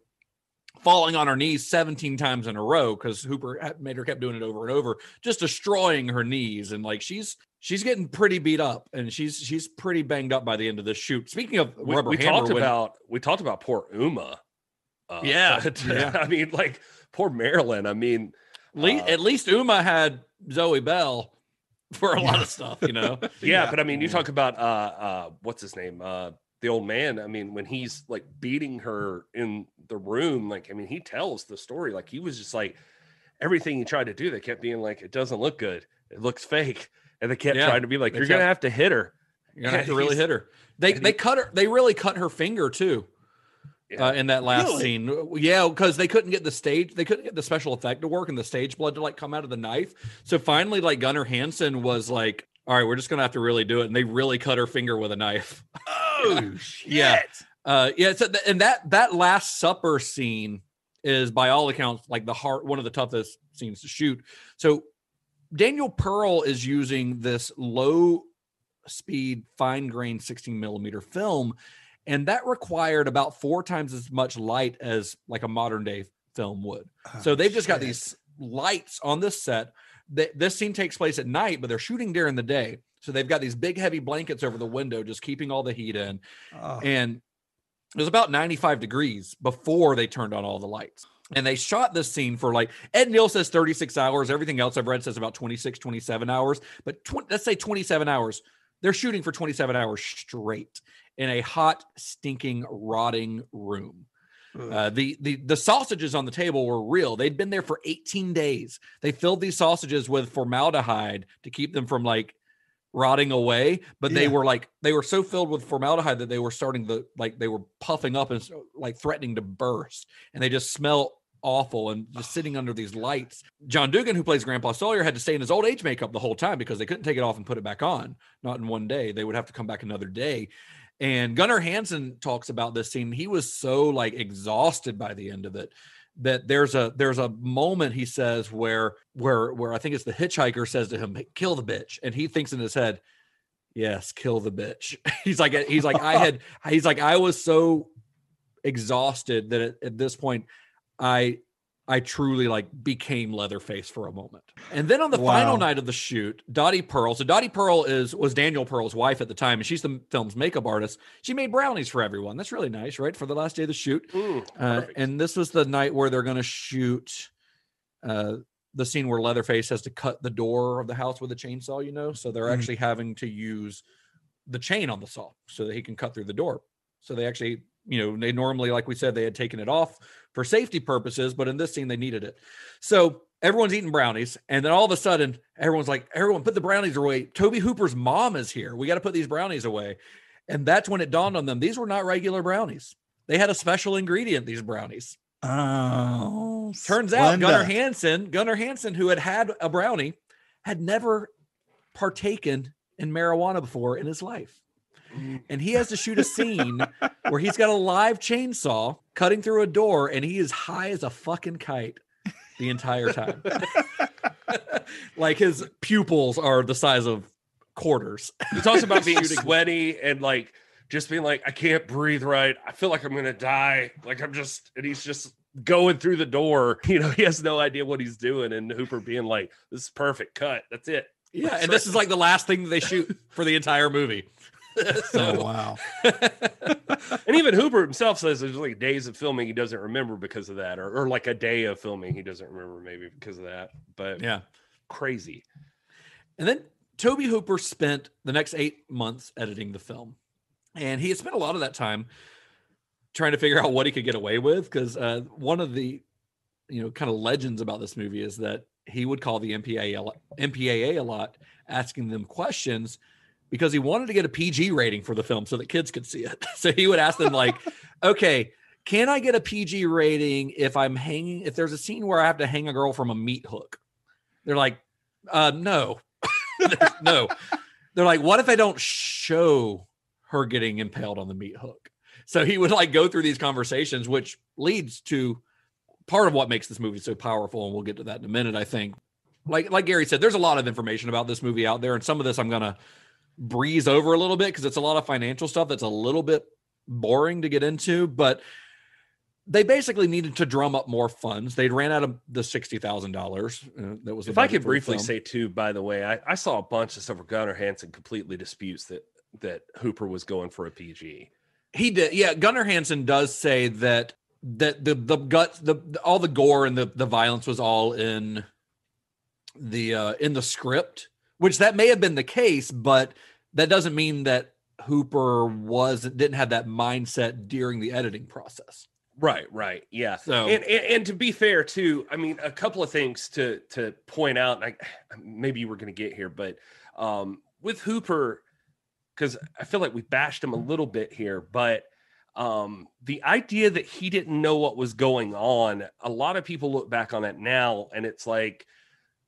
falling on her knees 17 times in a row because Hooper had- made her kept doing it over and over, just destroying her knees. And like she's she's getting pretty beat up and she's she's pretty banged up by the end of this shoot. Speaking of we, rubber we hammer, talked when- about we talked about poor Uma. Uh, Yeah, yeah. I mean, like poor Marilyn. I mean, Le- uh, at least Uma had Zoe Bell for a lot of stuff, you know. yeah, but I mean, you talk about uh uh what's his name? Uh the old man. I mean, when he's like beating her in the room, like I mean, he tells the story. Like he was just like everything he tried to do, they kept being like, it doesn't look good. It looks fake. And they kept Yeah, trying to be like, you're gonna have to hit her. You're gonna have to really hit her. They they he- cut her. They really cut her finger too. Uh, in that last Really? scene, yeah, because they couldn't get the stage, they couldn't get the special effect to work, and the stage blood to like come out of the knife. So finally, like Gunnar Hansen was like, "All right, we're just gonna have to really do it," and they really cut her finger with a knife. Oh shit. Yeah. Uh, yeah, so th- and that that Last Supper scene is, by all accounts, like the heart one of the toughest scenes to shoot. So Daniel Pearl is using this low speed, fine grain 16 millimeter film, and that required about four times as much light as like a modern day film would. so they've just got these lights on this set. Th- This scene takes place at night, but they're shooting during the day. So they've got these big, heavy blankets over the window, just keeping all the heat in. Oh. And it was about 95 degrees before they turned on all the lights. And they shot this scene for like Ed Neal says 36 hours. Everything else I've read says about 26, 27 hours. But tw- let's say 27 hours. They're shooting for 27 hours straight in a hot, stinking, rotting room. Uh, the the the sausages on the table were real. They'd been there for 18 days. They filled these sausages with formaldehyde to keep them from like rotting away. But they Yeah. were like they were so filled with formaldehyde that they were starting to like they were puffing up and like threatening to burst. And they just smell awful and just sitting under these lights. John Dugan, who plays Grandpa Sawyer, had to stay in his old age makeup the whole time because they couldn't take it off and put it back on. Not in one day. They would have to come back another day. And Gunnar Hansen talks about this scene. He was so like exhausted by the end of it that there's a there's a moment he says where where where I think it's the hitchhiker says to him, "Kill the bitch," and he thinks in his head, "Yes, kill the bitch." he's like he's like I had he's like I was so exhausted that at, at this point I I truly like became Leatherface for a moment. And then on the final night of the shoot, Dottie Pearl. So Dottie Pearl is was Daniel Pearl's wife at the time, and she's the film's makeup artist. She made brownies for everyone. That's really nice, right? For the last day of the shoot. Uh, and this was the night where they're going to shoot uh, the scene where Leatherface has to cut the door of the house with a chainsaw. You know, so they're Mhm. actually having to use the chain on the saw so that he can cut through the door. So they actually, you know, they normally, like we said, they had taken it off for safety purposes, but in this scene they needed it. So everyone's eating brownies, and then all of a sudden, everyone's like, "Everyone, put the brownies away." Tobe Hooper's mom is here. We got to put these brownies away. And that's when it dawned on them: these were not regular brownies. They had a special ingredient. These brownies. Oh, Turns out Gunnar Splenda. Hansen, Gunnar Hansen, who had had a brownie, had never partaken in marijuana before in his life. And he has to shoot a scene where he's got a live chainsaw cutting through a door and he is high as a fucking kite the entire time. like his pupils are the size of quarters. He talks about being sweaty and like just being like, I can't breathe right. I feel like I'm gonna die. Like I'm just, and he's just going through the door. You know, he has no idea what he's doing. And Hooper being like, "This is perfect cut. That's it." Yeah, and this is like the last thing they shoot for the entire movie. so Oh wow. And even Hooper himself says there's like days of filming he doesn't remember because of that, or, or like a day of filming he doesn't remember maybe because of that. But yeah. crazy. And then Tobe Hooper spent the next eight months editing the film. And he had spent a lot of that time trying to figure out what he could get away with. Because uh, one of the, you know, kind of legends about this movie is that he would call the MPAA, MPAA a lot, asking them questions because he wanted to get a PG rating for the film so that kids could see it. So he would ask them, like, okay, can I get a PG rating if I'm hanging, if there's a scene where I have to hang a girl from a meat hook? They're like, uh, no, no. They're like, what if I don't show her getting impaled on the meat hook? So he would like go through these conversations, which leads to part of what makes this movie so powerful. And we'll get to that in a minute, I think. Like like Gary said, there's a lot of information about this movie out there, and some of this I'm gonna breeze over a little bit because it's a lot of financial stuff that's a little bit boring to get into, but they basically needed to drum up more funds. They'd ran out of the sixty thousand uh, dollars. That was If I could briefly say too, by the way, I, I saw a bunch of stuff where Gunnar Hansen completely disputes that that Hooper was going for a PG. He did. Yeah, Gunnar Hansen does say that that the the guts, the, the- all the gore and the the violence was all in the uh in the script, which that may have been the case, but that doesn't mean that Hooper was didn't have that mindset during the editing process. Right, right, yeah. So- and, and and to be fair too, I mean, a couple of things to to point out. And I, maybe you were going to get here, but um, with Hooper, because I feel like we bashed him a little bit here, but um, the idea that he didn't know what was going on, a lot of people look back on it now, and it's like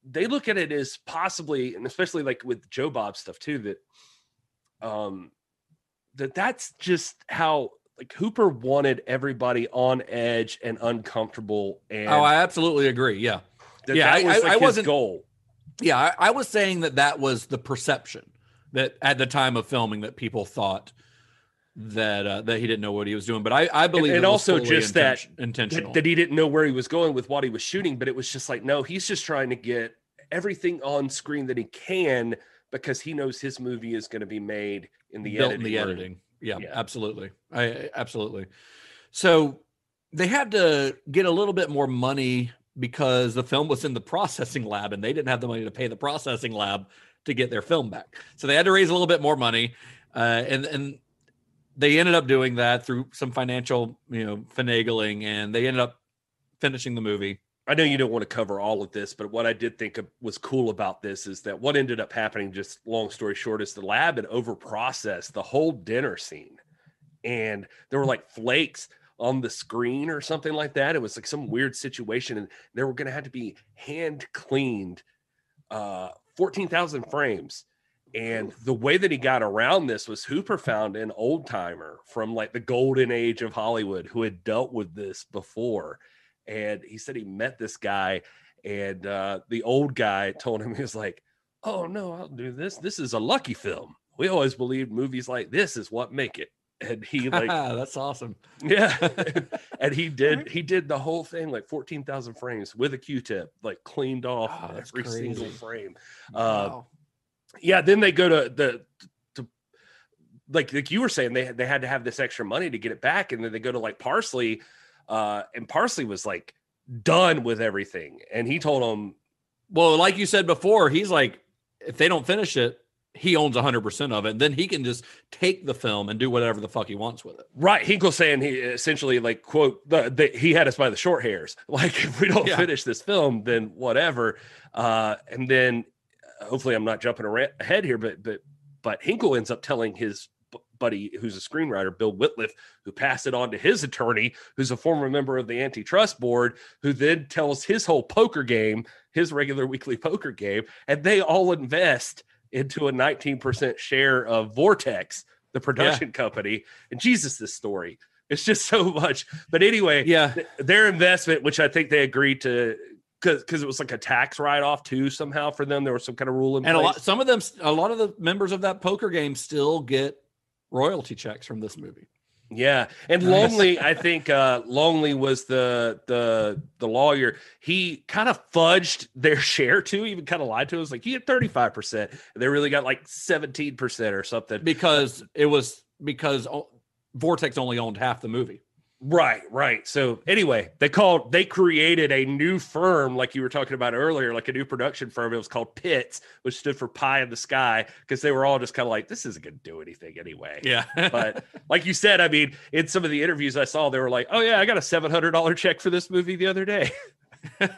they look at it as possibly, and especially like with Joe Bob stuff too, that um that that's just how like Hooper wanted everybody on edge and uncomfortable, and oh, I absolutely agree. Yeah. that, yeah, that I- was I- like I his wasn't- goal. Yeah, I, I was saying that that was the perception that at the time of filming that people thought that uh, that he didn't know what he was doing. But I, I believe and was also just that- intentional. that, he didn't know where he was going with what he was shooting, but it was just like, no, he's just trying to get everything on screen that he can because he knows his movie is going to be made in the built editing. in the editing. Yeah, Yeah. absolutely. I I- absolutely. So they had to get a little bit more money because the film was in the processing lab and they didn't have the money to pay the processing lab to get their film back. So they had to raise a little bit more money, uh, and and they ended up doing that through some financial you know finagling, and they ended up finishing the movie. I know you don't want to cover all of this, but what I did think was cool about this is that what ended up happening, just long story short, is the lab had overprocessed the whole dinner scene. And there were like flakes on the screen or something like that. It was like some weird situation, and they were going to have to be hand cleaned uh, 14,000 frames. And the way that he got around this was Hooper found an old timer from like the golden age of Hollywood who had dealt with this before. And he said he met this guy and uh the old guy told him he was like oh no i'll do this. This is a lucky film. We always believed movies like this is what make it. And he like That's awesome. yeah. And he did he did the whole thing like 14,000 frames with a q-tip like cleaned off Oh, every single crazy. frame. Uh Wow. Yeah then they go to the to like like you were saying they they had to have this extra money to get it back and then they go to like parsley uh and parsley was like done with everything and he told them Well, like you said before, he's like, if they don't finish it, he owns 100% of it. And Then he can just take the film and do whatever the fuck he wants with it. right henkel saying he essentially like quote the, the he had us by the short hairs like if we don't Yeah. finish this film then whatever uh and then hopefully i'm not jumping ara- ahead here but but but henkel ends up telling his buddy who's a screenwriter bill wittliff who passed it on to his attorney who's a former member of the antitrust board who then tells his whole poker game his regular weekly poker game and they all invest into a 19% share of vortex the production company. And jesus this story it's just so much. But anyway Yeah. th- their investment which i think they agreed to because because it was like a tax write-off too somehow for them there was some kind of rule in And a place lot, some of them, a lot of the members of that poker game still get royalty checks from this movie. Yeah, and Lonely, I think uh Longley was the the the lawyer. He kind of fudged their share too, even kind of lied to us. Like he had 35%. They really got like 17% or something. because it was because Vortex only owned half the movie. Right, right. So anyway, they called they created a new firm, like you were talking about earlier, like a new production firm. It was called Pitts, which stood for Pie in the Sky, because they were all just kind of like, this isn't gonna do anything anyway. Yeah, but like you said, I mean, in some of the interviews I saw, they were like, "Oh yeah, I got a seven hundred dollar check for this movie the other day."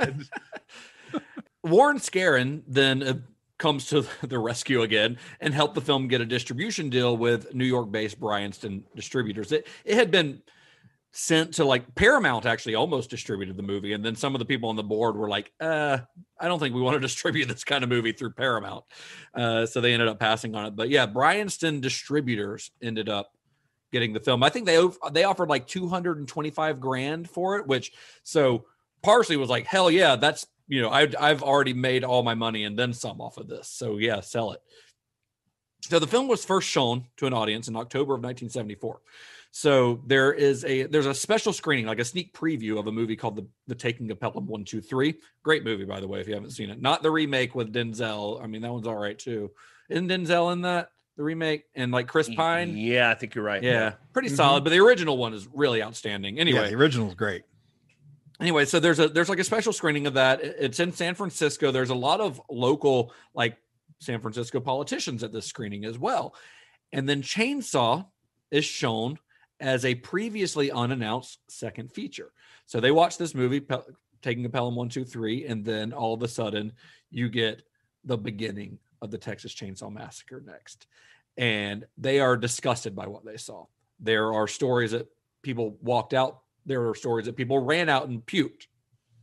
Warren Skaaren then uh, comes to the rescue again and helped the film get a distribution deal with New York-based Bryanston Distributors. It it had been sent to like Paramount actually almost distributed the movie, and then some of the people on the board were like, "Uh, I don't think we want to distribute this kind of movie through Paramount," uh, so they ended up passing on it. But yeah, Bryanston Distributors ended up getting the film. I think they they offered like 225 grand for it, which so Parsley was like, hell yeah, that's you know, I, I've already made all my money and then some off of this. So yeah, sell it. So the film was first shown to an audience in October of 1974. So there is a there's a special screening, like a sneak preview of a movie called The The Taking of Pelham One Two Three. Great movie, by the way, if you haven't seen it. Not the remake with Denzel. I mean, that one's all right too. Isn't Denzel in that the remake and like Chris Pine? Yeah, I think you're right. Yeah, pretty Mhm. solid. But the original one is really outstanding. Anyway, yeah, the original's great. anyway so there's a there's like a special screening of that it's in san francisco there's a lot of local like san francisco politicians at this screening as well and then chainsaw is shown as a previously unannounced second feature. So they watch this movie Pel- taking a pelham one two three and then all of a sudden you get the beginning of the texas chainsaw massacre next. And they are disgusted by what they saw. There are stories that people walked out there are stories that people ran out and puked,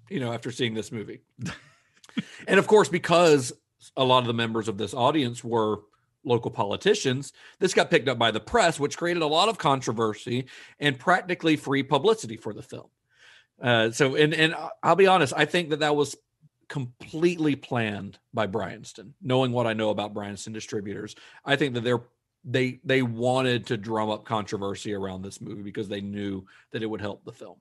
you know, after seeing this movie. and of course, because a lot of the members of this audience were local politicians, this got picked up by the press, which created a lot of controversy and practically free publicity for the film. Uh, so, and and I'll be honest, I think that that was completely planned by Bryanston. Knowing what I know about Bryanston distributors, I think that they're they they wanted to drum up controversy around this movie because they knew that it would help the film.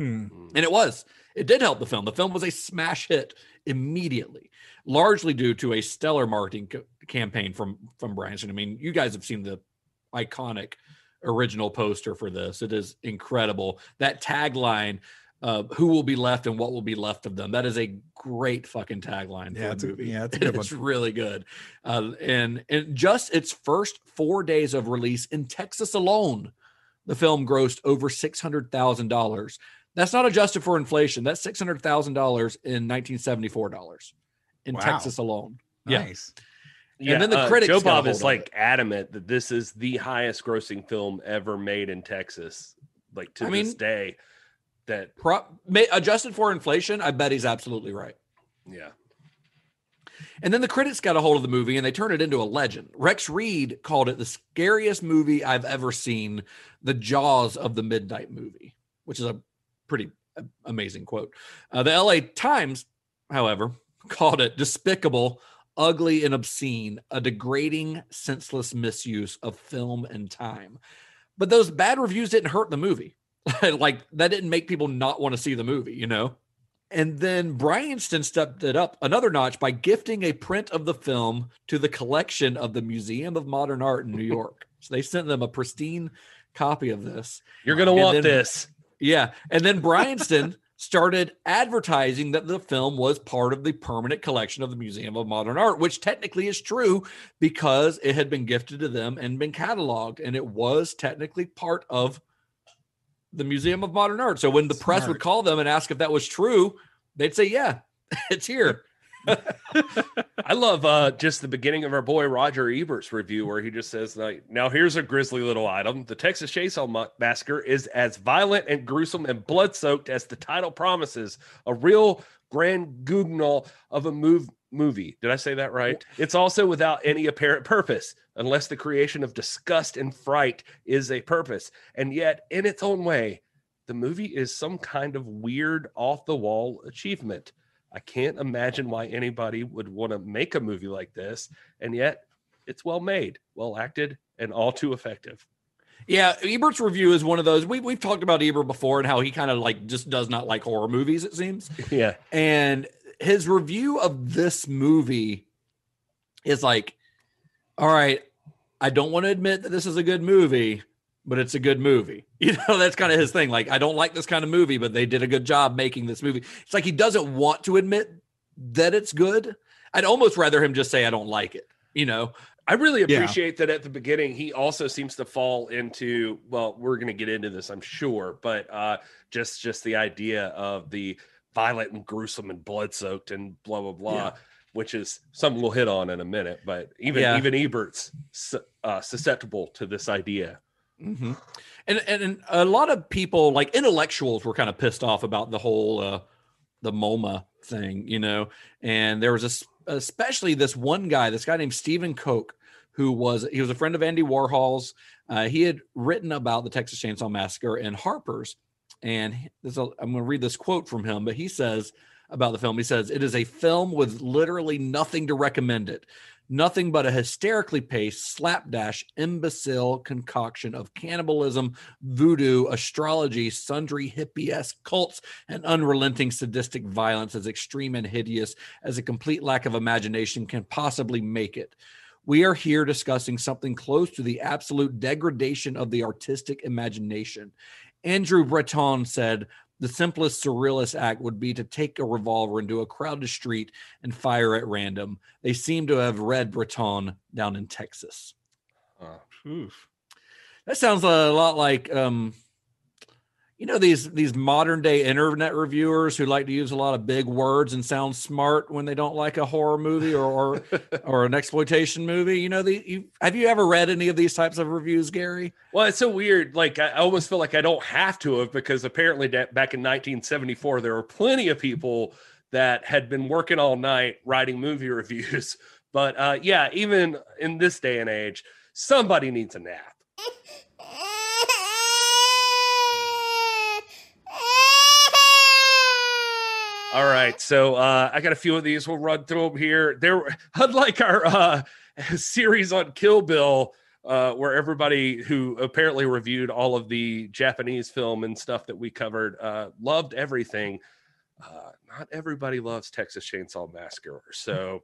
Hmm. And it was. It did help the film. The film was a smash hit immediately, largely due to a stellar marketing ca- campaign from from Bryanston. I mean, you guys have seen the iconic original poster for this. It is incredible. That tagline, uh, "Who will be left and what will be left of them." That is a great fucking tagline Yeah, it's a yeah, it's it's really good. Uh, and and just its first four days of release in Texas alone, the film grossed over six hundred thousand dollars. That's not adjusted for inflation. That's six hundred thousand dollars in nineteen seventy four dollars in Wow. Texas alone. Yeah. Nice. Yeah, then the uh, critics Joe Bob is of like adamant that this is the highest grossing film ever made in Texas, like to I this mean- day. That Pro- ma- adjusted for inflation, I bet he's absolutely right. yeah, And then the critics got a hold of the movie and they turned it into a legend. Rex Reed called it the scariest movie I've ever seen, the Jaws of the Midnight movie, which is a pretty amazing quote. Uh, the LA Times, however, called it despicable, ugly, and obscene, a degrading, senseless misuse of film and time. But those bad reviews didn't hurt the movie. like that didn't make people not want to see the movie, you know? And then Bryanston stepped it up another notch by gifting a print of the film to the collection of the Museum of Modern Art in New York. so they sent them a pristine copy of this. you're gonna want then- this. Yeah. And then Bryanston started advertising that the film was part of the permanent collection of the Museum of Modern Art, which technically is true because it had been gifted to them and been cataloged, and it was technically part of the Museum of Modern Art. So when the press would call them and ask if that was true, they'd say, Yeah, it's here. I love uh just the beginning of our boy Roger Ebert's review where he just says like now here's a grisly little item. The Texas Chainsaw Ma- Massacre is as violent and gruesome and blood-soaked as the title promises. A real grand guignol of a move movie. Did I say that right? It's also without any apparent purpose unless the creation of disgust and fright is a purpose. And yet in its own way, the movie is some kind of weird off the wall achievement. I can't imagine why anybody would want to make a movie like this, and yet it's well made, well acted, and all too effective. Yeah, Ebert's review is one of those. We, we've talked about Ebert before and how he kind of like just does not like horror movies, it seems. Yeah, And his review of this movie is like, all right, I don't want to admit that this is a good movie, but it's a good movie. You know, that's kind of his thing. Like, I don't like this kind of movie, but they did a good job making this movie. It's like he doesn't want to admit that it's good. I'd almost rather him just say, I don't like it, you know? I really Yeah. appreciate that at the beginning he also seems to fall into well, we're going to get into this, I'm sure, but uh just just the idea of the violent and gruesome and blood soaked and blah blah blah. Yeah. Which is something we'll hit on in a minute, but even Yeah. even Ebert's uh, susceptible to this idea. Mhm. And, and and a lot of people, like intellectuals, were kind of pissed off about the whole uh, the MoMA thing, you know. And there was a, especially this one guy, this guy named Stephen Koch, who was he was a friend of Andy Warhol's. Uh, he had written about the Texas Chainsaw Massacre in Harper's, and this, I'm going to read this quote from him. But he says about the film, he says, "It is a film with literally nothing to recommend it." Nothing but a hysterically paced, slapdash, imbecile concoction of cannibalism, voodoo, astrology, sundry hippie esque cults, and unrelenting sadistic violence as extreme and hideous as a complete lack of imagination can possibly make it. We are here discussing something close to the absolute degradation of the artistic imagination. André Breton said, the simplest surrealist act would be to take a revolver into a crowded street and fire at random. They seem to have read Breton down in Texas. That sounds a lot like um, you know these these modern day internet reviewers who like to use a lot of big words and sound smart when they don't like a horror movie or or, or an exploitation movie. You know, the you, have you ever read any of these types of reviews, Gary? Well, it's so weird. Like I almost feel like I don't have to have because apparently back in 1974 there were plenty of people that had been working all night writing movie reviews. But uh, yeah, even in this day and age, somebody needs a nap. All right, so uh, I got a few of these. We'll run through them here. There, unlike our uh, series on Kill Bill, uh, where everybody who apparently reviewed all of the Japanese film and stuff that we covered uh, loved everything. Uh, not everybody loves Texas Chainsaw Massacre, so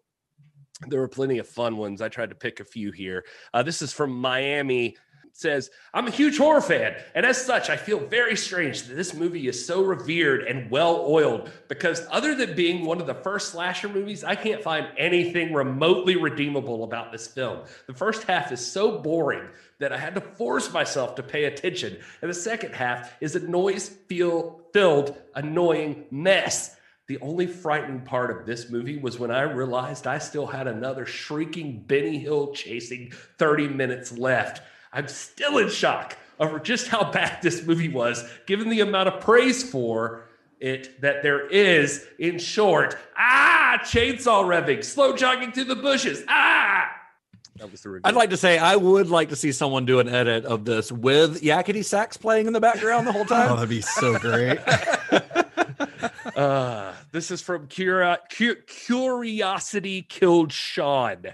there were plenty of fun ones. I tried to pick a few here. Uh, this is from Miami says, I'm a huge horror fan, and as such, I feel very strange that this movie is so revered and well oiled because, other than being one of the first slasher movies, I can't find anything remotely redeemable about this film. The first half is so boring that I had to force myself to pay attention, and the second half is a noise filled, annoying mess. The only frightening part of this movie was when I realized I still had another shrieking Benny Hill chasing 30 minutes left. I'm still in shock over just how bad this movie was, given the amount of praise for it that there is. In short, ah, chainsaw revving, slow jogging through the bushes, ah. That was the review. I'd like to say I would like to see someone do an edit of this with yakety sax playing in the background the whole time. Oh, that'd be so great. uh, this is from Curi- Cu- Curiosity Killed Sean.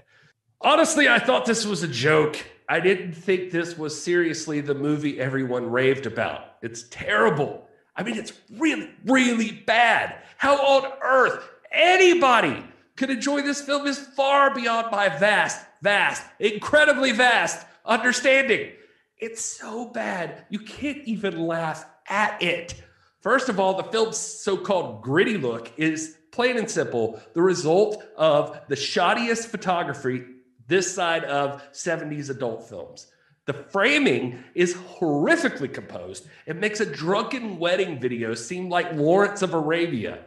Honestly, I thought this was a joke. I didn't think this was seriously the movie everyone raved about. It's terrible. I mean, it's really, really bad. How on earth anybody could enjoy this film is far beyond my vast, vast, incredibly vast understanding. It's so bad, you can't even laugh at it. First of all, the film's so called gritty look is plain and simple the result of the shoddiest photography this side of 70s adult films. The framing is horrifically composed. It makes a drunken wedding video seem like Lawrence of Arabia.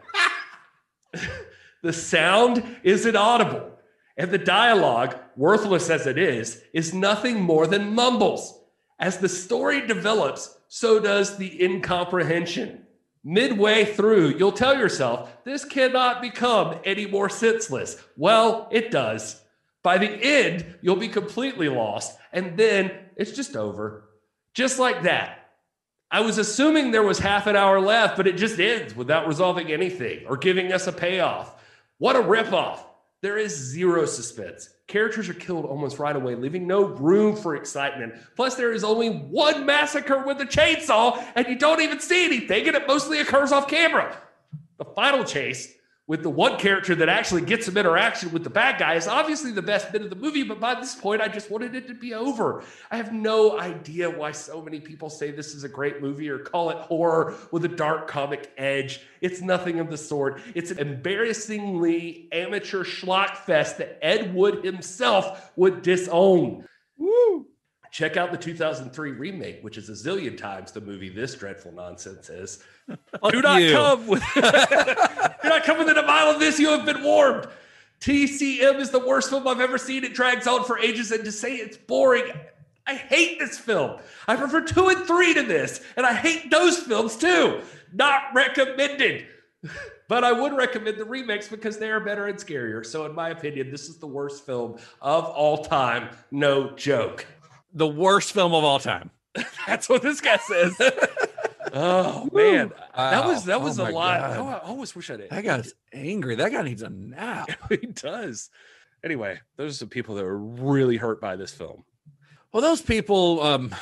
the sound is inaudible, and the dialogue, worthless as it is, is nothing more than mumbles. As the story develops, so does the incomprehension. Midway through, you'll tell yourself, this cannot become any more senseless. Well, it does. By the end, you'll be completely lost, and then it's just over. Just like that. I was assuming there was half an hour left, but it just ends without resolving anything or giving us a payoff. What a ripoff. There is zero suspense. Characters are killed almost right away, leaving no room for excitement. Plus, there is only one massacre with a chainsaw, and you don't even see anything, and it mostly occurs off camera. The final chase with the one character that actually gets some interaction with the bad guy is obviously the best bit of the movie, but by this point, I just wanted it to be over. I have no idea why so many people say this is a great movie or call it horror with a dark comic edge. It's nothing of the sort. It's an embarrassingly amateur schlock fest that Ed Wood himself would disown. Woo! Check out the 2003 remake, which is a zillion times the movie this dreadful nonsense is. do not you. come with do not come within a mile of this. You have been warned. TCM is the worst film I've ever seen. It drags on for ages, and to say it's boring, I hate this film. I prefer two and three to this, and I hate those films too. Not recommended. But I would recommend the remakes because they are better and scarier. So, in my opinion, this is the worst film of all time. No joke. The worst film of all time. That's what this guy says. oh man, that was that was Oh, a lot. Oh, I always wish I did. That guy's angry. That guy needs a nap. he does. Anyway, those are some people that were really hurt by this film. Well, those people, um,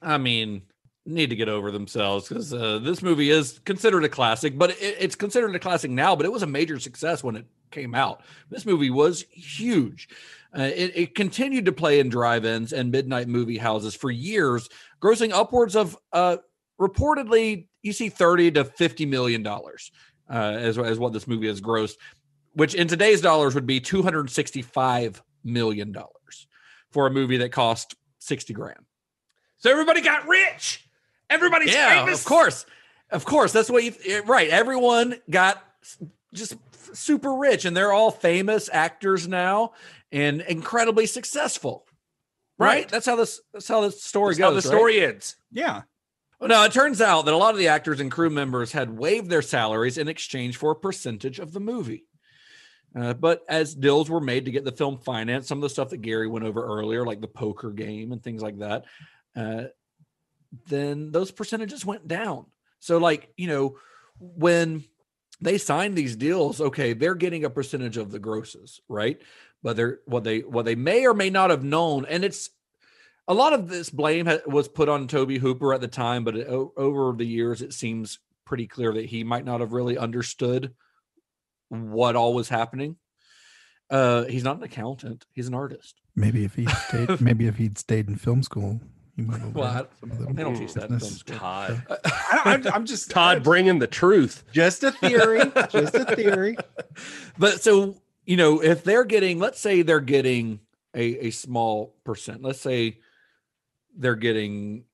I mean, need to get over themselves because uh, this movie is considered a classic, but it, it's considered a classic now. But it was a major success when it came out. This movie was huge. Uh, it, it continued to play in drive-ins and midnight movie houses for years, grossing upwards of uh, reportedly you see 30 to 50 million dollars uh, as, as what this movie has grossed, which in today's dollars would be 265 million dollars for a movie that cost 60 grand. So everybody got rich. Everybody's yeah, famous. of course. Of course. That's what you eh, right. Everyone got just super rich and they're all famous actors now and incredibly successful. Right? Right. That's how this that's how the story That's goes. how the right? story ends. Yeah. Well, no, it turns out that a lot of the actors and crew members had waived their salaries in exchange for a percentage of the movie. Uh, but as deals were made to get the film financed, some of the stuff that Gary went over earlier, like the poker game and things like that, uh, then those percentages went down. So, like, you know, when they signed these deals, okay, they're getting a percentage of the grosses, right? But they're what they what they may or may not have known, and it's a lot of this blame ha- was put on Tobe Hooper at the time, but it, o- over the years, it seems pretty clear that he might not have really understood what all was happening. Uh, he's not an accountant; he's an artist. Maybe if he stayed, maybe if he'd stayed in film school, he might have. Well, I- some of the they don't teach that in film school. Todd. I'm, I'm just Todd bringing the truth. Just a theory. just a theory. But so you know, if they're getting, let's say they're getting a a small percent. Let's say they're getting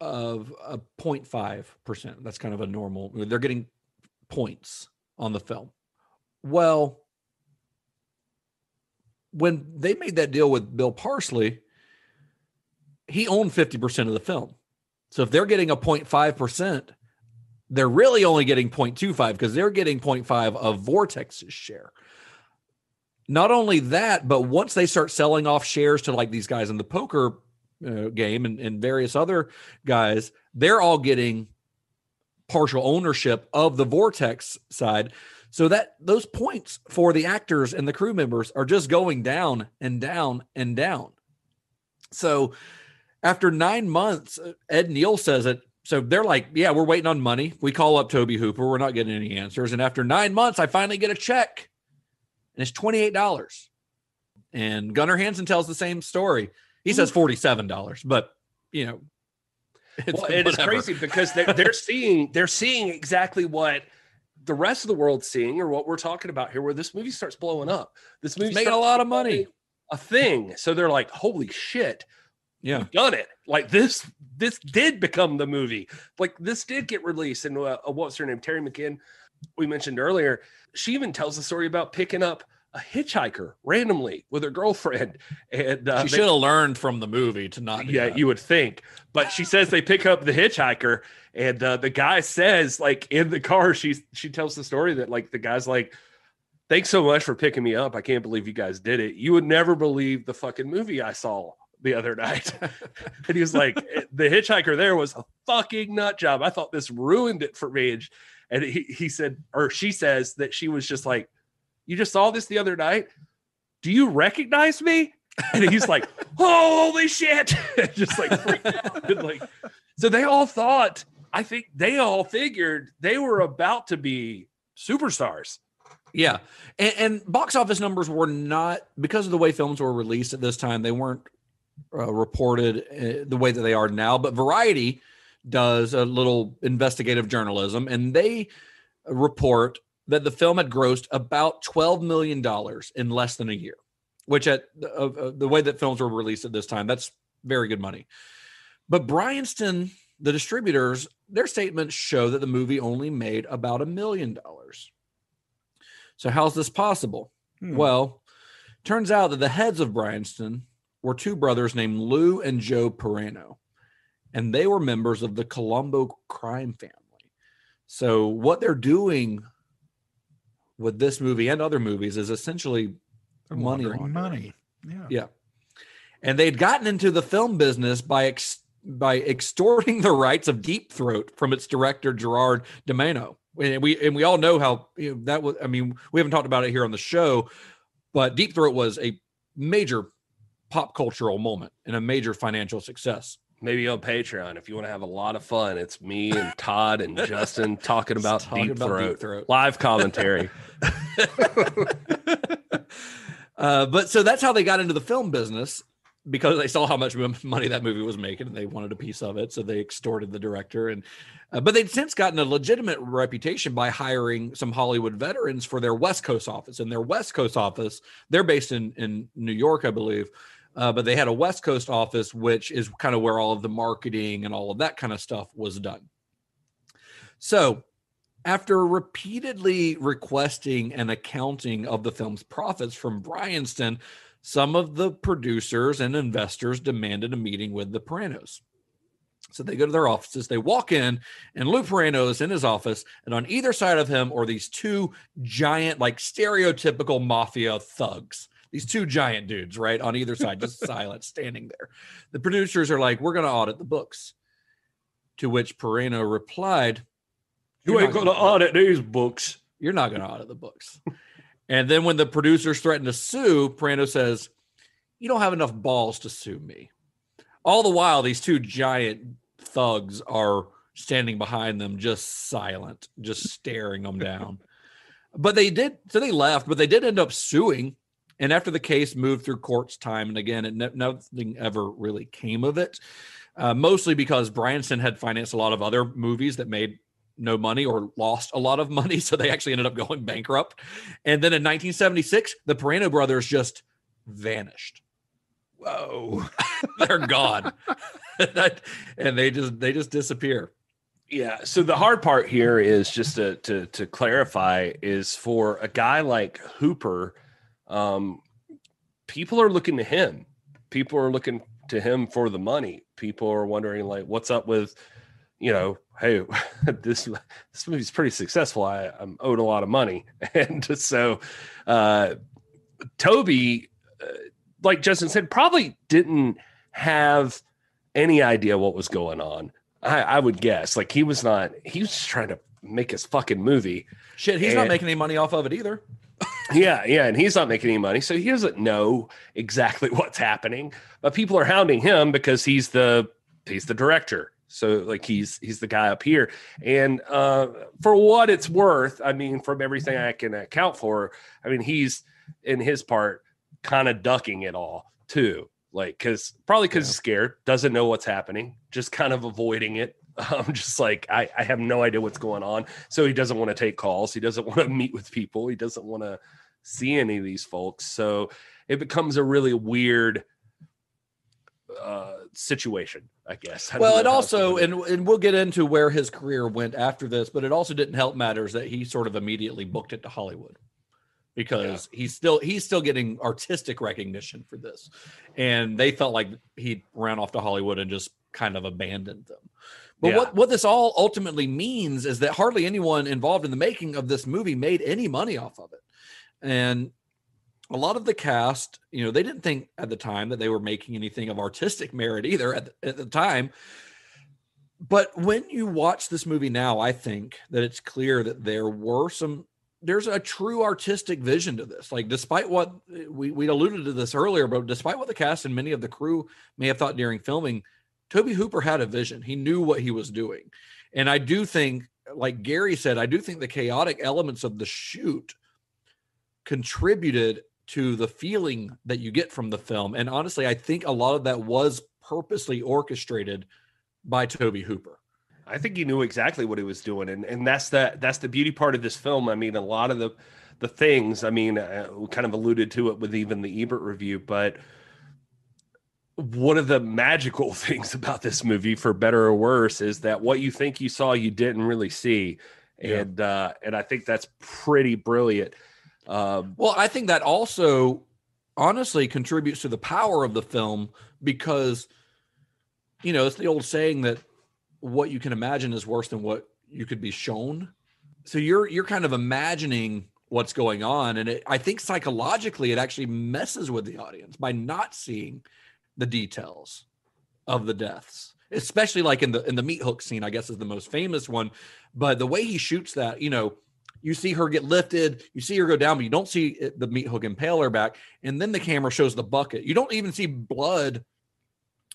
of a 0.5 percent. That's kind of a normal. They're getting points on the film. Well, when they made that deal with Bill Parsley, he owned 50% of the film. So if they're getting a 0.5%, they're really only getting 0.25 because they're getting 0.5 of Vortex's share. Not only that, but once they start selling off shares to like these guys in the poker uh, game and, and various other guys, they're all getting partial ownership of the Vortex side. So that those points for the actors and the crew members are just going down and down and down. So after nine months, uh, Ed Neal says it. So they're like, yeah, we're waiting on money. We call up Tobe Hooper. We're not getting any answers. And after nine months, I finally get a check and it's $28. And Gunnar Hansen tells the same story. He says hmm. $47, but you know, it's, well, it is crazy because they're, they're seeing they're seeing exactly what the rest of the world's seeing or what we're talking about here where this movie starts blowing up this movie making a lot of money. a thing so they're like holy shit Yeah. we've done it like this this did become the movie like this did get released and uh, uh, what's her name teri mcminn we mentioned earlier she even tells the story about picking up a hitchhiker randomly with her girlfriend and uh, She should have learned from the movie to not. yeah, that. you would think. But she says they pick up the hitchhiker, and uh, the guy says, like in the car, she she tells the story that like the guy's like, "Thanks so much for picking me up. I can't believe you guys did it. You would never believe the fucking movie I saw the other night." and he was like, eh, "The hitchhiker there was a fucking nut job. I thought this ruined it for me." And, he he said, or she says that she was just like, "You just saw this the other night." Do you recognize me? And he's like, oh, holy shit. just like. Like so they all thought, I think they all figured they were about to be superstars. Yeah, and, and box office numbers were not because of the way films were released at this time. They weren't uh, reported uh, the way that they are now. But Variety does a little investigative journalism, and they report that the film had grossed about twelve million dollars in less than a year, which at uh, the way that films were released at this time, that's very good money. But Bryanston, the distributors, their statements show that the movie only made about a million dollars. So how's this possible? Hmm. Well, turns out that the heads of Bryanston were two brothers named Lou and Joe Peraino, and they were members of the Colombo crime family. So what they're doing with this movie and other movies is essentially money laundering money. Yeah. Yeah. and they'd gotten into the film business by ex- by extorting the rights of Deep Throat from its director Gerard Damiano. And we and we all know how you know, that was. I mean, we haven't talked about it here on the show, but Deep Throat was a major pop cultural moment and a major financial success. Maybe on Patreon if you want to have a lot of fun. It's me and Todd and Justin talking about, talking deep, about throat. Deep Throat. live commentary. uh, but so that's how they got into the film business because they saw how much money that movie was making and they wanted a piece of it. So they extorted the director. And uh, but they'd since gotten a legitimate reputation by hiring some Hollywood veterans for their West Coast office. And their West Coast office, they're based in in New York, I believe. Uh, but they had a West Coast office, which is kind of where all of the marketing and all of that kind of stuff was done. So, after repeatedly requesting an accounting of the film's profits from Bryanston, some of the producers and investors demanded a meeting with the Perainos. So they go to their offices, they walk in, and Lou is in his office, and on either side of him are these two giant, like stereotypical mafia thugs. These two giant dudes, right? On either side, just silent, standing there. The producers are like, We're going to audit the books. To which Peraino replied, you ain't gonna audit these books. you're not going to audit the books. and then when the producers threaten to sue, Peraino says, You don't have enough balls to sue me. All the while, these two giant thugs are standing behind them, just silent, just staring them down. But they did, so they left, but they did end up suing. And after the case moved through courts time and again, it nothing ever really came of it. Uh, mostly because Bryanston had financed a lot of other movies that made no money or lost a lot of money. So they actually ended up going bankrupt. And then in 1976, the Peraino brothers just vanished. Whoa. They're gone. And they just they just disappear. Yeah. So the hard part here is just to to to clarify is for a guy like Hooper, um, people are looking to him. People are looking to him for the money. People are wondering like, what's up with, you know, hey, this this movie's pretty successful. I, I'm owed a lot of money, and so uh, Tobe, uh, like Justin said, probably didn't have any idea what was going on. I, I would guess. Like he was not. He was just trying to make his fucking movie. Shit, he's not making any money off of it either. Yeah, yeah, and he's not making any money, so he doesn't know exactly what's happening. But people are hounding him because he's the he's the director. So like he's he's the guy up here. And uh, for what it's worth, I mean, from everything I can account for, I mean, he's in his part kind of ducking it all too. Like, because probably because he's scared, doesn't know what's happening, just kind of avoiding it. I'm just like, I, I have no idea what's going on. So he doesn't want to take calls. He doesn't want to meet with people. He doesn't want to see any of these folks. So it becomes a really weird uh situation, I guess. I Well, it how else to also, and and we'll get into where his career went after this, but it also didn't help matters that he sort of immediately booked it to Hollywood because he's still he's still getting artistic recognition for this, and they felt like he ran off to Hollywood and just kind of abandoned them. But Yeah. what what this all ultimately means is that hardly anyone involved in the making of this movie made any money off of it, and a lot of the cast, you know, they didn't think at the time that they were making anything of artistic merit either at the, at the time. But when you watch this movie now, I think that it's clear that there were some there's a true artistic vision to this. Like despite what we we alluded to this earlier, but despite what the cast and many of the crew may have thought during filming, Tobe Hooper had a vision. He knew what he was doing. And I do think like Gary said, I do think the chaotic elements of the shoot contributed to the feeling that you get from the film. And honestly, I think a lot of that was purposely orchestrated by Tobe Hooper. I think he knew exactly what he was doing, and and that's the that's the beauty part of this film. I mean, a lot of the the things. I mean, uh, we kind of alluded to it with even the Ebert review, but one of the magical things about this movie, for better or worse, is that what you think you saw, you didn't really see, Yeah. and uh, and I think that's pretty brilliant. Um, Well, I think that also honestly contributes to the power of the film because you know, it's the old saying that what you can imagine is worse than what you could be shown. So you're you're kind of imagining what's going on and it, I think psychologically it actually messes with the audience by not seeing the details of the deaths, especially like in the in the meat hook scene. I guess is the most famous one, but the way he shoots that, you know, you see her get lifted, you see her go down, but you don't see it, the meat hook impale her back, and then the camera shows the bucket. You don't even see blood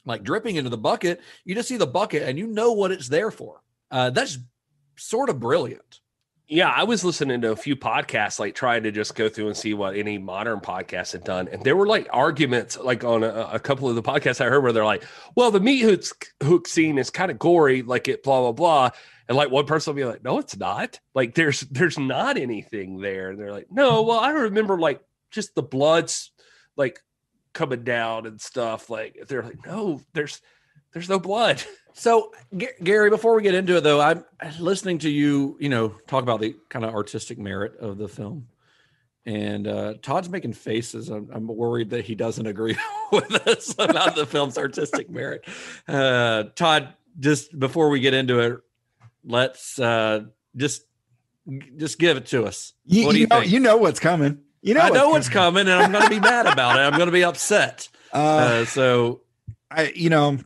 like dripping into the bucket. You just see the bucket, and you know what it's there for. Uh, that's sort of brilliant. Yeah, I was listening to a few podcasts, like trying to just go through and see what any modern podcasts had done, and there were like arguments, like on a, a couple of the podcasts I heard, where they're like, "Well, the meat hook, hook scene is kind of gory, like it, blah blah blah," and like one person will be like, "No, it's not. Like there's there's not anything there." And they're like, "No, well, I remember like just the blood's like coming down and stuff." Like they're like, "No, there's there's no blood." So, G- Gary, before we get into it, though, I'm listening to you, you know, talk about the kind of artistic merit of the film, and uh, Todd's making faces. I'm, I'm worried that he doesn't agree with us about the film's artistic merit. Uh, Todd, just before we get into it, let's uh, just just give it to us. You, what do you you, know, think? you know what's coming. You know, I know what's coming, and I'm going to be mad about it. I'm going to be upset. Uh, Uh, so, I, you know,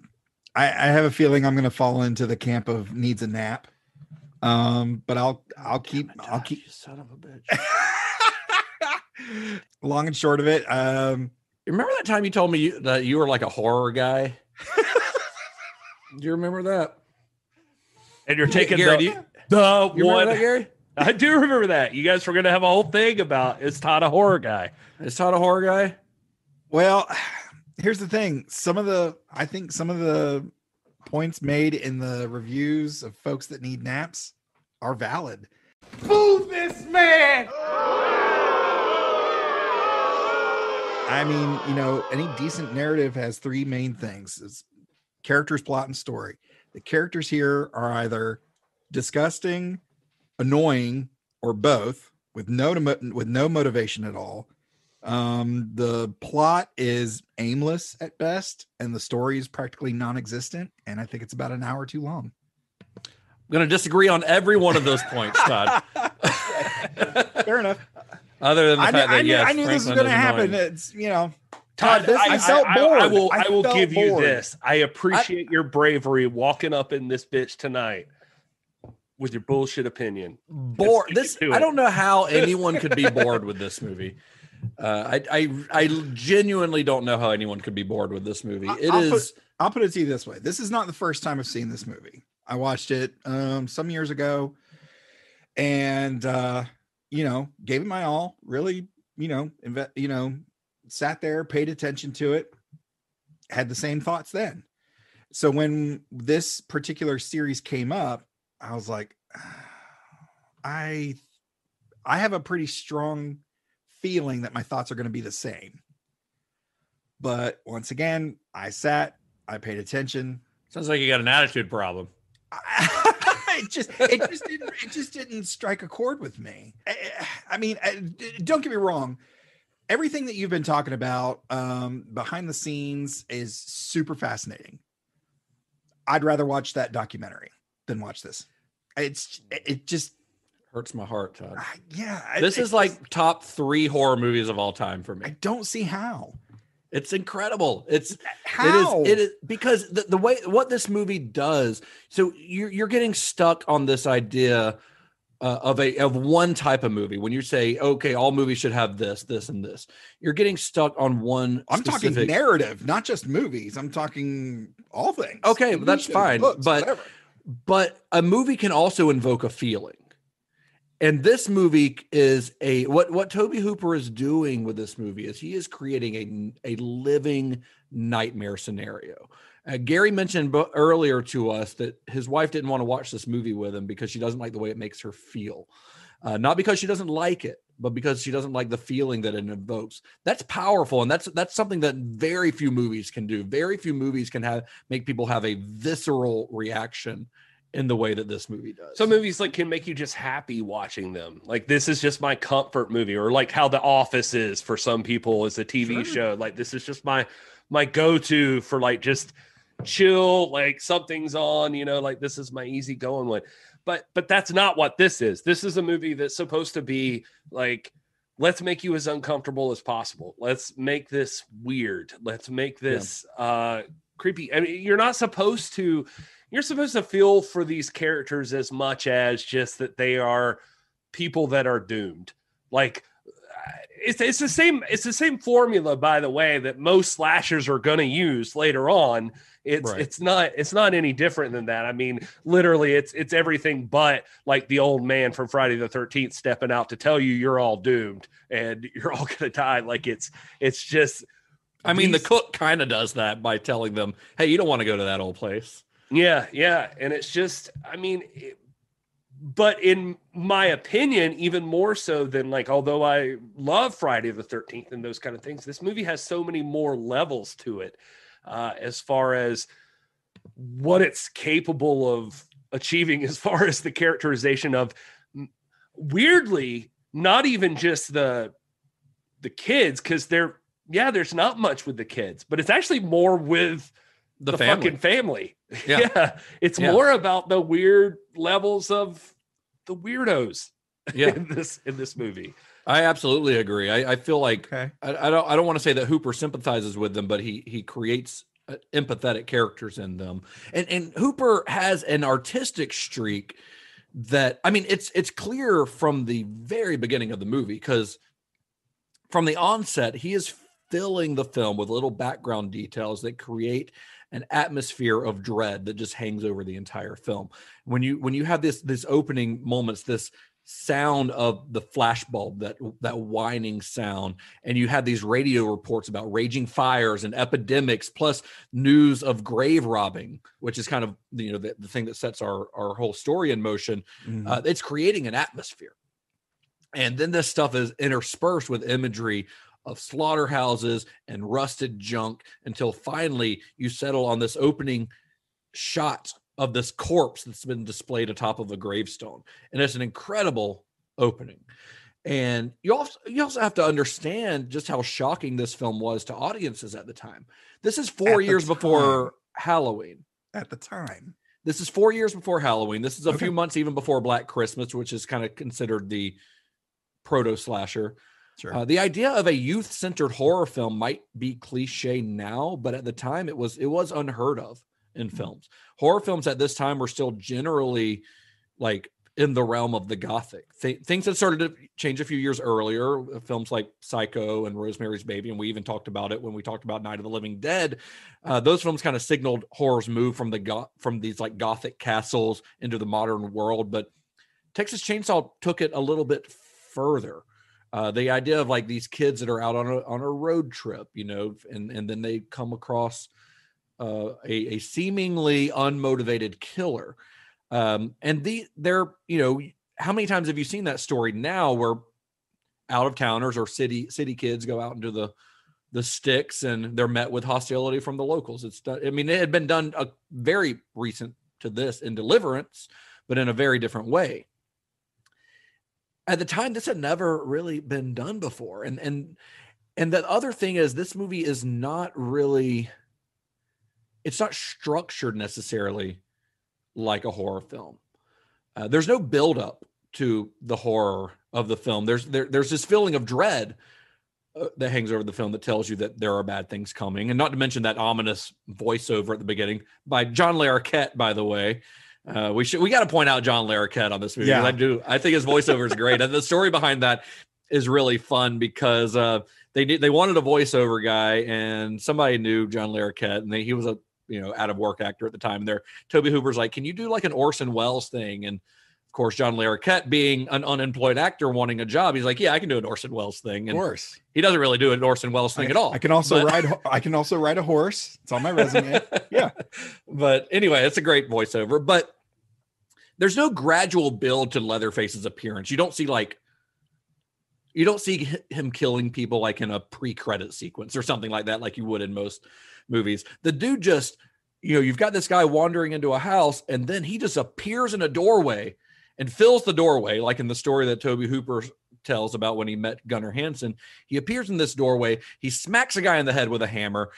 I, I have a feeling I'm going to fall into the camp of needs a nap. Um, but I'll, I'll keep, I'll keep. you son of a bitch. Long and short of it, um, Remember that time you told me you, that you were like a horror guy? Do you remember that? And you're taking Gary, the, you, the you one. that, Gary? I do remember that. You guys were going to have a whole thing about is Todd a horror guy? Is Todd a horror guy? Well, here's the thing. Some of the I think some of the points made in the reviews of folks that need naps are valid. Move this man! I mean, you know, any decent narrative has three main things: it's characters, plot, and story. The characters here are either disgusting, annoying, or both, with no with no motivation at all. Um, the plot is aimless at best, and the story is practically non-existent. And I think it's about an hour too long. I'm going to disagree on every one of those points, Todd. Fair enough. Other than the I knew, fact that I knew, yes, I knew this was going to happen. annoying. It's you know, Todd, this I, I felt I- I- bored. I will, I I, will felt give you this. I appreciate your bravery walking up in this bitch tonight with your bullshit opinion. bored. This I don't know how anyone could be bored with this movie. Uh, I, I I genuinely don't know how anyone could be bored with this movie. It I'll is put- I'll put it to you this way: this is not the first time I've seen this movie. I watched it um, some years ago, and uh, you know, gave it my all. Really, you know, inve- you know, sat there, paid attention to it, had the same thoughts then. So when this particular series came up, I was like, I, I have a pretty strong feeling that my thoughts are going to be the same. But once again, I sat, I paid attention. sounds like you got an attitude problem. it just it just didn't it just didn't strike a chord with me. I, I mean, I- d- don't get me wrong. Everything that you've been talking about um, behind the scenes is super fascinating. I'd rather watch that documentary than watch this. It's it just Hurts my heart, Todd. I- yeah. I- This is like top three horror movies of all time for me. I don't see how. It's incredible. It's How It is. It is because the, the way what this movie does. So you're you're getting stuck on this idea uh, of a of one type of movie. When you say, okay, all movies should have this, this, and this, you're getting stuck on one. I'm talking narrative, not just movies. I'm talking all things. Okay, that's shows, fine, books, but- whatever. but a movie can also invoke a feeling and this movie is a what what tobe hooper is doing with this movie is he is creating a a living nightmare scenario. Uh, gary mentioned bo- earlier to us that his wife didn't want to watch this movie with him because she doesn't like the way it makes her feel. Uh, not because she doesn't like it but because she doesn't like the feeling that it evokes that's powerful and that's that's something that very few movies can do. Very few movies can have make people have a visceral reaction in the way that this movie does. Some movies like can make you just happy watching them. Like this is just my comfort movie, or like how The Office is for some people is a TV show. Like this is just my my go to for like just chill. Like something's on, you know. Like this is my easy going one. But but that's not what this is. This is a movie that's supposed to be like let's make you as uncomfortable as possible. Let's make this weird. Let's make this uh creepy. I mean, you're not supposed to you're supposed to feel for these characters as much as just that they are people that are doomed. Like uh, it's, it's the same it's the same formula by the way that most slashers are going to use later on it's Right. it's not it's not any different than that i mean literally it's it's everything but like the old man from friday the 13th stepping out to tell you you're all doomed and you're all going to die like it's it's just I mean, the cook kind of does that by telling them, "Hey, you don't want to go to that old place." Yeah, yeah, and it's just, I mean, it- but in my opinion, even more so than like, although I love Friday the Thirteenth and those kind of things, this movie has so many more levels to it, uh, as far as what it's capable of achieving, as far as the characterization of, weirdly, not even just the the kids, because they're yeah, there's not much with the kids, but it's actually more with The, the, family. fucking family. Yeah. Yeah. It's Yeah. more about the weird levels of the weirdos Yeah. in this in this movie. I absolutely agree. I, I feel like Okay. I, I don't I don't want to say that Hooper sympathizes with them, but he he creates uh, empathetic characters in them, and and Hooper has an artistic streak that I mean it's it's clear from the very beginning of the movie because from the onset he is filling the film with little background details that create an atmosphere of dread that just hangs over the entire film when you when you have this this opening moments this sound of the flashbulb that that whining sound and you had these radio reports about raging fires and epidemics plus news of grave robbing which is kind of you know the, the thing that sets our our whole story in motion Mhm. uh, it's creating an atmosphere and then this stuff is interspersed with imagery of slaughterhouses and rusted junk until finally you settle on this opening shot of this corpse that's been displayed atop of a gravestone and it's an incredible opening and you also you also have to understand just how shocking this film was to audiences at the time this is four years before halloween at the time. this is four years before Halloween. This is a Okay. few months even before Black Christmas, which is kind of considered the proto slasher. Sure. Uh, the idea of a youth-centered horror film might be cliche now, but at the time it was it was unheard of in Mm-hmm. films. Horror films at this time were still generally like in the realm of the gothic. Th- things had started to change a few years earlier. uh, Films like Psycho and Rosemary's Baby, and we even talked about it when we talked about Night of the Living Dead. Uh, those films kind of signaled horror's move from the go- from these like gothic castles into the modern world. But Texas Chainsaw took it a little bit further. Uh, the idea of like these kids that are out on a on a road trip, you know, and and then they come across uh, a, a seemingly unmotivated killer. Um, and the they're you know how many times have you seen that story now where out of towners or city city kids go out into the the sticks and they're met with hostility from the locals. It's done, I mean it had been done a very recent to this in Deliverance, but in a very different way. At the time, this had never really been done before, and and and the other thing is this movie is not really it's not structured necessarily like a horror film. Uh, there's no build up to the horror of the film. There's there, there's this feeling of dread uh, that hangs over the film that tells you that there are bad things coming, and not to mention that ominous voiceover at the beginning by John Larroquette. By the way, uh, we should we got to point out John Larroquette on this movie. Yeah. I do. I think his voiceover is great, and the story behind that is really fun because uh, they they wanted a voiceover guy, and somebody knew John Larroquette, and they, he was a you know out of work actor at the time. And there, Tobe Hooper's like, "Can you do like an Orson Welles thing?" And of course, John Larroquette, being an unemployed actor wanting a job, he's like, "Yeah, I can do an Orson Welles thing." Of And course. he doesn't really do an Orson Welles thing I, at all. I can also but- ride. I can also ride a horse. It's on my resume. yeah. but anyway, it's a great voiceover. But there's no gradual build to Leatherface's appearance. You don't see like you don't see him killing people like in a pre-credit sequence or something like that, like you would in most movies. The dude just, you know, you've got this guy wandering into a house, and then he just appears in a doorway and fills the doorway, like in the story that Tobe Hooper tells about when he met Gunnar Hansen. He appears in this doorway, he smacks a guy in the head with a hammer,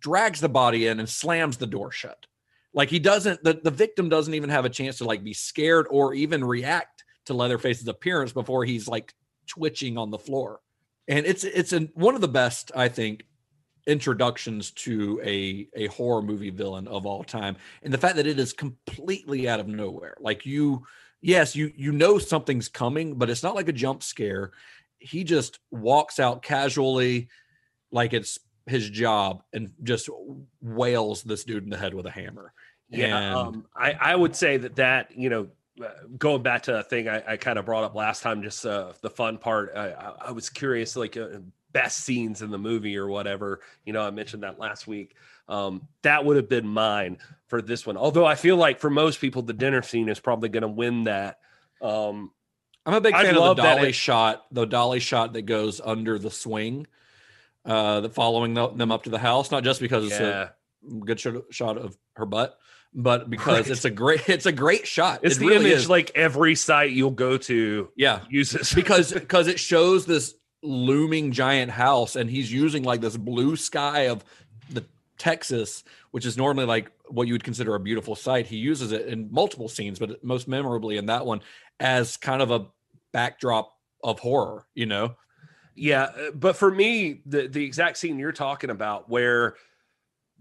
drags the body in, and slams the door shut. Like he doesn't, the, the victim doesn't even have a chance to like be scared or even react to Leatherface's appearance before he's like twitching on the floor. And it's it's an, one of the best, I think, introductions to a a horror movie villain of all time. And the fact that it is completely out of nowhere. Like you yes, you you know something's coming, but it's not like a jump scare. He just walks out casually like it's his job and just wails this dude in the head with a hammer. Yeah, And- um, I, I would say that that you know, uh, going back to a thing I, I kind of brought up last time, just uh, the fun part. I, I, I was curious, like uh, best scenes in the movie or whatever. You know, I mentioned that last week. Um, that would have been mine for this one. Although I feel like for most people, the dinner scene is probably going to win that. Um, I'm a big fan of the dolly it- shot, the dolly shot that goes under the swing, uh, the following the, them up to the house. Not just because it's yeah, a good shot, shot of her butt, but because Right. it's a great, it's a great shot. it's It the really image is. like every site you'll go to yeah, uses because because it shows this looming giant house, and he's using like this blue sky of the Texas, which is normally like what you would consider a beautiful sight. He uses it in multiple scenes, but most memorably in that one as kind of a backdrop of horror. You know. Yeah, uh, but for me, the the exact scene you're talking about, where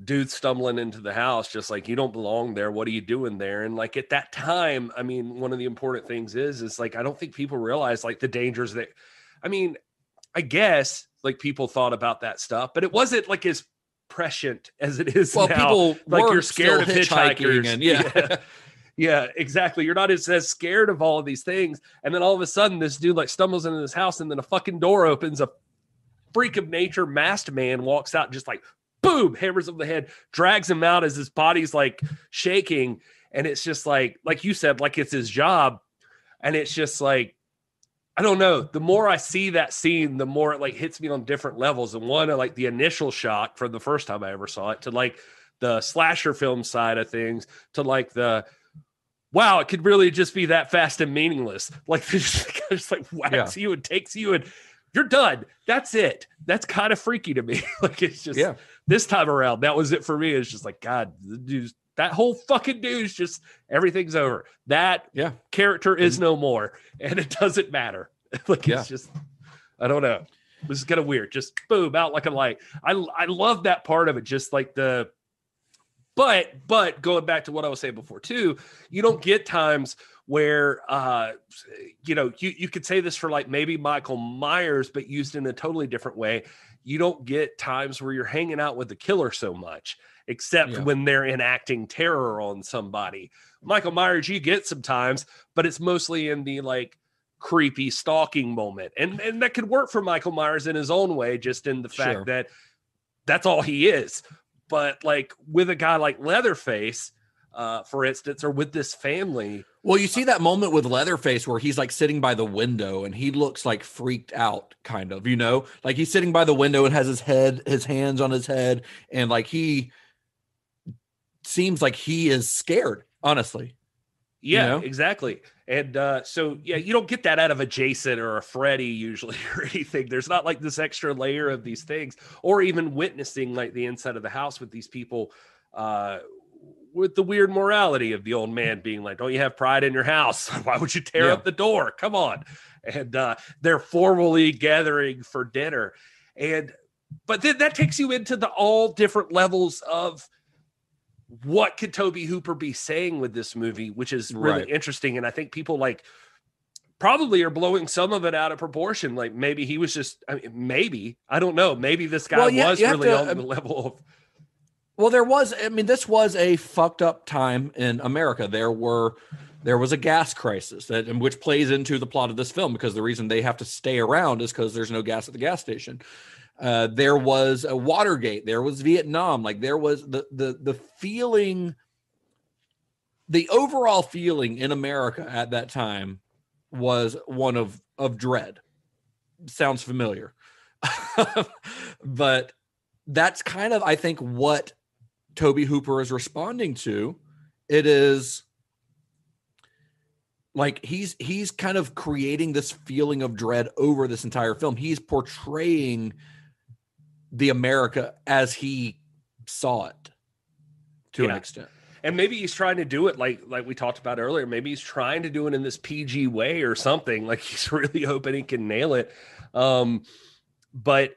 dude's stumbling into the house, just like you don't belong there. What are you doing there? And like at that time, I mean, one of the important things is, is like I don't think people realize like the dangers that. I mean, I guess like people thought about that stuff, but it wasn't like as prescient as it is Well, now. people like you're scared of hitchhikers, and- yeah. yeah. Yeah, exactly. You're not as, as scared of all of these things. And then all of a sudden, this dude like stumbles into this house, and then a fucking door opens. A freak of nature masked man walks out, just like boom, hammers him the head, drags him out as his body's like shaking. And it's just like, like you said, like it's his job. And it's just like, I don't know. The more I see that scene, the more it like hits me on different levels. And one, like the initial shock from the first time I ever saw it, to like the slasher film side of things, to like the wow, it could really just be that fast and meaningless. Like this just like whacks you and takes you and you're done. That's it. That's kind of freaky to me. like it's just Yeah. this time around, that was it for me. It's just like, God, the dude's that whole fucking dude's just everything's over. That Yeah. character is no more, and it doesn't matter. like Yeah. it's just, I don't know. This is kind of weird. Just boom out like a light. I I love that part of it. Just like the, but but going back to what I was saying before too, you don't get times where uh you know you you could say this for like maybe Michael Myers, but used in a totally different way. You don't get times where you're hanging out with the killer so much, except Yeah. when they're enacting terror on somebody. Michael Myers, you get sometimes, but it's mostly in the like creepy stalking moment. And and that could work for Michael Myers in his own way, just in the fact Sure. that that's all he is. But like with a guy like Leatherface, uh, for instance, or with this family, Well, you see that moment with Leatherface where he's like sitting by the window and he looks like freaked out, kind of, you know, like he's sitting by the window and has his head, his hands on his head, and like he seems like he is scared, honestly. Yeah, know? exactly. And uh, so, yeah, you don't get that out of a Jason or a Freddy usually or anything. There's not like this extra layer of these things, or even witnessing like the inside of the house with these people, uh, with the weird morality of the old man being like, "Don't you have pride in your house? Why would you tear Yeah. up the door? Come on!" And uh, they're formally gathering for dinner, and but then that takes you into the all different levels of what could Tobe Hooper be saying with this movie, which is really Right. interesting. And I think people like probably are blowing some of it out of proportion. Like maybe he was just, I mean, maybe, I don't know. Maybe this guy Well, yeah, was really to, on um, the level of, Well, there was, I mean, this was a fucked up time in America. There were, there was a gas crisis that, which plays into the plot of this film because the reason they have to stay around is because there's no gas at the gas station. Uh, there was a Watergate. There was Vietnam. Like there was the the the feeling, the overall feeling in America at that time was one of of dread. Sounds familiar, but that's kind of I think what Tobe Hooper is responding to. It is like he's he's kind of creating this feeling of dread over this entire film. He's portraying the America as he saw it to an extent. and maybe he's trying to do it like like we talked about earlier. Maybe he's trying to do it in this PG way or something. Like he's really hoping he can nail it. Um, but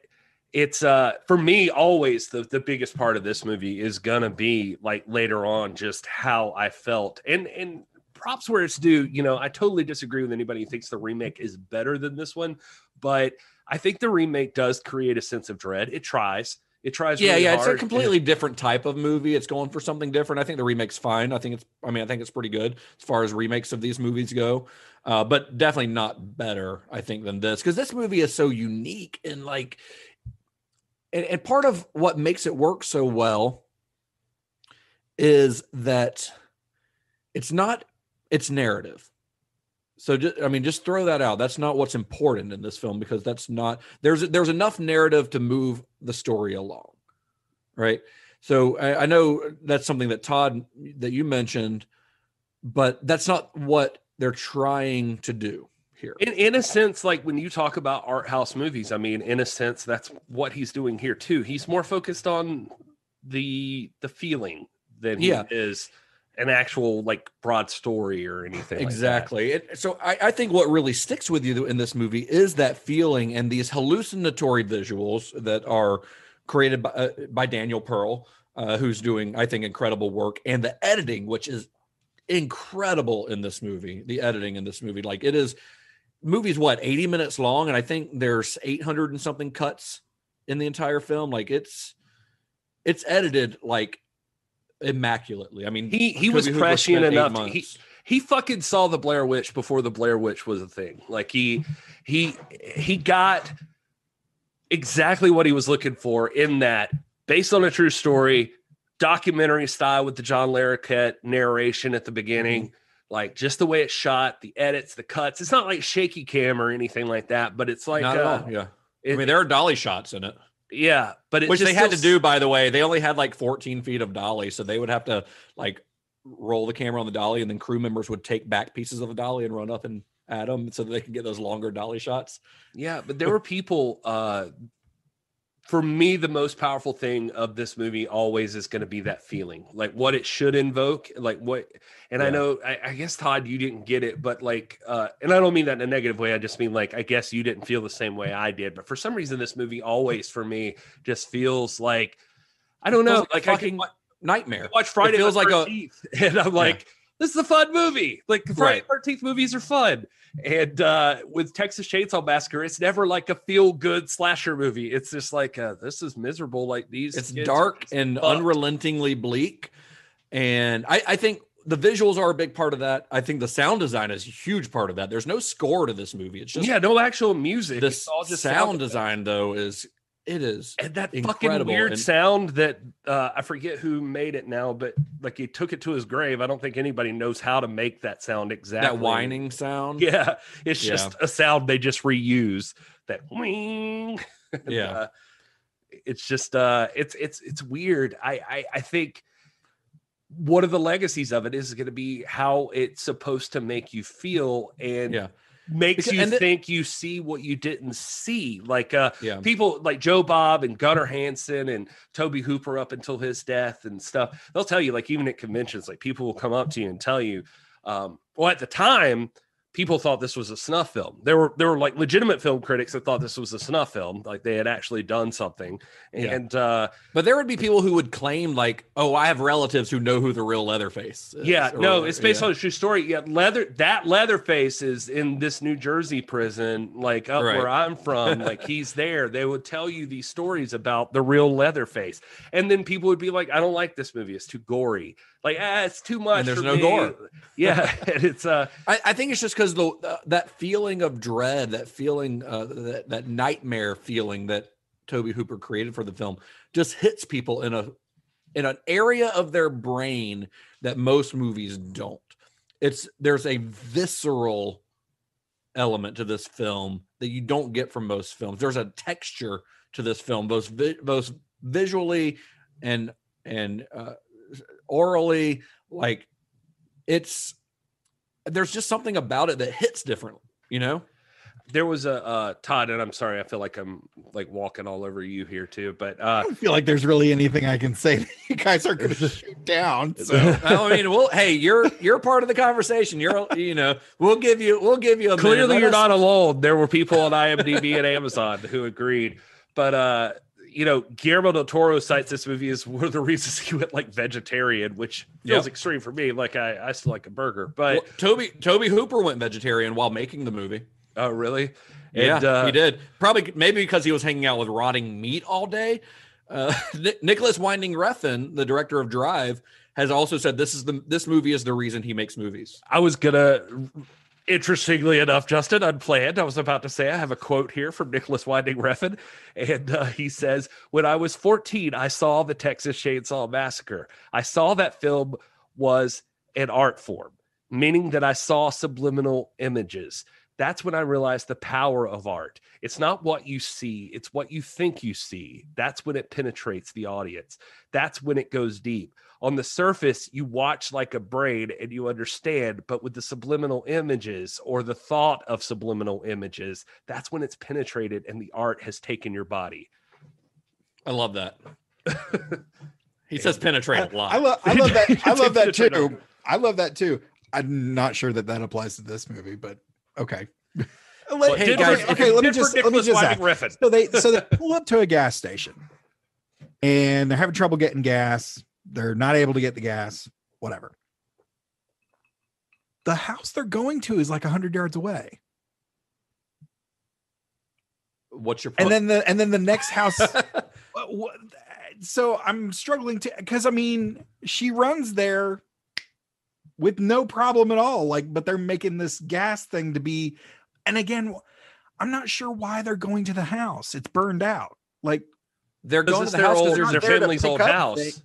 it's uh for me always the the biggest part of this movie is gonna be like later on just how I felt and and props where it's due. You know, I totally disagree with anybody who thinks the remake is better than this one, but I think the remake does create a sense of dread. It tries. It tries. yeah, really yeah. It's a hard. completely different type of movie. It's going for something different. I think the remake's fine. I think it's. I mean, I think it's pretty good as far as remakes of these movies go, uh, but definitely not better. I think than this because this movie is so unique and like, and, and part of what makes it work so well is that it's not its narrative. So just, I mean, just throw that out. That's not what's important in this film because that's not there's there's enough narrative to move the story along, right? So I, I know that's something that Todd that you mentioned, but that's not what they're trying to do here. In, in a sense, like when you talk about art house movies, I mean, in a sense, that's what he's doing here too. He's more focused on the the feeling than he Yeah. is an actual like broad story or anything. like. Exactly. It, so I, I think what really sticks with you in this movie is that feeling and these hallucinatory visuals that are created by, uh, by Daniel Pearl, uh, who's doing, I think, incredible work, and the editing, which is incredible in this movie. The editing in this movie, like it is, movie's what eighty minutes long, and I think there's eight hundred and something cuts in the entire film. Like it's, it's edited like immaculately. I mean, He he was prescient enough. To, he he fucking saw the Blair Witch before the Blair Witch was a thing. Like he he he got exactly what he was looking for in that based on a true story, documentary style with the John Larroquette narration at the beginning. Mm-hmm. Like just the way it's shot, the edits, the cuts. It's not like shaky cam or anything like that, but it's like Not uh, at all. Yeah. it- I mean, there are dolly shots in it, yeah, but it which they had to do, by the way. They only had like 14 feet of dolly, so they would have to like roll the camera on the dolly, and then crew members would take back pieces of the dolly and run up and at them so that they can get those longer dolly shots. Yeah, but there were people. uh For me, the most powerful thing of this movie always is going to be that feeling, like what it should invoke, like what. And I know, I, I guess Todd, you didn't get it, but like, uh and I don't mean that in a negative way. I just mean like, I guess you didn't feel the same way I did. But for some reason, this movie always, for me, just feels like, I don't know, like like, a I can fucking nightmare. watch Friday it feels like a- 13th, and I'm like, this is a fun movie. Like Friday Right. 13th movies are fun. And uh, with Texas Chainsaw Massacre, it's never like a feel good slasher movie. It's just like uh, this is miserable. Like these, It's dark and fucked. unrelentingly bleak, and I, I think the visuals are a big part of that. I think the sound design is a huge part of that. There's no score to this movie. It's just yeah, no actual music. the just sound design though is it is and that fucking weird and- sound that uh, I forget who made it now, but like he took it to his grave. I don't think anybody knows how to make that sound exactly. that whining sound. Yeah, it's Yeah. just a sound they just reuse. That wing. Yeah. uh, it's just uh it's it's it's weird. I I I think one of the legacies of it is going to be how it's supposed to make you feel and Yeah. Makes you think you see what you didn't see. Like uh Yeah. people like Joe Bob and Gunnar Hansen and Tobe Hooper up until his death and stuff. They'll tell you, like, even at conventions, like people will come up to you and tell you, um, well, at the time, people thought this was a snuff film. There were there were like legitimate film critics that thought this was a snuff film, like they had actually done something. Yeah. And uh But there would be people who would claim like, "Oh, I have relatives who know who the real Leatherface." Is, yeah, no, it's based yeah. on a true story. Yeah, leather that Leatherface is in this New Jersey prison, like up Right. where I'm from. like he's there. They would tell you these stories about the real Leatherface, and then people would be like, "I don't like this movie. It's too gory. Like, ah, it's too much." And there's for no me." gore. Yeah, and it's uh, I, I think it's just because the uh, that feeling of dread, that feeling, uh, that that nightmare feeling that Tobe Hooper created for the film, just hits people in a in an area of their brain that most movies don't. It's there's a visceral element to this film that you don't get from most films. There's a texture to this film, both vi- both visually and and uh, aurally. Like it's there's just something about it that hits differently, you know? there was a uh, Todd, and I'm sorry, I feel like I'm like walking all over you here too, but I uh, don't feel like there's really anything I can say that you guys are going to shoot down. So I mean, well, hey, you're you're part of the conversation. You're you know, we'll give you we'll give you a clearly you're us- not alone. There were people on IMDb and Amazon who agreed, but uh, you know, Guillermo del Toro cites this movie as one of the reasons he went like vegetarian, which feels Yep. extreme for me. Like I, I still like a burger, but Well, Tobe Tobe Hooper went vegetarian while making the movie. oh really? Yeah, uh, he did. Probably maybe because he was hanging out with rotting meat all day. Uh, Nicholas Winding Refn, the director of Drive, has also said this is the this movie is the reason he makes movies. I was gonna, interestingly enough, Justin, unplanned. I was about to say I have a quote here from Nicholas Winding Refn, and uh, he says, "When I was 14, I saw the Texas Chainsaw Massacre. I saw that film was an art form, meaning that I saw subliminal images." That's when I realized the power of art. It's not what you see, it's what you think you see. That's when it penetrates the audience. That's when it goes deep on the surface you watch like a brain and you understand but with the subliminal images or the thought of subliminal images that's when it's penetrated and the art has taken your body I love that. he says penetrate a lot. I love I love that I love that too. I love that too. I'm not sure that that applies to this movie, but okay. Let- hey, okay, guys, if okay, let me just let me just ask. Refn. So they so they pull up to a gas station and they're having trouble getting gas. They're not able to get the gas, whatever. The house they're going to is like 100 yards away. What's your And then the and then the next house What- what- so I'm struggling to because I mean she runs there with no problem at all. Like, but they're making this gas thing to be, and again, I'm not sure why they're going to the house. It's burned out. Like they're going to the house old, because their there to family's old house. things.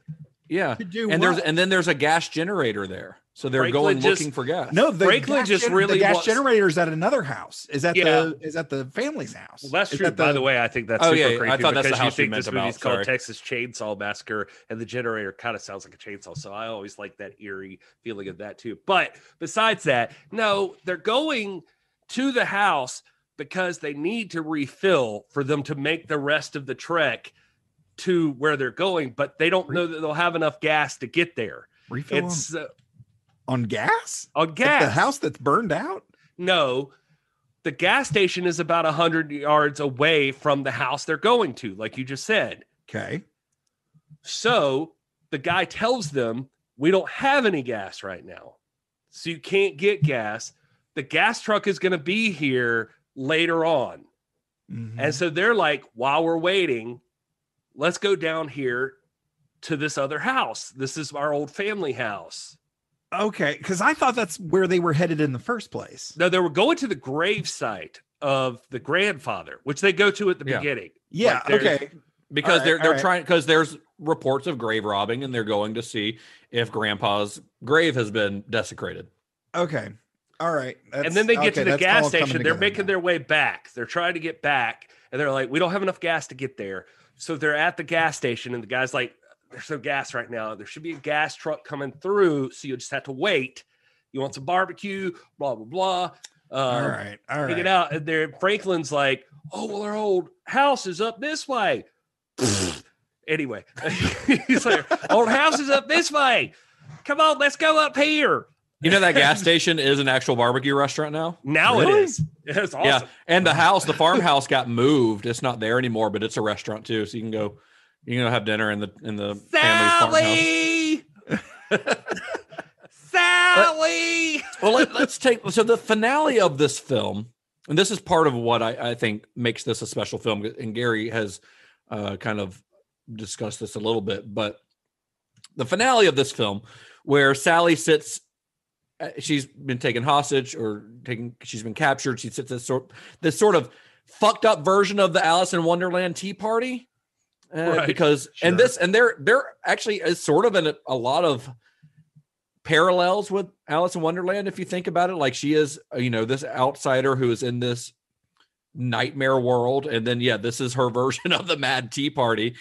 Yeah, to do and there's and then there's a gas generator there, so they're Franklin going just- looking for gas. no, the Franklin gas just gen- really the gas wants- generator's at another house. Is that Yeah. the is at the family's house. Well, that's Is true. at By the way, I think that's Oh, super yeah, I creepy thought that's the you house you think meant this movie's about, called. Texas Chainsaw Massacre, and the generator kind of sounds like a chainsaw. So I always like that eerie feeling of that too. But besides that, no, they're going to the house because they need to refill for them to make the rest of the trek to where they're going, but they don't know that they'll have enough gas to get there. refill on, It's uh, on gas. on At gas. the house that's burned out. No, the gas station is about 100 yards away from the house they're going to, like you just said. Okay. So the guy tells them, We don't have any gas right now. So you can't get gas. The gas truck is going to be here later on. Mhm. And so they're like, While we're waiting, let's go down here to this other house. This is our old family house. Okay, because I thought that's where they were headed in the first place. No, they were going to the grave site of the grandfather, which they go to at the Yeah. beginning. Yeah. Like, okay. because All they're they're all right. trying because there's reports of grave robbing and they're going to see if grandpa's grave has been desecrated Okay. All right. and then they get okay, to the gas station. They're making now. their way back. They're trying to get back, and they're like, "We don't have enough gas to get there." So they're at the gas station, and the guy's like, "There's no gas right now. There should be a gas truck coming through, so you just have to wait. You want some barbecue? Blah blah blah." All Um, right. All it out, and there Franklin's like, "Oh well, our old house is up this way." anyway, he's like, "Old house is up this way. Come on, let's go up here." You know that gas station is an actual barbecue restaurant now Now Really? it is. It's awesome. yeah and the house the farmhouse got moved it's not there anymore but it's a restaurant too so you can go you can go have dinner in the in the Sally, Sally. well let, us take so the finale of this film and this is part of what I, I think makes this a special film and gary has uh, kind of discussed this a little bit but the finale of this film where sally sits she's been taken hostage or taken she's been captured she sits this sort this sort of fucked up version of the alice in wonderland tea party uh, Right, because and this and there there actually is sort of an, a lot of parallels with Alice in Wonderland if you think about it. Like she is, uh, you know, this outsider who is in this nightmare world, and then yeah, this is her version of the Mad Tea Party.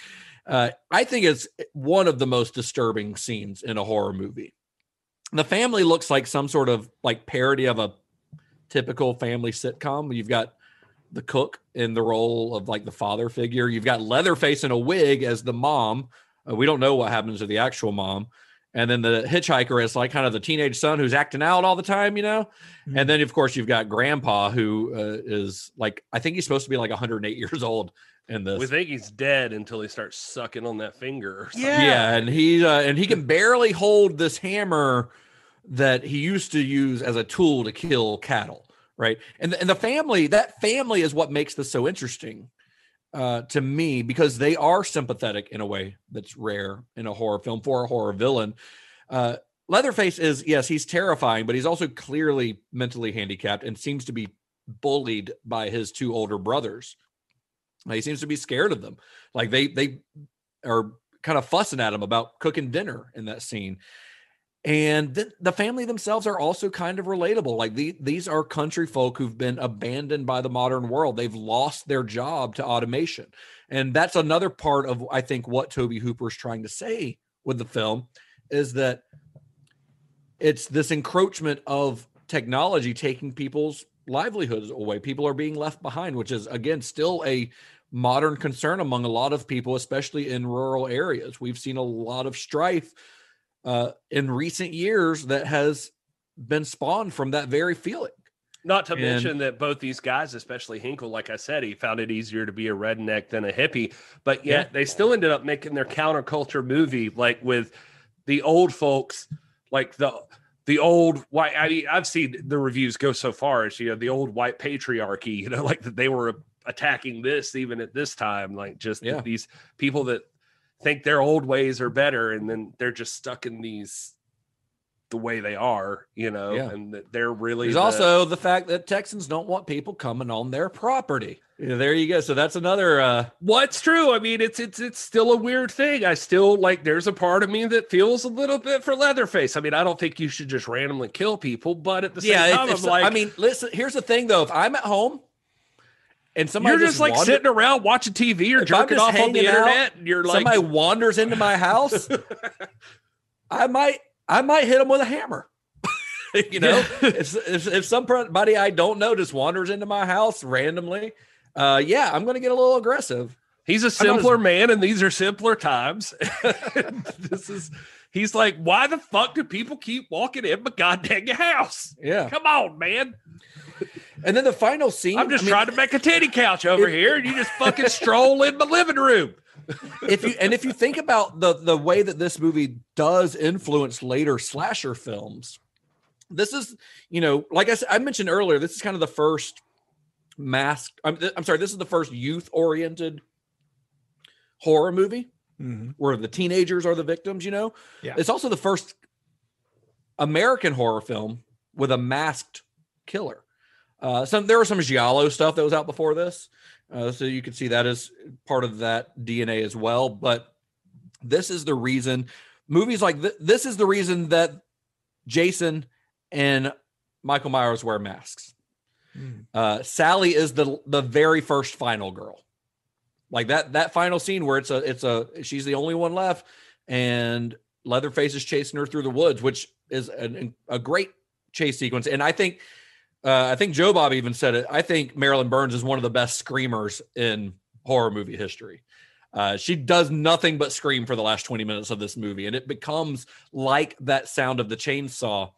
Uh, I think it's one of the most disturbing scenes in a horror movie. The family looks like some sort of like parody of a typical family sitcom. You've got the cook in the role of like the father figure. You've got Leatherface in a wig as the mom. Uh, we don't know what happens to the actual mom. And then the hitchhiker is like kind of the teenage son who's acting out all the time, you know. Mm-hmm. And then of course you've got Grandpa who uh, is like I think he's supposed to be like 108 years old in this. We think he's dead until he starts sucking on that finger. Or something. Yeah, and he uh, and he can barely hold this hammer that he used to use as a tool to kill cattle, right? And and the family, that family is what makes this so interesting uh, to me because they are sympathetic in a way that's rare in a horror film for a horror villain. Uh, Leatherface is yes, he's terrifying, but he's also clearly mentally handicapped and seems to be bullied by his two older brothers. He seems to be scared of them. Like they they are kind of fussing at him about cooking dinner in that scene. And th- the family themselves are also kind of relatable. Like the, these are country folk who've been abandoned by the modern world. They've lost their job to automation. And that's another part of, I think, what Tobe Hooper is trying to say with the film is that it's this encroachment of technology taking people's livelihoods away. People are being left behind, which is, again, still a modern concern among a lot of people, especially in rural areas. We've seen a lot of strife uh, in recent years that has been spawned from that very feeling. Not to And- mention that both these guys, especially Henkel, like I said, he found it easier to be a redneck than a hippie, but yet Yeah. they still ended up making their counterculture movie, like with the old folks, like the the old white. I mean, I've seen the reviews go so far as you know the old white patriarchy, you know, like that they were attacking this even at this time, like just Yeah. these people that think their old ways are better, and then they're just stuck in these the way they are, you know, Yeah. and that they're really There's the- also the fact that Texans don't want people coming on their property. Yeah, there you go. So that's another uh What's true? I mean, it's it's it's still a weird thing. I still like. There's a part of me that feels a little bit for Leatherface. I mean, I don't think you should just randomly kill people, but at the same yeah, time, I'm like, I mean, listen, here's the thing though. If I'm at home and somebody you're just like wander- sitting around watching TV or if jerking off on the hanging out, internet, and you're like, somebody wanders into my house, I might I might hit them with a hammer. you know, if, if if somebody I don't know just wanders into my house randomly, uh, yeah, I'm going to get a little aggressive. he's a I'm not as- simpler man, and these are simpler times. this is. He's like, why the fuck do people keep walking in my goddamn house? Yeah, Come on, man. and then the final scene. I'm just I mean, trying to make a titty couch over It- here, and you just fucking stroll in my living room. If you and if you think about the the way that this movie does influence later slasher films this is you know like i said i mentioned earlier this is kind of the first masked i'm, I'm sorry this is the first youth oriented horror movie Mhm. where the teenagers are the victims you know Yeah. it's also the first american horror film with a masked killer uh some there was some giallo stuff that was out before this uh, so you can see that is part of that dna as well but this is the reason movies like th- this is the reason that jason and michael myers wear masks. Mm. uh, sally is the the very first final girl. Like that that final scene where it's a it's a she's the only one left and leatherface is chasing her through the woods which is an, a great chase sequence. And i think uh, i think joe bob even said it. I think marilyn burns is one of the best screamers in horror movie history. Uh, she does nothing but scream for the last 20 minutes of this movie and it becomes like that sound of the chainsaw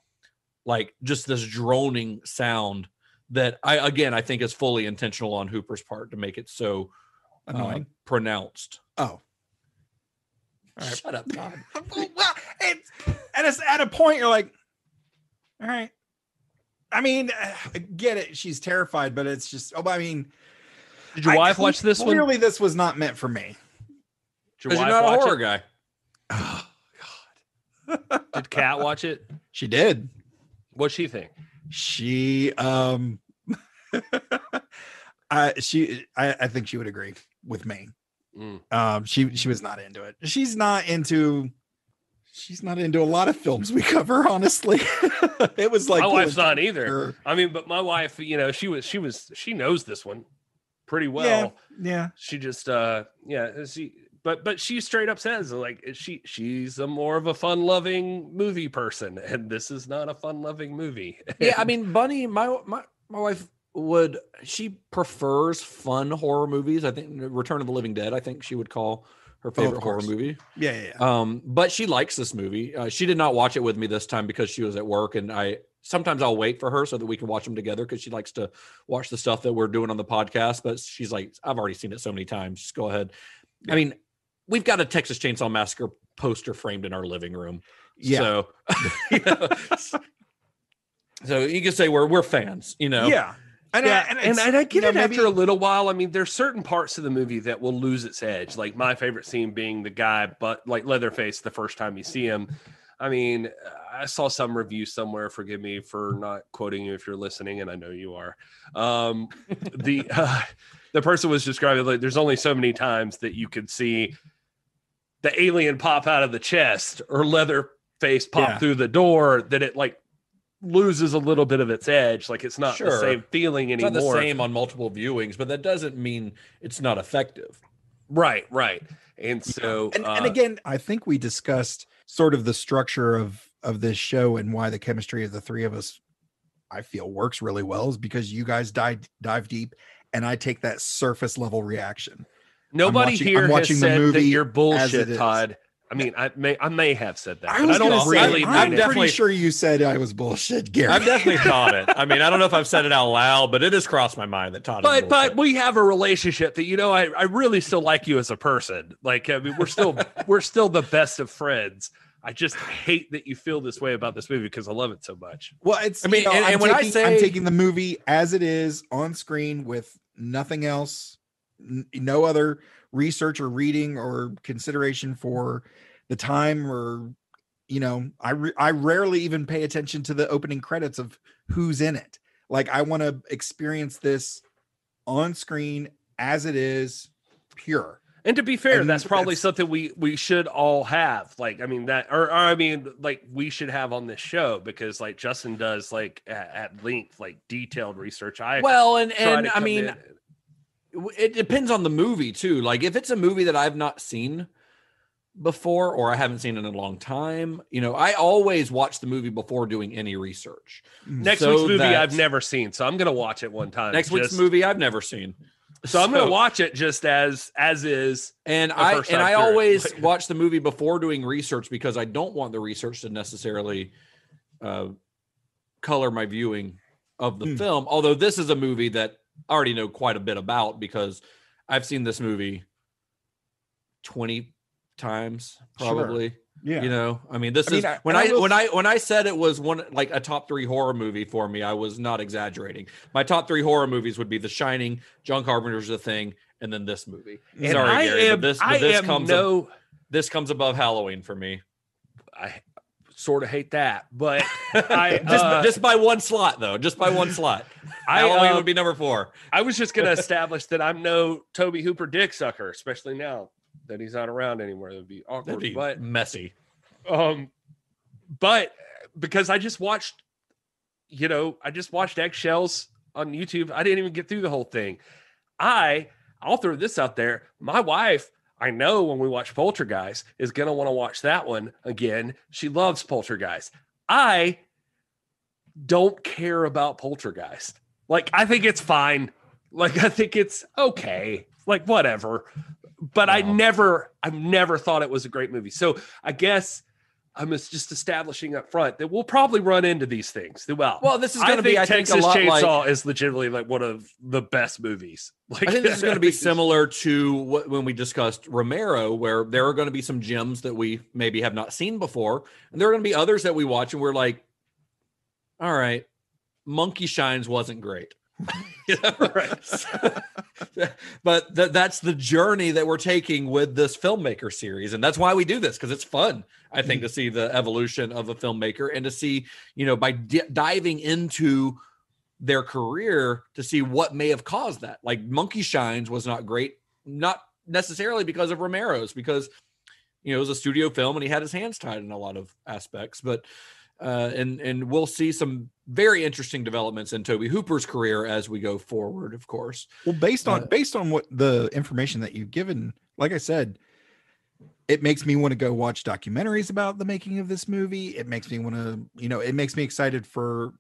like just this droning sound that i again i think is fully intentional on hooper's part to make it so uh, Annoying. pronounced. Oh, shut up todd well, it's at a, at a point you're like, all right. I mean, I get it. She's terrified, but it's just. Oh, I mean, Did your I- wife watch this one? Clearly, this was not meant for me. Did your because you're wife not a watch horror it? guy Oh God. Did Kat watch it? She did. What'd she think? She um, I she I, I think she would agree with me. Mm. Um, she she was not into it. She's not into. She's not into a lot of films we cover. Honestly, it was like my pulling wife's not either. her- I mean, but my wife, you know, she was she was she knows this one pretty well. Yeah, yeah. She just uh yeah, she but but she straight up says like she she's a more of a fun loving movie person and this is not a fun loving movie. yeah i mean bunny my my my wife would she prefers fun horror movies. I think Return of the Living Dead. I think she would call her favorite horror movie. Yeah, yeah, yeah. Um, but she likes this movie. Uh, she did not watch it with me this time because she was at work, and I sometimes I'll wait for her so that we can watch them together because she likes to watch the stuff that we're doing on the podcast. But she's like, I've already seen it so many times. Just go ahead. I mean, we've got a Texas Chainsaw Massacre poster framed in our living room. Yeah. So, you know, so you can say we're we're fans. You know. Yeah. And, yeah, I, and, and, and I get you know, it maybe- after a little while. I mean, there's certain parts of the movie that will lose its edge. Like my favorite scene being the guy, but like Leatherface, the first time you see him. I mean, I saw some review somewhere. Forgive me for not quoting you if you're listening, and I know you are. Um, the uh, the person was describing like there's only so many times that you could see the alien pop out of the chest or Leatherface pop Yeah. through the door that it like loses a little bit of its edge. Like it's not the same feeling It's anymore. not the same on multiple viewings, but that doesn't mean it's not effective. Right, right. And so, and, uh, and again, I think we discussed sort of the structure of of this show and why the chemistry of the three of us, I feel, works really well is because you guys dive dive deep, and I take that surface level reaction. nobody watching- here I'm watching has the said that movie you're as it bullshit, is. Todd. I mean, I may I may have said that, I but was I don't gonna say, really I'm mean it. definitely- pretty sure you said I was bullshit, Gary. I've definitely thought it. I mean, I don't know if I've said it out loud, but it has crossed my mind that Todd. But but we have a relationship that you know I, I really still like you as a person. Like I mean we're still we're still the best of friends. I just hate that you feel this way about this movie because I love it so much. Well, it's I mean, you know, and- I'm and when I taking, say- I'm taking the movie as it is on screen with nothing else, n- no other research or reading or consideration for the time or you know, I re- I rarely even pay attention to the opening credits of who's in it. Like I want to experience this on screen as it is, pure. And to be fair, And that's probably that's- something we we should all have. Like, I mean that, or, or I mean, like we should have on this show because like Justin does like at, at length, like detailed research. I well, and and I mean, in- it depends on the movie too. Like if it's a movie that I've not seen before or I haven't seen in a long time, you know, I always watch the movie before doing any research. next so week's movie that- I've never seen, so I'm gonna watch it one time. Next week's movie I've never seen. So I'm gonna watch it just as as is. And I and I through it. always watch the movie before doing research because I don't want the research to necessarily uh, color my viewing of the Hmm. film. Although this is a movie that I already know quite a bit about because I've seen this movie twenty times Sure. probably. Yeah. You know, I mean, this I mean, is I- when I I, will when I when I said it was one like a top three horror movie for me, I was not exaggerating. My top three horror movies would be The Shining, John Carpenter's The Thing, and then this movie. And Sorry, I Gary, am, but this, but this comes ab- no. this comes above Halloween for me. I sort of hate that, but I Just uh, just by one slot though, just by one slot. I, Halloween uh, would be number four. I was just going to establish that I'm no Tobe Hooper dick sucker, especially now that he's not around anymore. That'd be awkward. That'd be but messy. um, but because I just watched, you know, I just watched Eggshells on YouTube. I didn't even get through the whole thing. I, I'll throw this out there. My wife, I know when we watch Poltergeist, is going to want to watch that one again. She loves Poltergeist. I don't care about Poltergeist. Like, I think it's fine. Like, I think it's okay. Like, whatever. But I never, I've never thought it was a great movie. So I guess I'm just establishing up front that we'll probably run into these things throughout. Well, this is going to be, I think, Texas lot Chainsaw like. is legitimately like one of the best movies. Like, I think this is going to be similar to what when we discussed Romero, where there are going to be some gems that we maybe have not seen before, and there are going to be others that we watch and we're like, "All right, Monkey Shines wasn't great." But th- that's the journey that we're taking with this filmmaker series, and that's why we do this because it's fun. I think to mm-hmm. see the evolution of a filmmaker and to see, you know, by di- diving into their career to see what may have caused that. Like Monkey Shines was not great, not necessarily because of Romero's, because you know it was a studio film and he had his hands tied in a lot of aspects. But uh, and and we'll see some very interesting developments in Tobe Hooper's career as we go forward, of course. Well, based on Uh, based on what the information that you've given, like I said, it makes me want to go watch documentaries about the making of this movie. It makes me want to, you know, it makes me excited for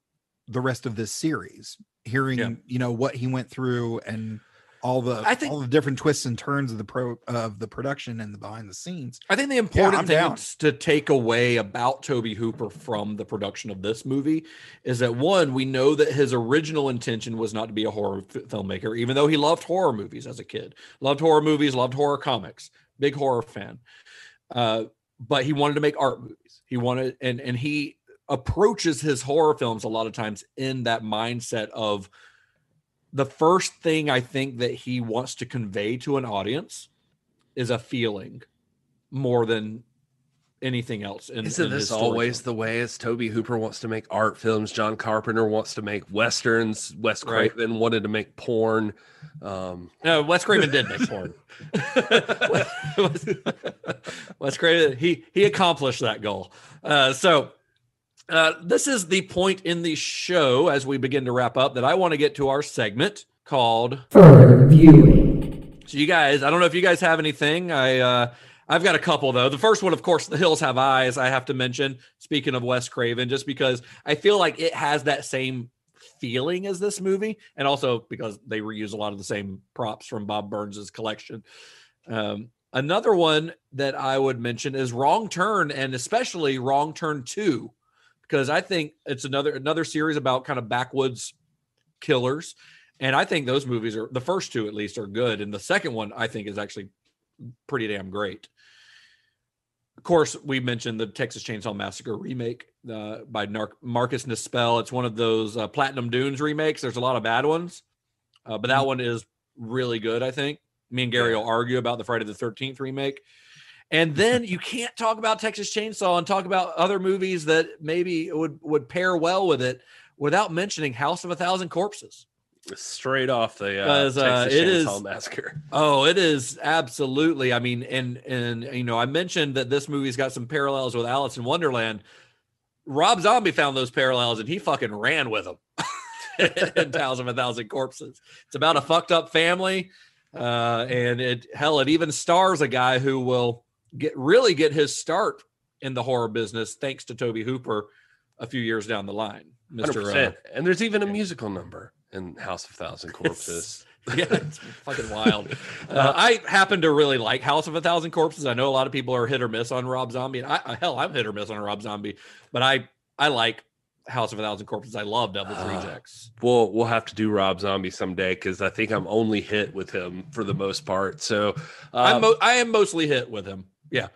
the rest of this series, hearing Yeah. you know what he went through and all the I think- all the different twists and turns of the pro of the production and the behind the scenes. I think the important I'm thing down. to take away about Tobe Hooper from the production of this movie is that one, we know that his original intention was not to be a horror f- filmmaker, even though he loved horror movies as a kid, loved horror movies, loved horror comics, big horror fan. Uh, but he wanted to make art movies. He wanted, and and he approaches his horror films a lot of times in that mindset of the first thing I think that he wants to convey to an audience is a feeling more than anything else. In, Isn't in this always the way? As Tobe Hooper wants to make art films, John Carpenter wants to make westerns, Wes Right. Craven wanted to make porn. Um, No, Wes Craven did make porn. Wes, Wes Craven, he he accomplished that goal. Uh, so uh, this is the point in the show as we begin to wrap up that I want to get to our segment called Further viewing. So you guys, I don't know if you guys have anything. I uh I've got a couple though. The first one, of course, The Hills Have Eyes. I have to mention. Speaking of Wes Craven, just because I feel like it has that same feeling as this movie, and also because they reuse a lot of the same props from Bob Burns's collection. Um, another one that I would mention is Wrong Turn, and especially Wrong Turn Two, because I think it's another another series about kind of backwoods killers. And I think those movies are the first two at least are good. And the second one I think is actually pretty damn great. Of course, we mentioned the Texas Chainsaw Massacre remake uh, by Nar- Marcus Nispel. It's one of those uh, Platinum Dunes remakes. There's a lot of bad ones, uh, but that one is really good. I think. Me and Gary will argue about the Friday the Thirteenth remake, and then you can't talk about Texas Chainsaw and talk about other movies that maybe would would pair well with it without mentioning House of a Thousand Corpses. straight off the uh, uh, Texas it Chainsaw is- Massacre. Oh, it is absolutely. I mean, and and you know, I mentioned that this movie's got some parallels with Alice in Wonderland. Rob Zombie found those parallels and he fucking ran with them. in Tales of a Thousand Corpses. It's about a fucked up family, uh, and it hell, it even stars a guy who will get really get his start in the horror business thanks to Tobe Hooper a few years down the line. Mister, uh, 100%. and there's even a musical number in House of Thousand Corpses. yeah, it's fucking wild. Uh, I happen to really like House of a Thousand Corpses. I know a lot of people are hit or miss on Rob Zombie, and I, hell, I'm hit or miss on Rob Zombie, but I I like House of a Thousand Corpses. I love Devil's Ah. Rejects. We'll we'll have to do Rob Zombie someday because I think I'm only hit with him for the most part. So, I'm uh, mo- I am mostly hit with him. Yeah,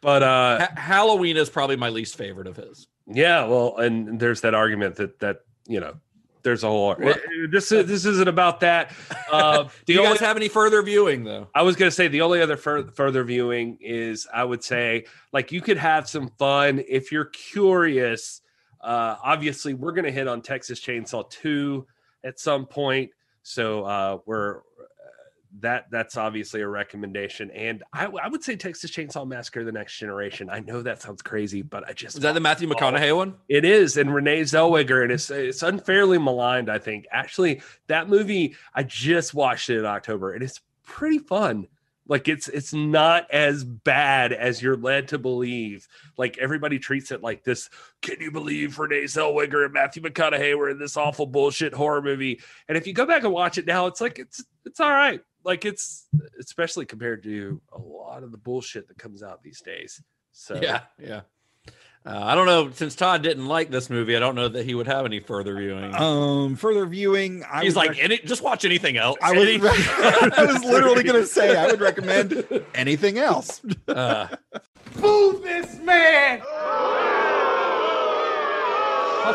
but uh, Ha- Halloween is probably my least favorite of his. yeah, well, and there's that argument that that you know there's a whole Well- this is this isn't about that. Uh, Do the you guys have any further viewing though? I was going to say the only other fur- further viewing is I would say like you could have some fun if you're curious. Uh, obviously, we're going to hit on Texas Chainsaw 2 at some point, so uh, we're that that's obviously a recommendation. And I, I would say Texas Chainsaw Massacre: The Next Generation. I know that sounds crazy, but I just Is that the Matthew McConaughey one? it is, and Renee Zellweger, and it's it's unfairly maligned. I think actually that movie I just watched it in October, and it's pretty fun. Like it's it's not as bad as you're led to believe. Like everybody treats it like this. Can you believe Renee Zellweger and Matthew McConaughey were in this awful bullshit horror movie? And if you go back and watch it now, it's like it's it's all right. Like it's especially compared to a lot of the bullshit that comes out these days. So Yeah, yeah. Uh, I don't know. Since Todd didn't like this movie, I don't know that he would have any further viewing. Um, further viewing, I He's like, rec- any, just watch anything else. I was, Any- I was literally going to say I would recommend anything else. Uh, Boo this man!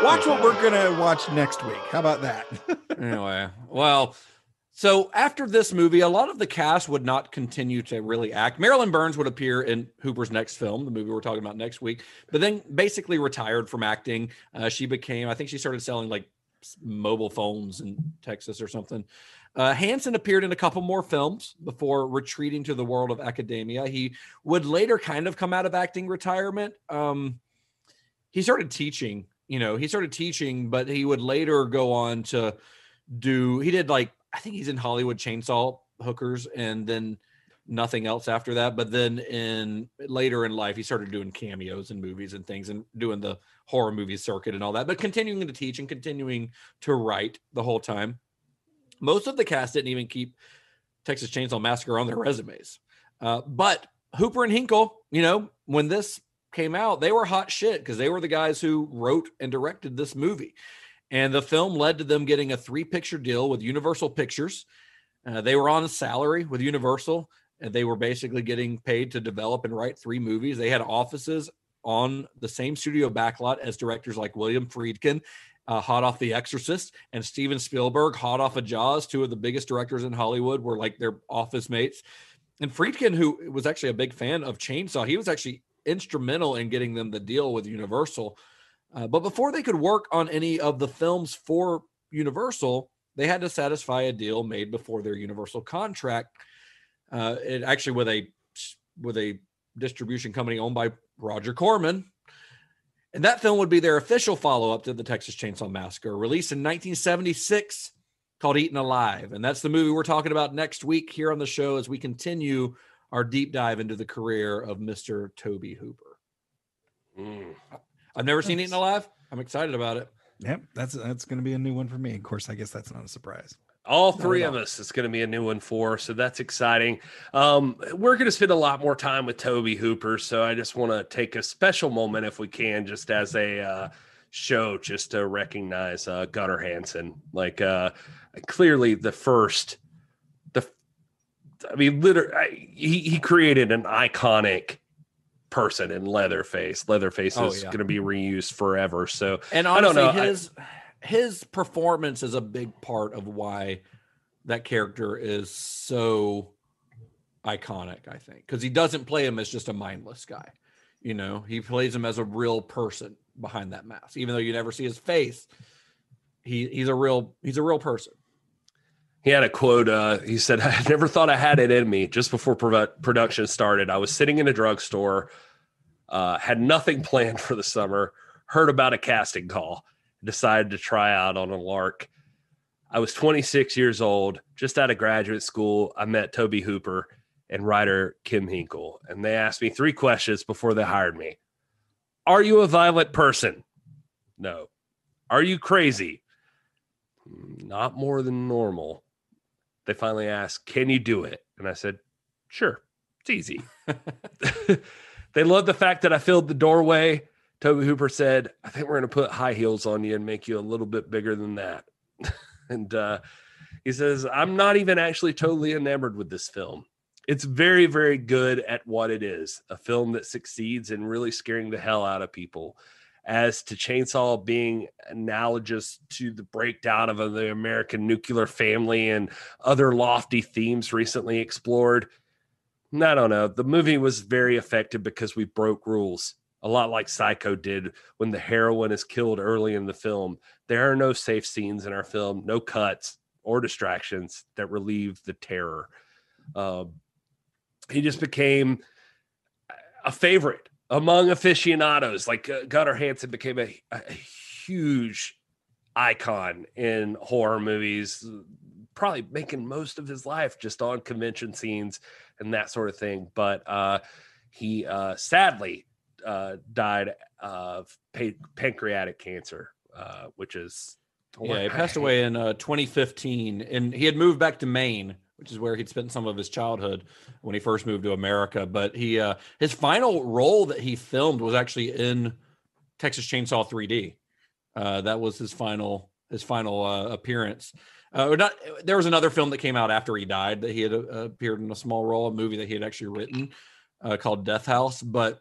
Watch what we're going to watch next week. How about that? anyway, well, so after this movie, a lot of the cast would not continue to really act. Marilyn Burns would appear in Hooper's next film, the movie we're talking about next week, but then basically retired from acting. Uh, she became, I think she started selling like mobile phones in Texas or something. Uh, Hansen appeared in a couple more films before retreating to the world of academia. He would later kind of come out of acting retirement. Um, he started teaching, you know, he started teaching, but he would later go on to do, he did like, I think he's in Hollywood Chainsaw Hookers and then nothing else after that. But then in later in life, he started doing cameos in movies and things and doing the horror movie circuit and all that, but continuing to teach and continuing to write the whole time. Most of the cast didn't even keep Texas Chainsaw Massacre on their resumes. Uh, but Hooper and Henkel, you know, when this came out, they were hot shit because they were the guys who wrote and directed this movie. And the film led to them getting a three picture deal with Universal Pictures. Uh, they were on a salary with Universal, and they were basically getting paid to develop and write three movies. They had offices on the same studio backlot as directors like William Friedkin, uh, hot off The Exorcist, and Steven Spielberg, hot off of Jaws. Two of the biggest directors in Hollywood were like their office mates. And Friedkin, who was actually a big fan of Chainsaw, he was actually instrumental in getting them the deal with Universal. Uh, but before they could work on any of the films for Universal, they had to satisfy a deal made before their Universal contract. Uh, it actually with a with a distribution company owned by Roger Corman. And that film would be their official follow up to the Texas Chainsaw Massacre, released in 1976, called Eaten Alive. And that's the movie we're talking about next week here on the show as we continue our deep dive into the career of Mr. Tobe Hooper. Mm. I've never seen Eaten Alive. I'm excited about it. Yep, that's that's going to be a new one for me. Of course, I guess that's not a surprise. All three of us, it's going to be a new one for, so that's exciting. Um, we're going to spend a lot more time with Tobe Hooper, so I just want to take a special moment, if we can, just as a uh, show, just to recognize uh, Gunnar Hansen. Like, uh, clearly the first, the, I mean, literally, he he created an iconic person in Leatherface. Leatherface Oh, is yeah. going to be reused forever. So, And I don't honestly, know. I- his his performance is a big part of why that character is so iconic. I think because he doesn't play him as just a mindless guy. You know, he plays him as a real person behind that mask. Even though you never see his face, he he's a real he's a real person. He had a quote. Uh, he said, I never thought I had it in me. Just before produ- production started, I was sitting in a drugstore, uh, had nothing planned for the summer, heard about a casting call, decided to try out on a lark. I was 26 years old, just out of graduate school. I met Tobe Hooper and writer Kim Henkel, and they asked me three questions before they hired me Are you a violent person? No. Are you crazy? Not more than normal they finally asked, Can you do it? And I said, Sure, it's easy. they loved the fact that I filled the doorway. Tobe Hooper said, I think we're going to put high heels on you and make you a little bit bigger than that. and uh, he says, I'm not even actually totally enamored with this film. It's very, very good at what it is a film that succeeds in really scaring the hell out of people. As to Chainsaw being analogous to the breakdown of the American nuclear family and other lofty themes recently explored, I don't know. The movie was very effective because we broke rules, a lot like Psycho did when the heroine is killed early in the film. There are no safe scenes in our film, no cuts or distractions that relieve the terror. Um, he just became a favorite among aficionados. Like uh, Gunnar Hansen became a, a huge icon in horror movies, probably making most of his life just on convention scenes and that sort of thing. But uh, he uh, sadly uh, died of pa- pancreatic cancer, uh, which is Yeah, he passed away in uh, 2015, and he had moved back to Maine, which is where he'd spent some of his childhood when he first moved to America. But he, uh, his final role that he filmed was actually in Texas Chainsaw 3D. Uh, that was his final his final uh, appearance. Uh, not, there was another film that came out after he died that he had uh, appeared in a small role, a movie that he had actually written uh, called Death House. But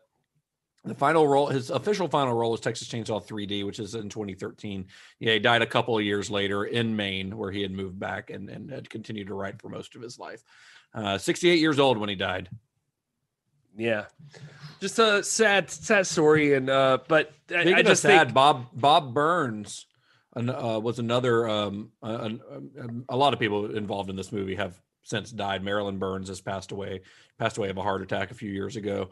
the final role, his official final role was Texas Chainsaw 3D, which is in 2013. Yeah, he died a couple of years later in Maine, where he had moved back and, and had continued to write for most of his life. Uh, 68 years old when he died. Yeah, just a sad, sad story. And uh, but I- Speaking I just of sad, think Bob Bob Burns uh, was another. Um, uh, an- um, a lot of people involved in this movie have since died. Marilyn Burns has passed away. Passed away of a heart attack a few years ago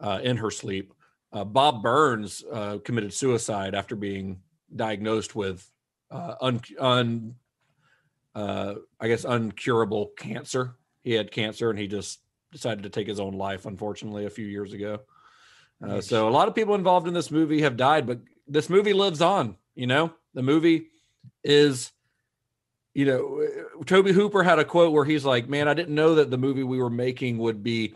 uh, in her sleep. Uh, Bob Burns uh, committed suicide after being diagnosed with uh, un, un uh, I guess uncurable cancer. He had cancer and he just decided to take his own life, unfortunately, a few years ago. Uh, so a lot of people involved in this movie have died, but this movie lives on. You know, the movie is, you know, Tobe Hooper had a quote where he's like, "Man, I didn't know that the movie we were making would be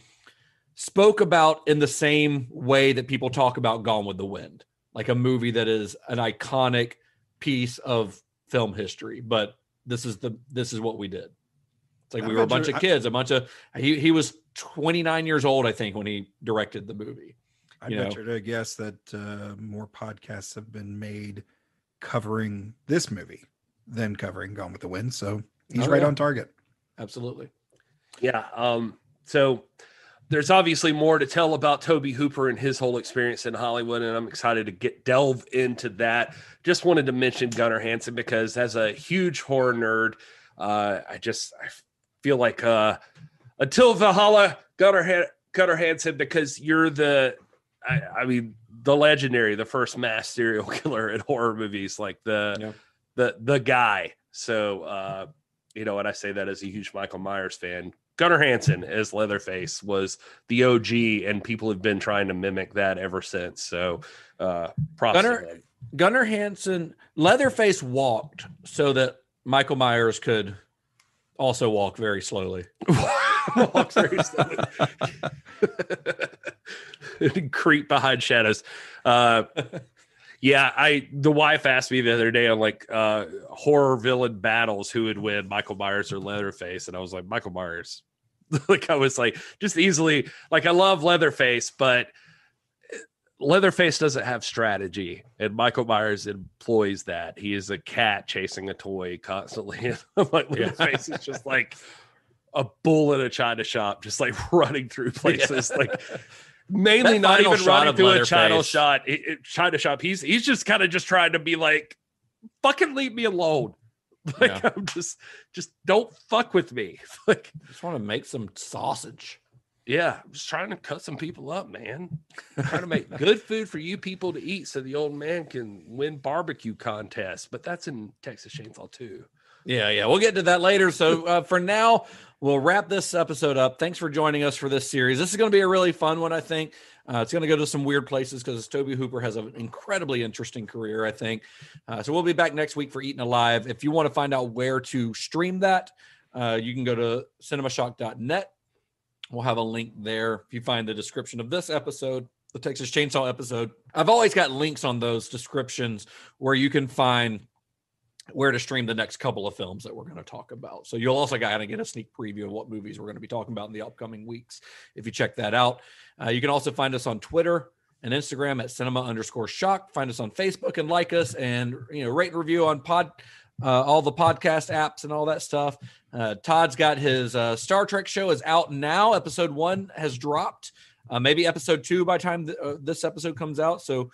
spoke about in the same way that people talk about Gone with the Wind, like a movie that is an iconic piece of film history." But this is the this is what we did. It's like I we were a bunch of kids, a bunch of he he was 29 years old, I think, when he directed the movie. I you bet know. you to guess that uh, more podcasts have been made covering this movie than covering Gone with the Wind. So he's Oh, right yeah. on target. Absolutely. Yeah. Um, so there's obviously more to tell about Tobe Hooper and his whole experience in Hollywood, and I'm excited to get delve into that. Just wanted to mention Gunnar Hansen because as a huge horror nerd, uh, I just I feel like uh, until Valhalla, Gunnar Han- Gunnar Hansen, because you're the, I, I mean, the legendary, the first mass serial killer in horror movies, like the Yeah. the the guy. So uh, you know, and I say that as a huge Michael Myers fan. Gunnar Hansen as Leatherface was the OG, and people have been trying to mimic that ever since. So, uh, props to Gunnar. Gunnar Hansen, Leatherface walked so that Michael Myers could also walk very slowly. Walks very slowly. creep behind shadows. Uh, yeah, I the wife asked me the other day on like uh, horror villain battles who would win, Michael Myers or Leatherface, and I was like Michael Myers. like I was like just easily like I love Leatherface, but Leatherface doesn't have strategy, and Michael Myers employs that. He is a cat chasing a toy constantly. Like Leatherface is just like a bull in a china shop, just like running through places, like mainly That not even shot running through a Leatherface. shot, it, it- china shop. He's he's just kind of just trying to be like, fucking leave me alone. Like Yeah. I'm just just don't fuck with me. like Just want to make some sausage. yeah, I'm just trying to cut some people up, man. trying to make good food for you people to eat so the old man can win barbecue contests. But that's in Texas Chainsaw too. Yeah, yeah. We'll get to that later. So uh, for now, we'll wrap this episode up. Thanks for joining us for this series. This is going to be a really fun one, I think. Uh, it's going to go to some weird places because Tobe Hooper has an incredibly interesting career, I think. Uh, so we'll be back next week for Eaten Alive. If you want to find out where to stream that, uh, you can go to cinemashock.net. We'll have a link there. If you find the description of this episode, the Texas Chainsaw episode, I've always got links on those descriptions where you can find where to stream the next couple of films that we're going to talk about. So you'll also kind of get a sneak preview of what movies we're going to be talking about in the upcoming weeks. If you check that out, uh, you can also find us on Twitter and Instagram at cinema underscore shock. Find us on Facebook and like us and, you know, rate and review on pod, uh, all the podcast apps and all that stuff. Uh, Todd's got his uh, Star Trek show is out now. Episode one has dropped. Uh, maybe episode two by time th- uh, this episode comes out. So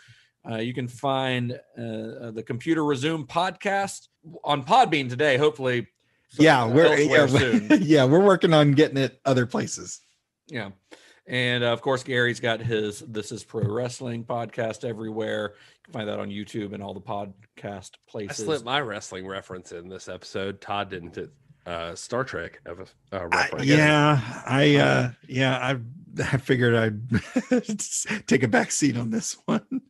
uh, you can find uh, uh, the Computer Resume podcast on Podbean today. Hopefully, yeah, we're yeah, we- soon. yeah, we're working on getting it other places. Yeah. And uh, of course, Gary's got his This is Pro Wrestling podcast everywhere. You can find that on YouTube and all the podcast places. I places. slipped my wrestling reference in this episode. Todd didn't. Uh, Star Trek of a uh, reference. yeah, I uh yeah, I I figured I'd take a back seat on this one.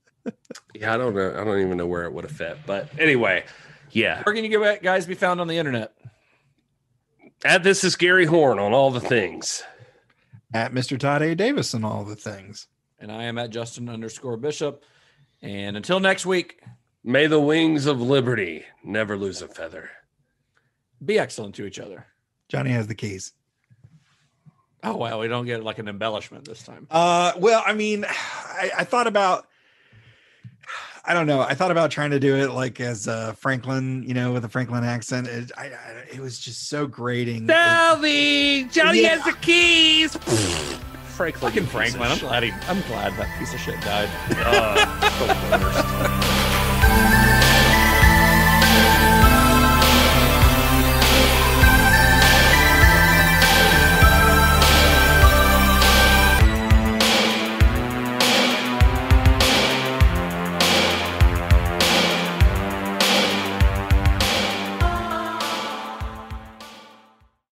Yeah, I don't know. I don't even know where it would have fit. But anyway, yeah. Where can you get- guys be found on the internet? At this is Gary Horne on all the things. At Mr. Todd A. Davis and all the things. And I am at Justin underscore Bishop. And until next week, May the wings of liberty never lose a feather. be excellent to each other. Johnny has the keys. Oh, wow. We don't get like an embellishment this time. Uh, well, I mean, I, I thought about, I don't know, I thought about trying to do it like as uh, Franklin, you know, with a Franklin accent. It, I, I, it was just so grating. Selby, Johnny Yeah. has the keys. Franklin, Fucking you piece of Franklin. I'm glad he, I'm glad that piece of shit died. Uh, the worst.